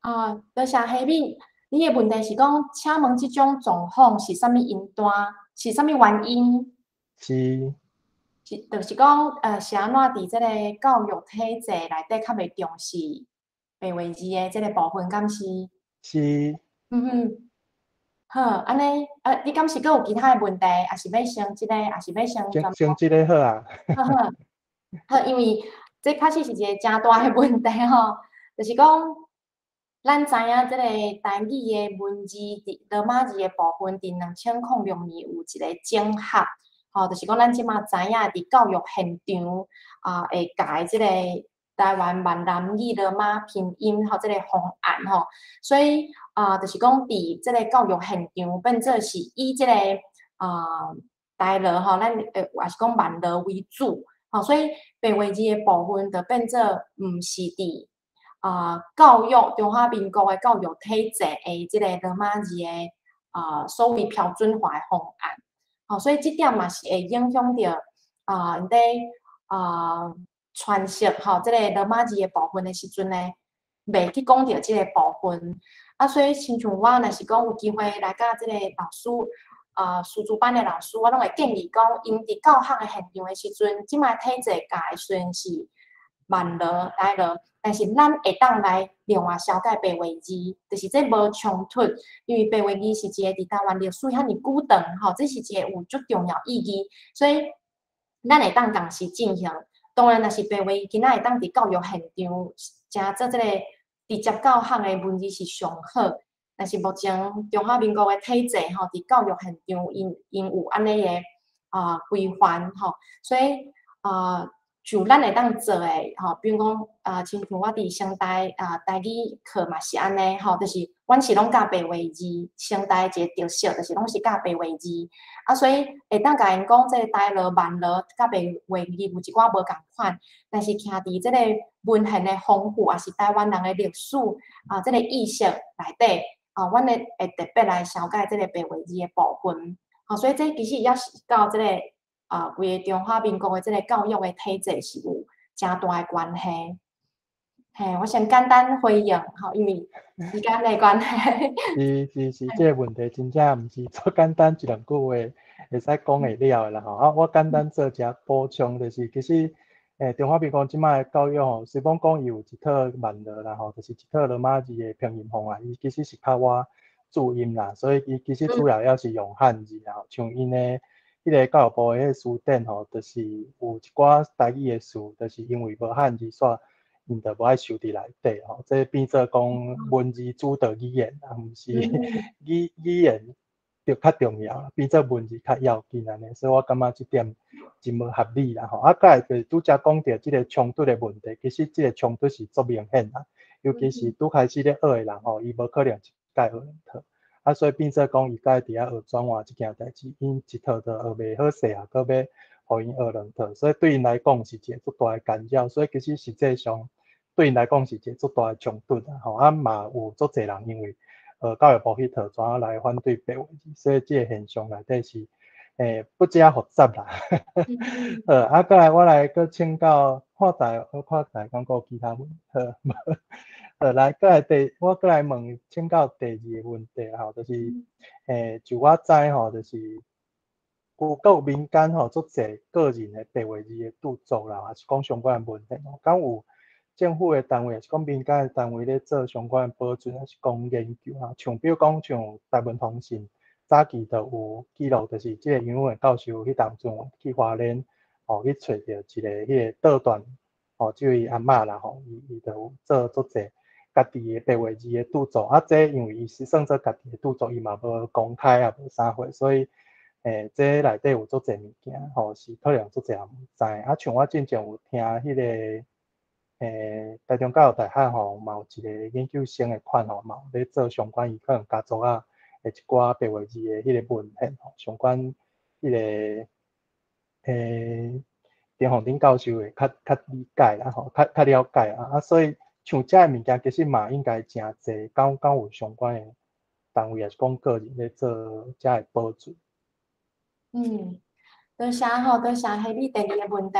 啊，多谢黑米，你的问题是讲，请问即种状况是啥物因端？是啥物原因？是，是，就是讲，呃，是安怎伫即个教育体制内底较袂重视白话字的即个部分，敢是？是，嗯嗯，好，安尼，呃，你敢是阁有其他的问题，还是要先即个，还是要先？先先即个好啊。好好，好，因为这确实是一个真大的问题吼，就是讲，咱知影即个单语的文字伫罗马字的部分，伫两千零六年有一个整合，吼，就是讲咱即马知影伫教育现场啊，会改即个。台湾闽南语的嘛拼音吼，即个方案吼，所以啊，就是讲伫即个教育现场变做是以即个啊台语吼，咱诶还是讲闽语为主吼，所以白话字诶部分就变做毋是伫啊教育中华民国诶教育体制诶即个罗马字诶啊所谓标准化诶方案，吼，所以即点嘛是会影响着啊因哋啊。传承吼，即个罗马字的部分的时阵呢，未去讲着即个部分啊，所以亲像我若是讲有机会来甲即个老师啊，师资班的老师，我拢会建议讲，因伫教学的现场的时阵，即卖体制教虽然是慢了来了，但是咱会当来另外小解白话字，就是这无冲突，因为白话字是一个伫台湾历史遐尼久长吼，这是一个有足重要意义，所以咱会当同时进行。当然，若是白话，今仔会当伫教育现场，正做即个直接教学的文字是上好。但是目前中华民国的体制吼，伫教育现场因因有安尼个啊规范吼，所以啊。就咱会当做诶，吼，比如讲，啊，亲像我伫上代啊，台语课嘛是安尼，吼，就是阮是拢教白话字，上代一个特色就是拢是教白话字，啊，所以会当甲因讲，即个台罗、慢罗，甲白话字有一寡无共款，但是徛伫即个文献诶丰富，也是台湾人诶历史啊，即个意识内底，啊，阮会会特别来了解即个白话字诶部分，啊，所以这其实也是到即个。啊，规个中华民国的这个教育的体制是有真大的关系。嘿，我想简单回应，吼，因为时间的关系。是 是是，这个问题真正毋是做简单一两句话会使讲会了的啦吼。啊，我简单做一下补充，就是其实，诶，中华民国即卖的教育吼，虽讲讲伊有一套慢的啦吼，就是一套罗马字的拼音方啊，伊其实是靠我注音啦，所以伊其实主要也是用汉字啦，像因的。迄个教育部诶迄书店吼，就是有一寡台语诶书，就是因为无汉字煞，因着无爱收伫内底吼。即变做讲文字主导语言，啊，毋是 语语言就较重要，变做文字较要紧安尼。所以我感觉即点真无合理啦吼。啊，个就是拄则讲着即个冲突诶问题，其实即个冲突是足明显啦，尤其是拄开始咧学诶人吼，伊无可能一概学两套。啊，所以变做讲伊家伫遐学转换即件代志，因一套都学袂好势啊，搁要互因学两套，所以对因来讲是一个足大诶干扰。所以其实实际上对因来讲是一个足大诶冲突啊。吼，啊嘛有足侪人因为呃教育部迄套怎来反对白话字，所以即个现象内底是诶不加复杂啦。呃，啊，过来我来搁请教看台，我看台讲过其他问题。呃，来，过来第，我过来问，请教第二个问题吼，就是，诶，就我知吼，就是有够民间吼，做侪个人的白话字的著作啦，还是讲相关的问题吼，敢有政府的单位，还是讲民间的单位咧做相关的保存，还是讲研究啊？像比如讲像台湾通信，早期就有记录，就是即个英文教授去当中去华联，哦去找着一个迄个倒段，哦即位阿嬷啦吼，伊伊就做做侪。家己诶白话字诶著作，啊，这因为伊是算做家己诶著作，伊嘛无公开啊，无啥货，所以诶，这内底有足侪物件，吼，是可能足侪人毋知。啊，像我之前有听迄个诶，台中教育大学吼，嘛有一个研究生诶款吼，嘛有咧做相关伊可能家族啊，诶一寡白话字诶迄个文献吼，相关迄个诶，田宏丁教授会较较理解啦，吼，较较了解啊，啊，所以。像遮个物件，其实嘛应该诚济，讲讲有相关的单位也是讲个人咧做遮个保存。嗯，多谢吼，多谢迄你第二个问题，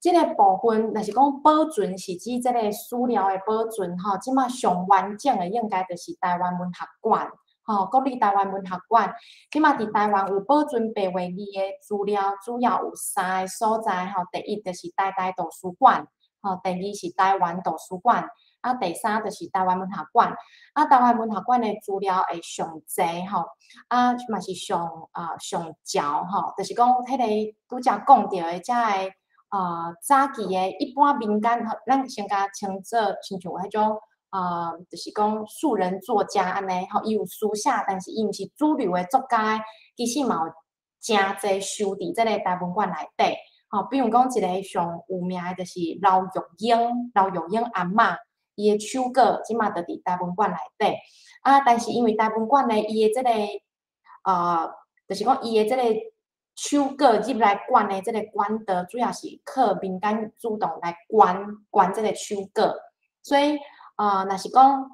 即个部分若是讲保存是指即个史料的保存吼，即马上完整的应该就是台湾文学馆，吼，国立台湾文学馆，即嘛伫台湾有保存白话字的资料，主要有三个所在吼，第一就是台大图书馆。吼，第二是台湾图书馆，啊，第三就是台湾文学馆，啊，台湾文学馆的资料会上济吼，啊，嘛是上啊上少吼，就是讲迄个拄则讲到的遮个啊早期的一般民间，咱先甲称作亲像迄种啊，就是讲素人作家安尼吼，伊有书写，但是伊毋是主流的作家，其实嘛有诚济收伫即个大文馆内底。吼，比如讲一个上有名诶，就是刘玉英，刘玉英阿嬷，伊诶手稿即嘛伫伫大文馆内底。啊，但是因为大文馆咧，伊诶即个，呃，就是讲伊诶即个手稿入来管诶，即个管道主要是靠民间主动来管管即个手稿。所以，呃，若是讲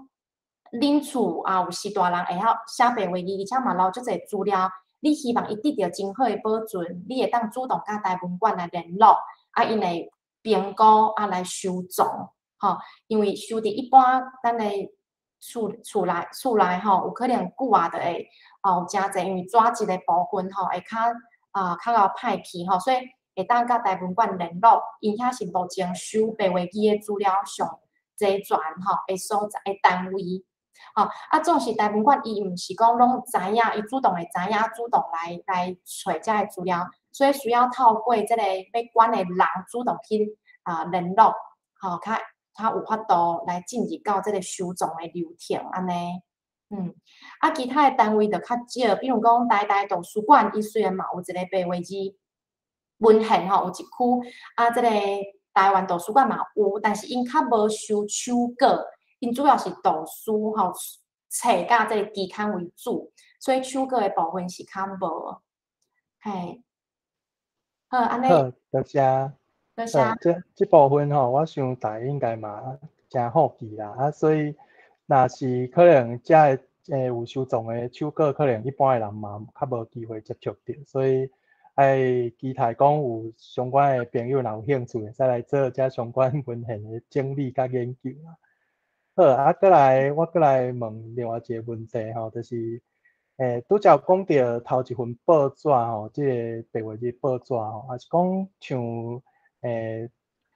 恁厝啊有时大人会晓写白话字，而且嘛留足侪资料。你希望伊得到真好诶保存，你会当主动甲台文馆来联络，啊，因会评估啊来收藏，吼，因为收伫一般咱诶厝厝内厝内吼，有可能久啊，就会哦诚济，因为纸质诶部分吼会较啊较较歹去吼，所以会当甲台文馆联络，因遐是目前收白话机诶资料上齐全吼诶所在诶单位。吼，啊，总是大部分伊毋是讲拢知影，伊主动会知影，主动来来找遮个资料，所以需要透过即个被管的人主动去啊联络，吼，较较有法度来进入到即个收藏的流程安尼。嗯，啊，其他的单位就较少，比如讲台大图书馆，伊虽然嘛有一个白话字，文献吼有一区啊，即个台湾图书馆嘛有，但是因较无收手稿，因主要是图书吼册甲即个期刊为主，所以手稿的部分是较无。嘿，好，安尼。好，多谢。多谢。即即部分吼，我想大应该嘛真好记啦，啊，所以若是可能遮诶有收藏诶手稿，可能一般诶人嘛较无机会接触着，所以哎，其他讲有相关诶朋友若有兴趣，再来做遮相关文献诶整理甲研究啦。好，啊，过来我过来问另外一个问题吼，就是。诶，拄则讲着头一份报纸吼，即个白话字报纸吼，也是讲像诶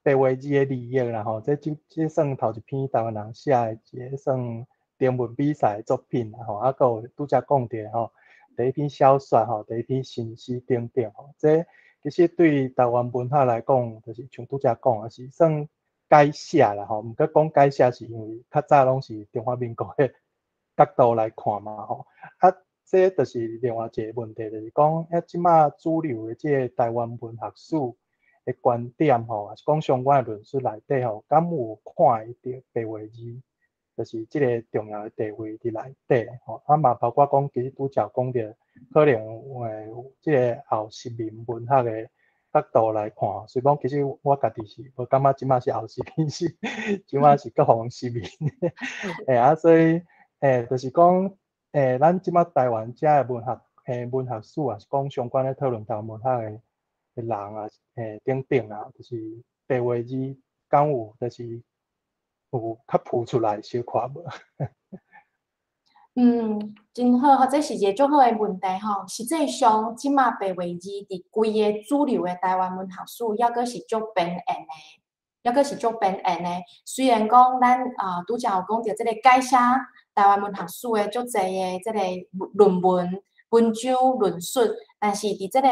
白话字诶利益啦吼，即即即算头一篇台湾人写诶即算中文比赛作品啦吼，啊，有拄则讲着吼，第一篇小说吼，第一篇新诗等等吼，即其实对台湾文化来讲，就是像拄则讲也是算改写啦吼，毋过讲改写是因为较早拢是中华民国诶角度来看嘛吼，啊。这就是另外一个问题，就是讲，啊，即马主流的即个台湾文学史的观点吼，也是讲相关的论述内底吼，敢有看一点白话字，就是即个重要的地位伫内底吼。啊嘛，包括讲，其实拄则讲着，可能诶，即个后殖民文学的角度来看，所以讲，其实我家己是无感觉即马是后殖民，是即马是各方殖民。诶啊，所以诶，就是讲。诶，咱即马台湾遮诶文学，诶文学史啊，是讲相关诶讨论台湾文学诶诶人啊，诶等等啊，就是白话字讲有，就是有较浮出来小看无。嗯，真好，或者是一个足好诶问题吼。实际上，即马白话字伫规个主流诶台湾文学史，抑阁是足变现诶，抑阁是足变现诶。虽然讲咱啊，拄则有讲到即个解释。台湾文学史诶，足侪诶，即个论文、文章、论述，但是伫即个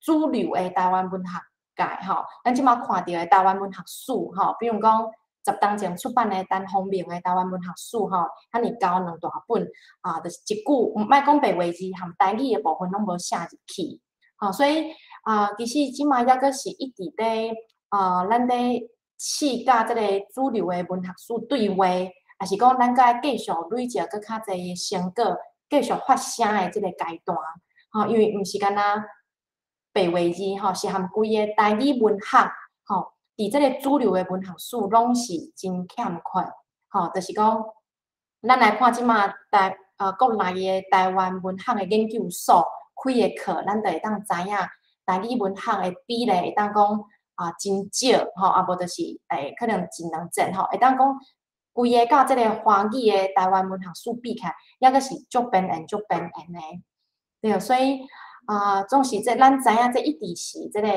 主流诶台湾文学界吼，咱即马看到诶台湾文学史吼，比如讲十当前出版诶单方面诶台湾文学史吼，遐尼高两大本啊，就是一句毋莫讲白话字含台语诶部分拢无写入去，吼，所以啊，其实即马抑阁是一直咧啊，咱咧试甲即个主流诶文学史对话。也是讲，咱该继续累积搁较侪成果，继续发声的即个阶段，吼，因为毋是干那白话字，吼，是含规个台语文学，伫即个主流的文学史拢是真欠款，吼，就是讲，咱来看即马台呃国内的台湾文学的研究所开的课，咱就会当知影台语文学的比例会当讲啊真少，吼，啊无就是诶可能真两正，吼，会当讲。规个甲即个华语诶台湾文学史比起，来，抑个是足变现、足变现诶，对，所以啊，总是即咱知影，即一直是即个，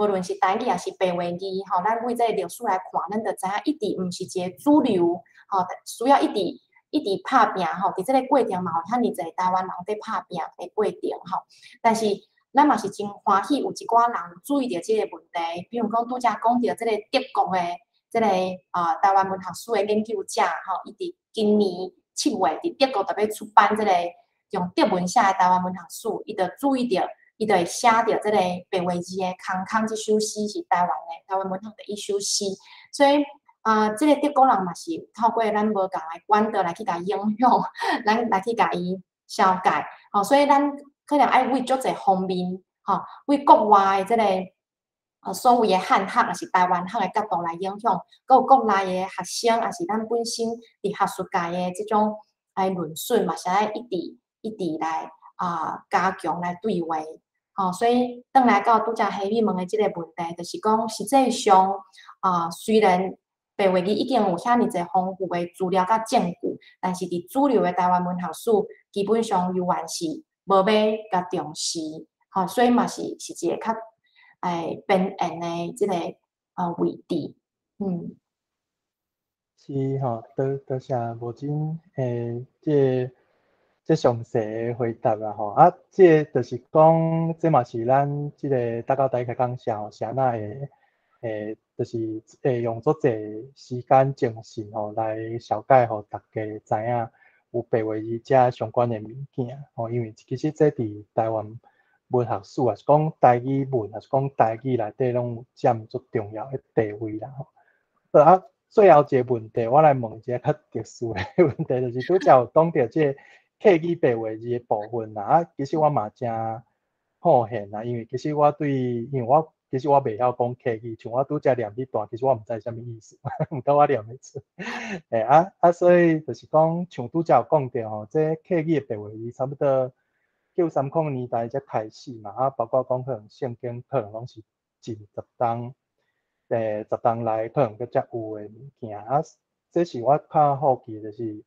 无论是台语也是白话字，吼，咱为即个历史来看，咱就知影一直毋是一个主流，吼，需要一直一直拍拼，吼，伫即个过程嘛，有遐尔侪台湾人伫拍拼诶过程，吼，但是咱嘛是真欢喜，有一寡人注意着即个问题，比如讲拄则讲着即个德国诶。即个啊，台湾文学史的研究者吼，伊伫今年七月伫德国特别出版即个用德文写的台湾文学史，伊就注意着，伊就会写着即个白话字的康康即首诗是台湾的台湾文学的一首诗，所以啊，即个德国人嘛是透过咱无共的管道来去甲伊影响，咱来去甲伊了解，吼，所以咱可能爱为足侪方面，吼，为国外的即个。呃，所谓的汉学也是台湾学的角度来影响，佮有国内的学生，也是咱本身伫学术界的即种诶论述嘛，是爱一直一直来啊加强来对话。哦，所以等来到拄则黑米问的即个问题，就是讲实际上啊，虽然白话字已经有遐尔侪丰富的资料甲证据，但是伫主流的台湾文学史，基本上永远是无要甲重视。吼，所以嘛是是一个较。诶，变现诶，即个呃位置，嗯，是吼，多多谢无真诶，即即详细诶回答啦吼，啊，即就是讲，即嘛是咱即个大家大家讲啥啥那诶诶，就是诶用足济时间精神吼来小解吼，大家知影有白话字遮相关诶物件吼，因为其实即伫台湾。文学史啊，是讲台语文，也是讲台语内底拢占足重要诶地位啦吼。啊，最后一个问题，我来问一个较特殊诶问题，就是拄则有讲到即个客语白话字诶部分啦。啊，其实我嘛真好现啦，因为其实我对，因为我其实我袂晓讲客语，像我拄则念迄段，其实我毋知啥物意思，毋过我念会出。诶啊啊，所以就是讲，像拄则有讲到吼，即客语诶白话字差不多。九三零年代才开始嘛，啊，包括讲可能圣经可能拢是近十档，诶，十档内可能佫才有诶物件啊。这是我较好奇，就是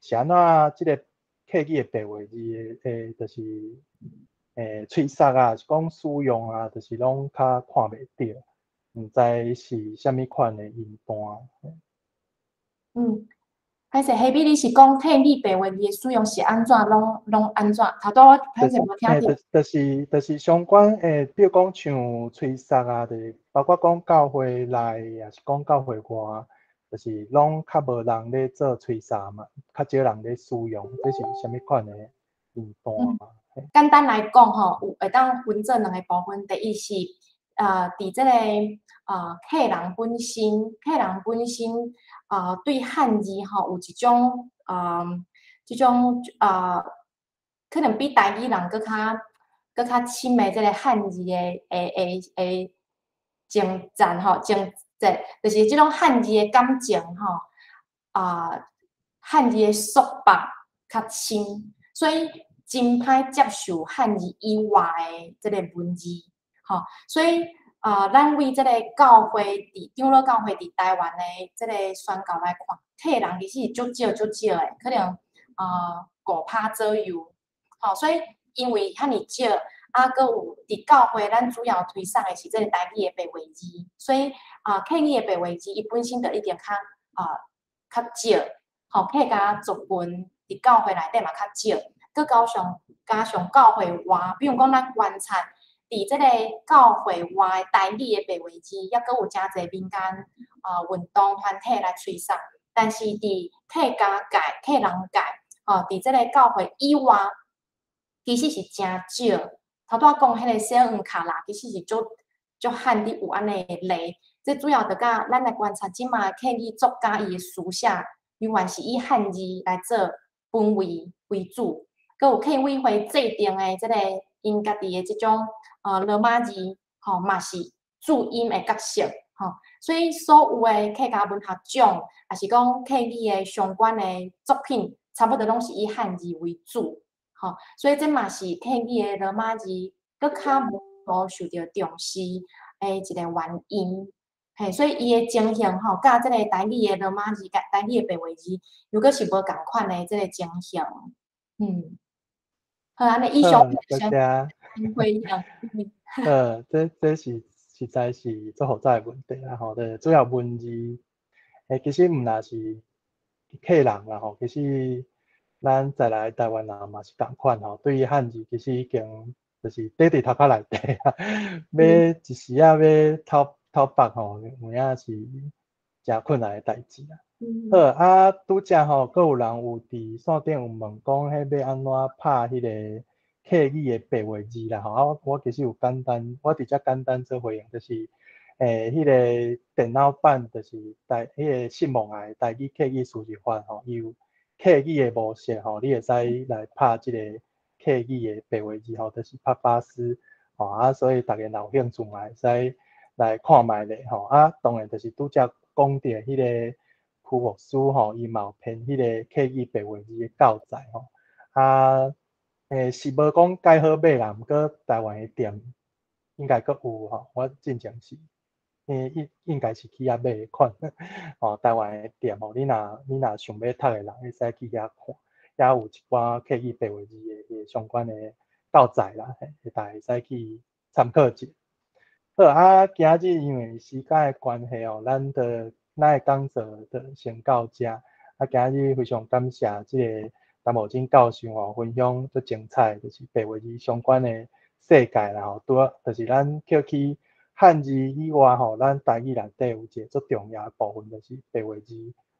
是安怎即个客语诶白话字诶，就是诶吹沙啊，是讲使用啊，就是拢较看袂着，毋知是虾物款诶音段。嗯。还是黑比你是讲替你白话字的使用是安怎，拢拢安怎？头拄我还是无听着。就是就是相关诶，比如讲像吹沙啊，就是包括讲教会内，也是讲教会外，就是拢较无人咧做催沙嘛，较少人咧使用，这是虾米款诶音段嘛？简单来讲吼，有会当分做两个部分，第一是呃，伫即个呃客人本身，客人本身。啊，对汉字吼有一种啊，即种啊，可能比台语人搁较搁较深的即个汉字的诶诶诶精湛吼情即就是即种汉字的感情吼啊，汉字的束缚较深，所以真歹接受汉字以外的即个文字吼，所以。啊，咱为即个教会伫长老教会伫台湾的即个宣告来看，客人其实是足少足少的，可能啊五趴左右。吼，所以因为遐尼少，啊，搁有伫教会咱主要推送的是即个台语的白话字，所以啊，客语的白话字伊本身就一定较啊较少。吼，客家族群伫教会内底嘛较少，搁加上加上教会外，比如讲咱观察。伫即个教会外台语的白话字，抑阁有真侪民间啊运动团体来吹送，但是伫客家界、客人界，吼，伫即个教会以外，其实是真少。头拄仔讲迄个小黄卡啦，其实是足足罕伫有安尼例。这主要着甲咱来观察，即嘛客语作家伊的书写，永远是以汉字来做本位为主，佮有客委会制定的即个因家己的即种。呃，罗马字吼嘛是注音的角色吼，所以所有的客家文学奖，也是讲客语的相关的作品，差不多拢是以汉字为主吼，所以这嘛是客语的罗马字搁较无受到重视诶一个原因，嘿，所以伊的情形吼，甲即个台语的罗马字、甲台语的白话字，如果是无共款的即个情形，嗯，好，安尼以上大家。会一样。呃，这这是实在是做好在问题啦吼。的主要文字，诶，其实毋那是客人啦吼。其实咱再来台湾人嘛是共款吼。对于汉字，其实已经就是跌伫头壳内底啊。要一时啊，要偷偷白吼，有影是诚困难诶代志啦。好啊，拄则吼，佫有人有伫线顶有问讲，迄要安怎拍迄个？客语诶白话字啦，吼，啊，我其实有简单，我直接简单做回应，就是，诶，迄个电脑版就是台，迄个新梦的台语客语数字化，吼，伊有客语的模式，吼，你会使来拍即个客语的白话字，吼，就是拍巴斯，吼，啊，所以大家若有兴趣嘛，会使来看卖咧，吼，啊，当然就是拄则讲着迄个科学书，吼，伊嘛有偏迄个客语白话字的教材，吼，啊。诶，是无讲介好买啦，毋过台湾诶店应该阁有吼，我真正是，诶，应应该是去遐买款，吼，台湾诶店吼，你若你若想要读诶人，会使去遐看，遐有一寡客语白话字诶相关诶教材啦，会大会使去参考者。好啊，今日因为时间诶关系哦，咱的咱诶讲座的先到遮，啊，今日非常感谢即个。陈某金教授吼分享足精彩，就是白话字相关诶世界啦吼，拄啊，就是咱叫去汉字以外吼，咱台语内底有一个足重要的部分，就是白话字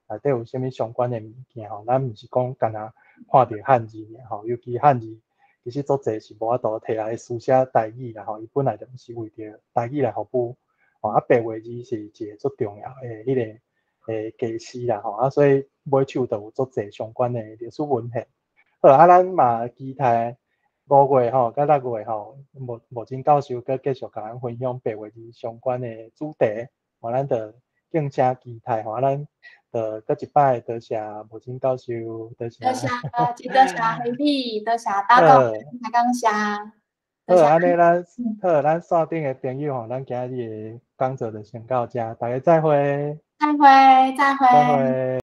内底有啥物相关的物件吼，咱毋是讲干那看着汉字尔吼，尤其汉字其实作者是无法度摕来书写台语啦吼，伊本来就毋是为着台语来服务，吼啊白话字是一个足重要诶迄个诶记事啦吼啊，所以买手都有作者相关诶历史文献。好啊，咱嘛期待五月吼，甲六月吼，无无真教授阁继续甲咱分享白话字相关诶主题，吼咱着更加期待吼咱。呃，多一摆多谢母亲教授，多谢。多谢，记得谢回礼，多谢大家开讲谢。好，安尼咱好，咱线顶的朋友吼，咱今日的讲座就先到遮，大家再会。再会，再会。再会。